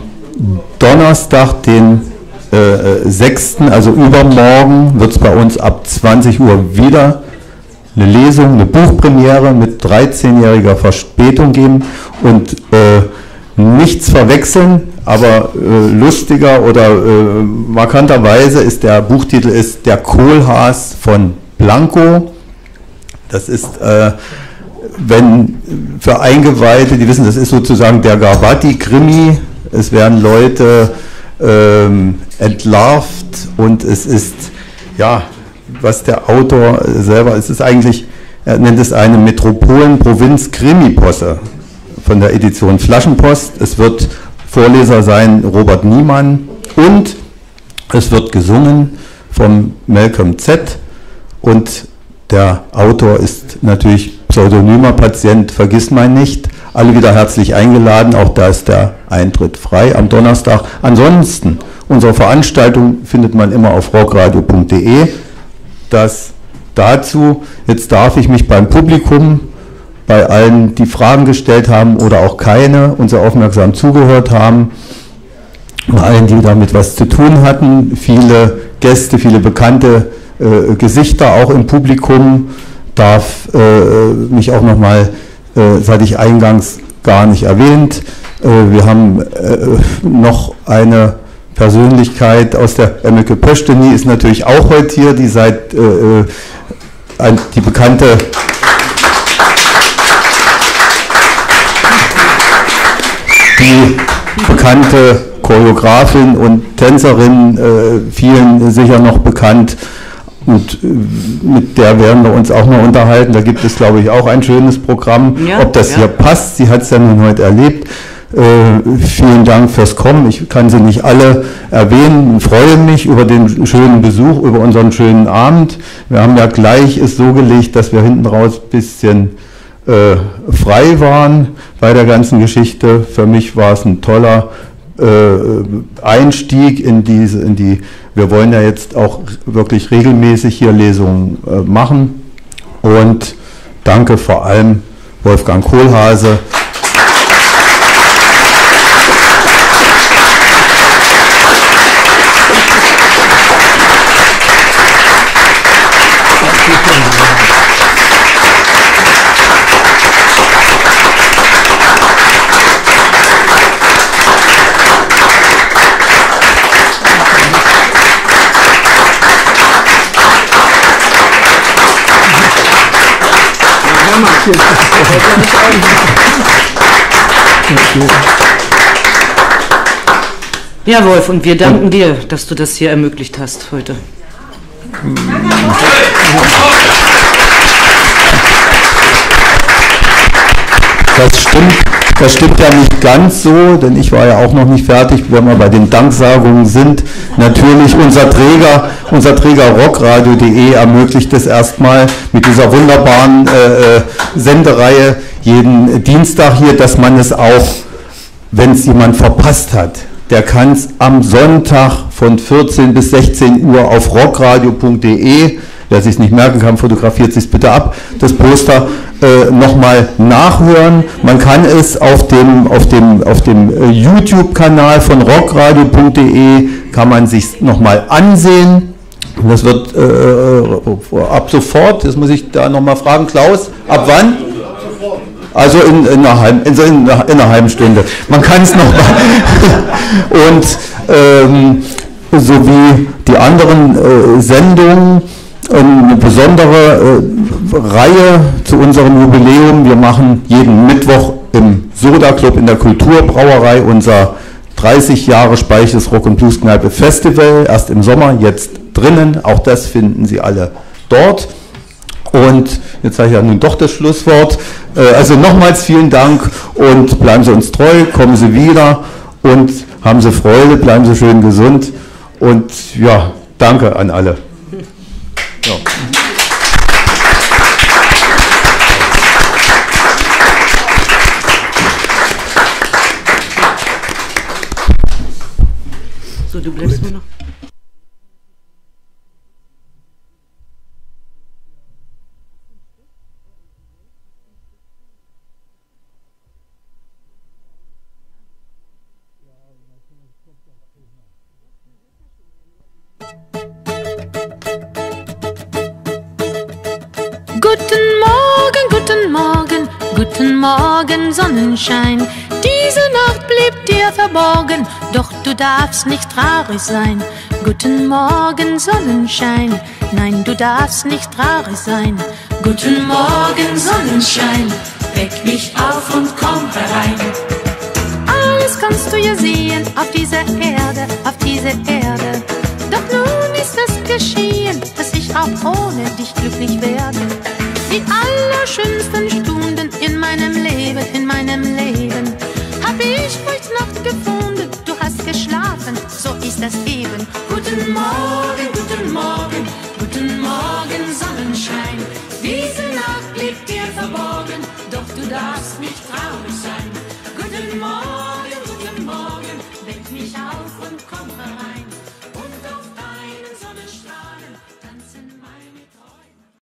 Donnerstag, den äh, 6., also übermorgen, wird es bei uns ab 20 Uhr wieder eine Lesung, eine Buchpremiere mit 13-jähriger Verspätung geben und äh, nichts verwechseln, aber äh, lustiger oder äh, markanterweise ist der Buchtitel ist Der Kohlhaas von Blanco. Das ist, äh, wenn für Eingeweihte, die wissen, das ist sozusagen der Garbati-Krimi. Es werden Leute ähm, entlarvt und es ist, ja, was der Autor selber, es ist eigentlich, er nennt es eine Metropolen-Provinz-Krimi-Posse von der Edition Flaschenpost. Es wird Vorleser sein Robert Niemann und es wird gesungen vom Malcolm Z. Und der Autor ist natürlich pseudonymer Patient, vergiss mein nicht. Alle wieder herzlich eingeladen, auch da ist der Eintritt frei am Donnerstag. Ansonsten, unsere Veranstaltung findet man immer auf rockradio.de. Das dazu, jetzt darf ich mich beim Publikum bei allen, die Fragen gestellt haben oder auch keine, uns sehr aufmerksam zugehört haben, bei allen, die damit was zu tun hatten, viele Gäste, viele bekannte äh, Gesichter auch im Publikum, darf äh, mich auch nochmal, äh, hatte ich eingangs gar nicht erwähnt, äh, wir haben äh, noch eine Persönlichkeit aus der Emmeke Pösteni ist natürlich auch heute hier, die seit äh, äh die bekannte die bekannte Choreografin und Tänzerin, äh, vielen sicher noch bekannt. Und äh, mit der werden wir uns auch noch unterhalten. Da gibt es, glaube ich, auch ein schönes Programm. Ja, Ob das ja. hier passt, sie hat es ja nun heute erlebt. Äh, vielen Dank fürs Kommen. Ich kann sie nicht alle erwähnen. Ich freue mich über den schönen Besuch, über unseren schönen Abend. Wir haben ja gleich es so gelegt, dass wir hinten raus ein bisschen äh, frei waren bei der ganzen Geschichte. Für mich war es ein toller äh, Einstieg in diese, in die, wir wollen ja jetzt auch wirklich regelmäßig hier Lesungen äh, machen. Und danke vor allem Wolfgang Kohlhase. Ja, Wolf, und wir danken dir, dass du das hier ermöglicht hast heute. Das stimmt, das stimmt ja nicht ganz so, denn ich war ja auch noch nicht fertig, wenn wir bei den Danksagungen sind. Natürlich unser Träger, unser Träger rockradio.de ermöglicht es erstmal mit dieser wunderbaren äh, äh, Sendereihe jeden Dienstag hier, dass man es auch, wenn es jemand verpasst hat, der kann es am Sonntag von 14 bis 16 Uhr auf rockradio.de Wer sich nicht merken kann, fotografiert sich bitte ab. Das Poster äh, nochmal nachhören. Man kann es auf dem, auf dem, auf dem äh, YouTube-Kanal von rockradio.de kann man sich nochmal ansehen. Das wird äh, äh, ab sofort, das muss ich da nochmal fragen, Klaus, ab wann? Also in, in, einer, halben, in, in, einer halben Stunde. Man kann es noch mal. *laughs* Und ähm, sowie die anderen äh, Sendungen eine besondere äh, Reihe zu unserem Jubiläum. Wir machen jeden Mittwoch im Soda Club in der Kulturbrauerei unser 30 Jahre Speiches Rock und Blues Kneipe Festival. Erst im Sommer, jetzt drinnen. Auch das finden Sie alle dort. Und jetzt sage ich ja nun doch das Schlusswort. Äh, also nochmals vielen Dank und bleiben Sie uns treu, kommen Sie wieder und haben Sie Freude, bleiben Sie schön gesund. Und ja, danke an alle. So. So, du bleibst nur noch. Du darfst nicht traurig sein. Guten Morgen, Sonnenschein. Nein, du darfst nicht traurig sein. Guten Morgen, Sonnenschein. Weck mich auf und komm herein. Alles kannst du ja sehen auf dieser Erde, auf dieser Erde. Doch nun ist es geschehen, dass ich auch ohne dich glücklich werde. Die allerschönsten Stunden in meinem Leben, in meinem Leben, hab ich heute Nacht gefunden. So ist das eben. Guten Morgen, guten Morgen, guten Morgen, Sonnenschein. Diese Nacht liegt dir verborgen, doch du darfst nicht traurig sein. Guten Morgen, guten Morgen, weck mich auf.